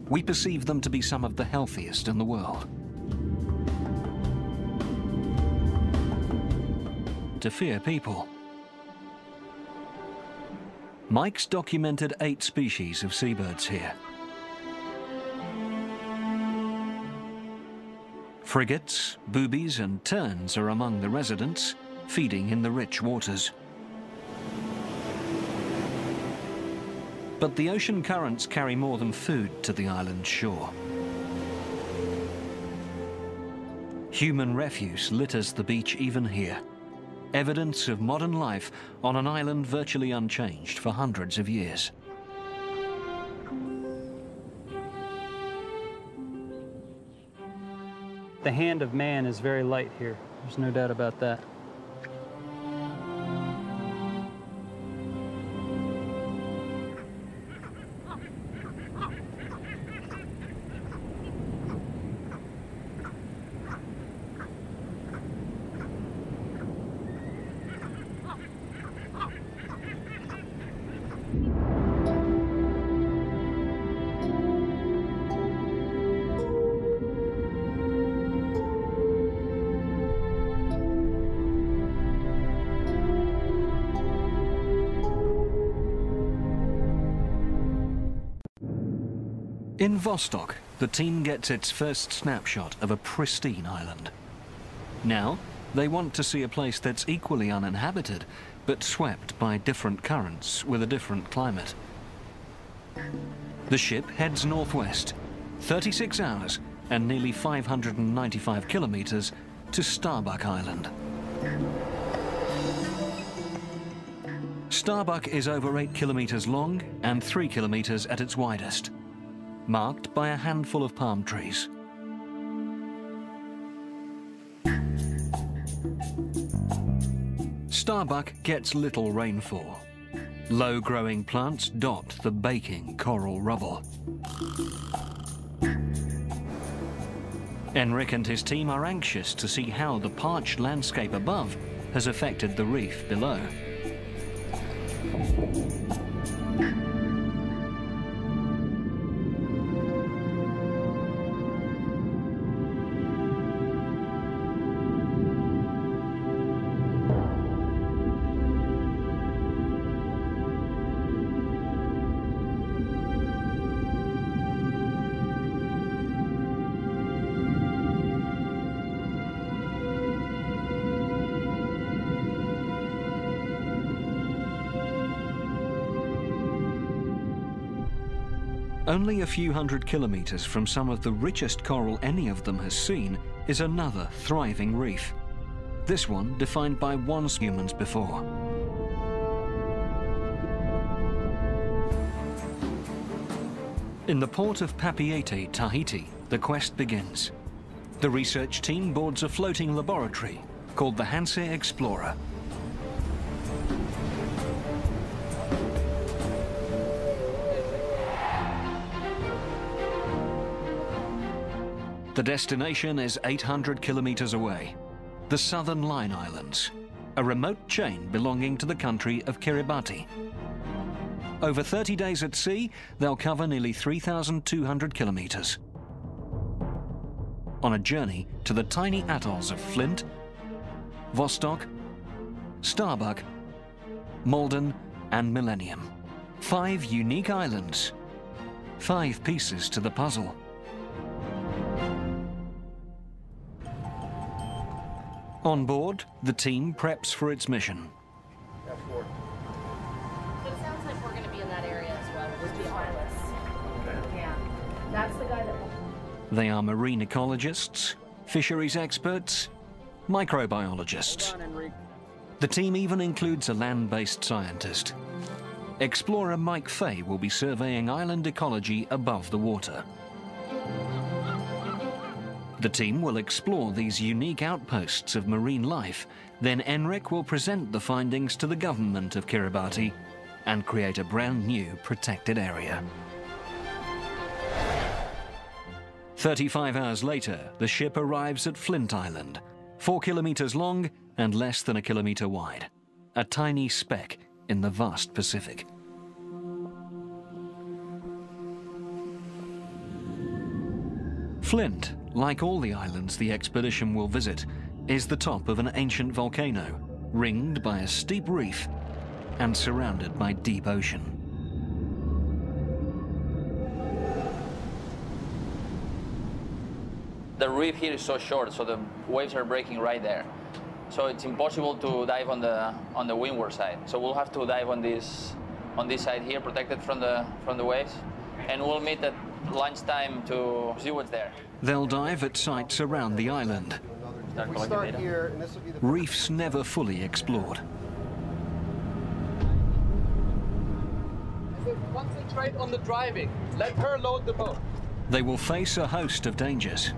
We perceive them to be some of the healthiest in the world. To fear people. Mike's documented eight species of seabirds here. Frigates, boobies and terns are among the residents, feeding in the rich waters. But the ocean currents carry more than food to the island's shore. Human refuse litters the beach even here. Evidence of modern life on an island virtually unchanged for hundreds of years. the hand of man is very light here. There's no doubt about that. In Vostok, the team gets its first snapshot of a pristine island. Now, they want to see a place that's equally uninhabited, but swept by different currents with a different climate. The ship heads northwest, 36 hours and nearly 595 kilometers to Starbuck Island. Starbuck is over 8 kilometers long and 3 kilometers at its widest marked by a handful of palm trees. Starbuck gets little rainfall. Low-growing plants dot the baking coral rubble. Enric and his team are anxious to see how the parched landscape above has affected the reef below. Only a few hundred kilometers from some of the richest coral any of them has seen is another thriving reef. This one defined by once humans before. In the port of Papeete, Tahiti, the quest begins. The research team boards a floating laboratory called the Hanse Explorer. The destination is 800 kilometers away, the Southern Line Islands, a remote chain belonging to the country of Kiribati. Over 30 days at sea, they'll cover nearly 3,200 kilometers. On a journey to the tiny atolls of Flint, Vostok, Starbuck, Malden, and Millennium. Five unique islands. Five pieces to the puzzle. On board, the team preps for its mission. It sounds like we're going to be in that area as well with the Twilis. Yeah. That's the guy that. They are marine ecologists, fisheries experts, microbiologists. The team even includes a land-based scientist. Explorer Mike Fay will be surveying island ecology above the water. The team will explore these unique outposts of marine life. Then Enric will present the findings to the government of Kiribati and create a brand new protected area. 35 hours later, the ship arrives at Flint Island, four kilometers long and less than a kilometer wide. A tiny speck in the vast Pacific. Flint like all the islands the expedition will visit, is the top of an ancient volcano, ringed by a steep reef and surrounded by deep ocean. The reef here is so short, so the waves are breaking right there. So it's impossible to dive on the on the windward side. So we'll have to dive on this on this side here, protected from the from the waves, and we'll meet at lunchtime to see what's there. They'll dive at sites around the island. We start here, and this will be the Reefs never fully explored. Concentrate on the driving. Let her load the boat. They will face a host of dangers.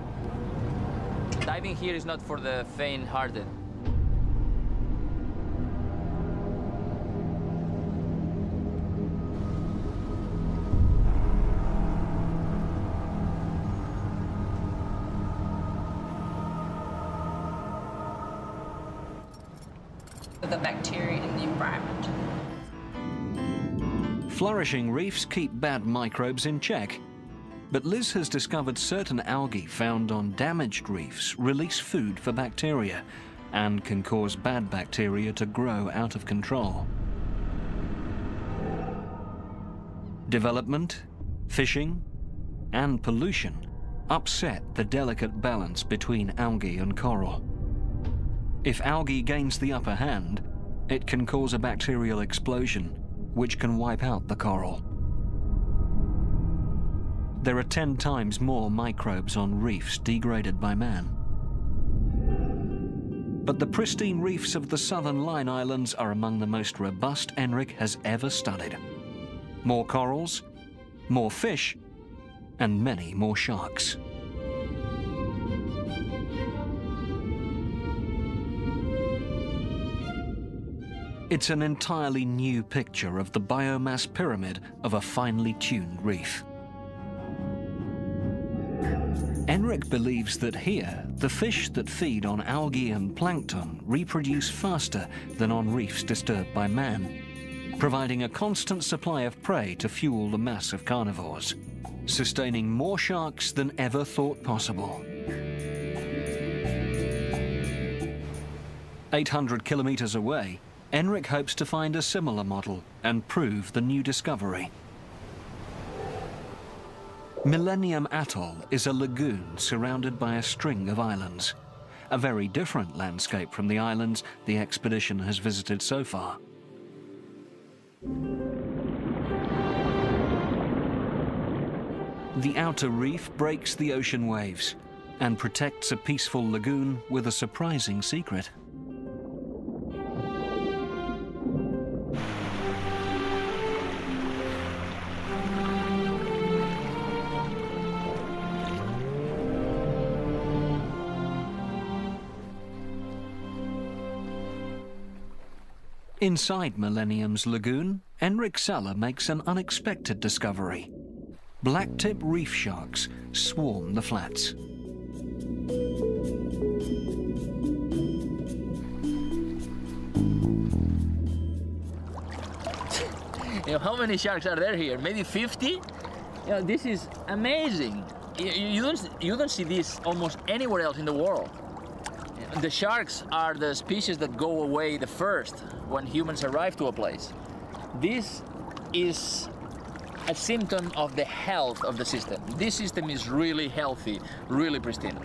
Diving here is not for the faint-hearted. Flourishing reefs keep bad microbes in check. But Liz has discovered certain algae found on damaged reefs release food for bacteria and can cause bad bacteria to grow out of control. Development, fishing, and pollution upset the delicate balance between algae and coral. If algae gains the upper hand, it can cause a bacterial explosion, which can wipe out the coral. There are 10 times more microbes on reefs degraded by man. But the pristine reefs of the southern Line Islands are among the most robust ENRIC has ever studied. More corals, more fish, and many more sharks. It's an entirely new picture of the biomass pyramid of a finely tuned reef. ENRIC believes that here, the fish that feed on algae and plankton reproduce faster than on reefs disturbed by man, providing a constant supply of prey to fuel the mass of carnivores, sustaining more sharks than ever thought possible. 800 kilometers away, ENRIC hopes to find a similar model and prove the new discovery. Millennium Atoll is a lagoon surrounded by a string of islands. A very different landscape from the islands the expedition has visited so far. The outer reef breaks the ocean waves and protects a peaceful lagoon with a surprising secret. Inside Millennium's lagoon, ENRIC Sala makes an unexpected discovery. Blacktip reef sharks swarm the flats. How many sharks are there here? Maybe 50? You know, this is amazing. You, don't, you don't see this almost anywhere else in the world. The sharks are the species that go away the first when humans arrive to a place. This is a symptom of the health of the system. This system is really healthy, really pristine.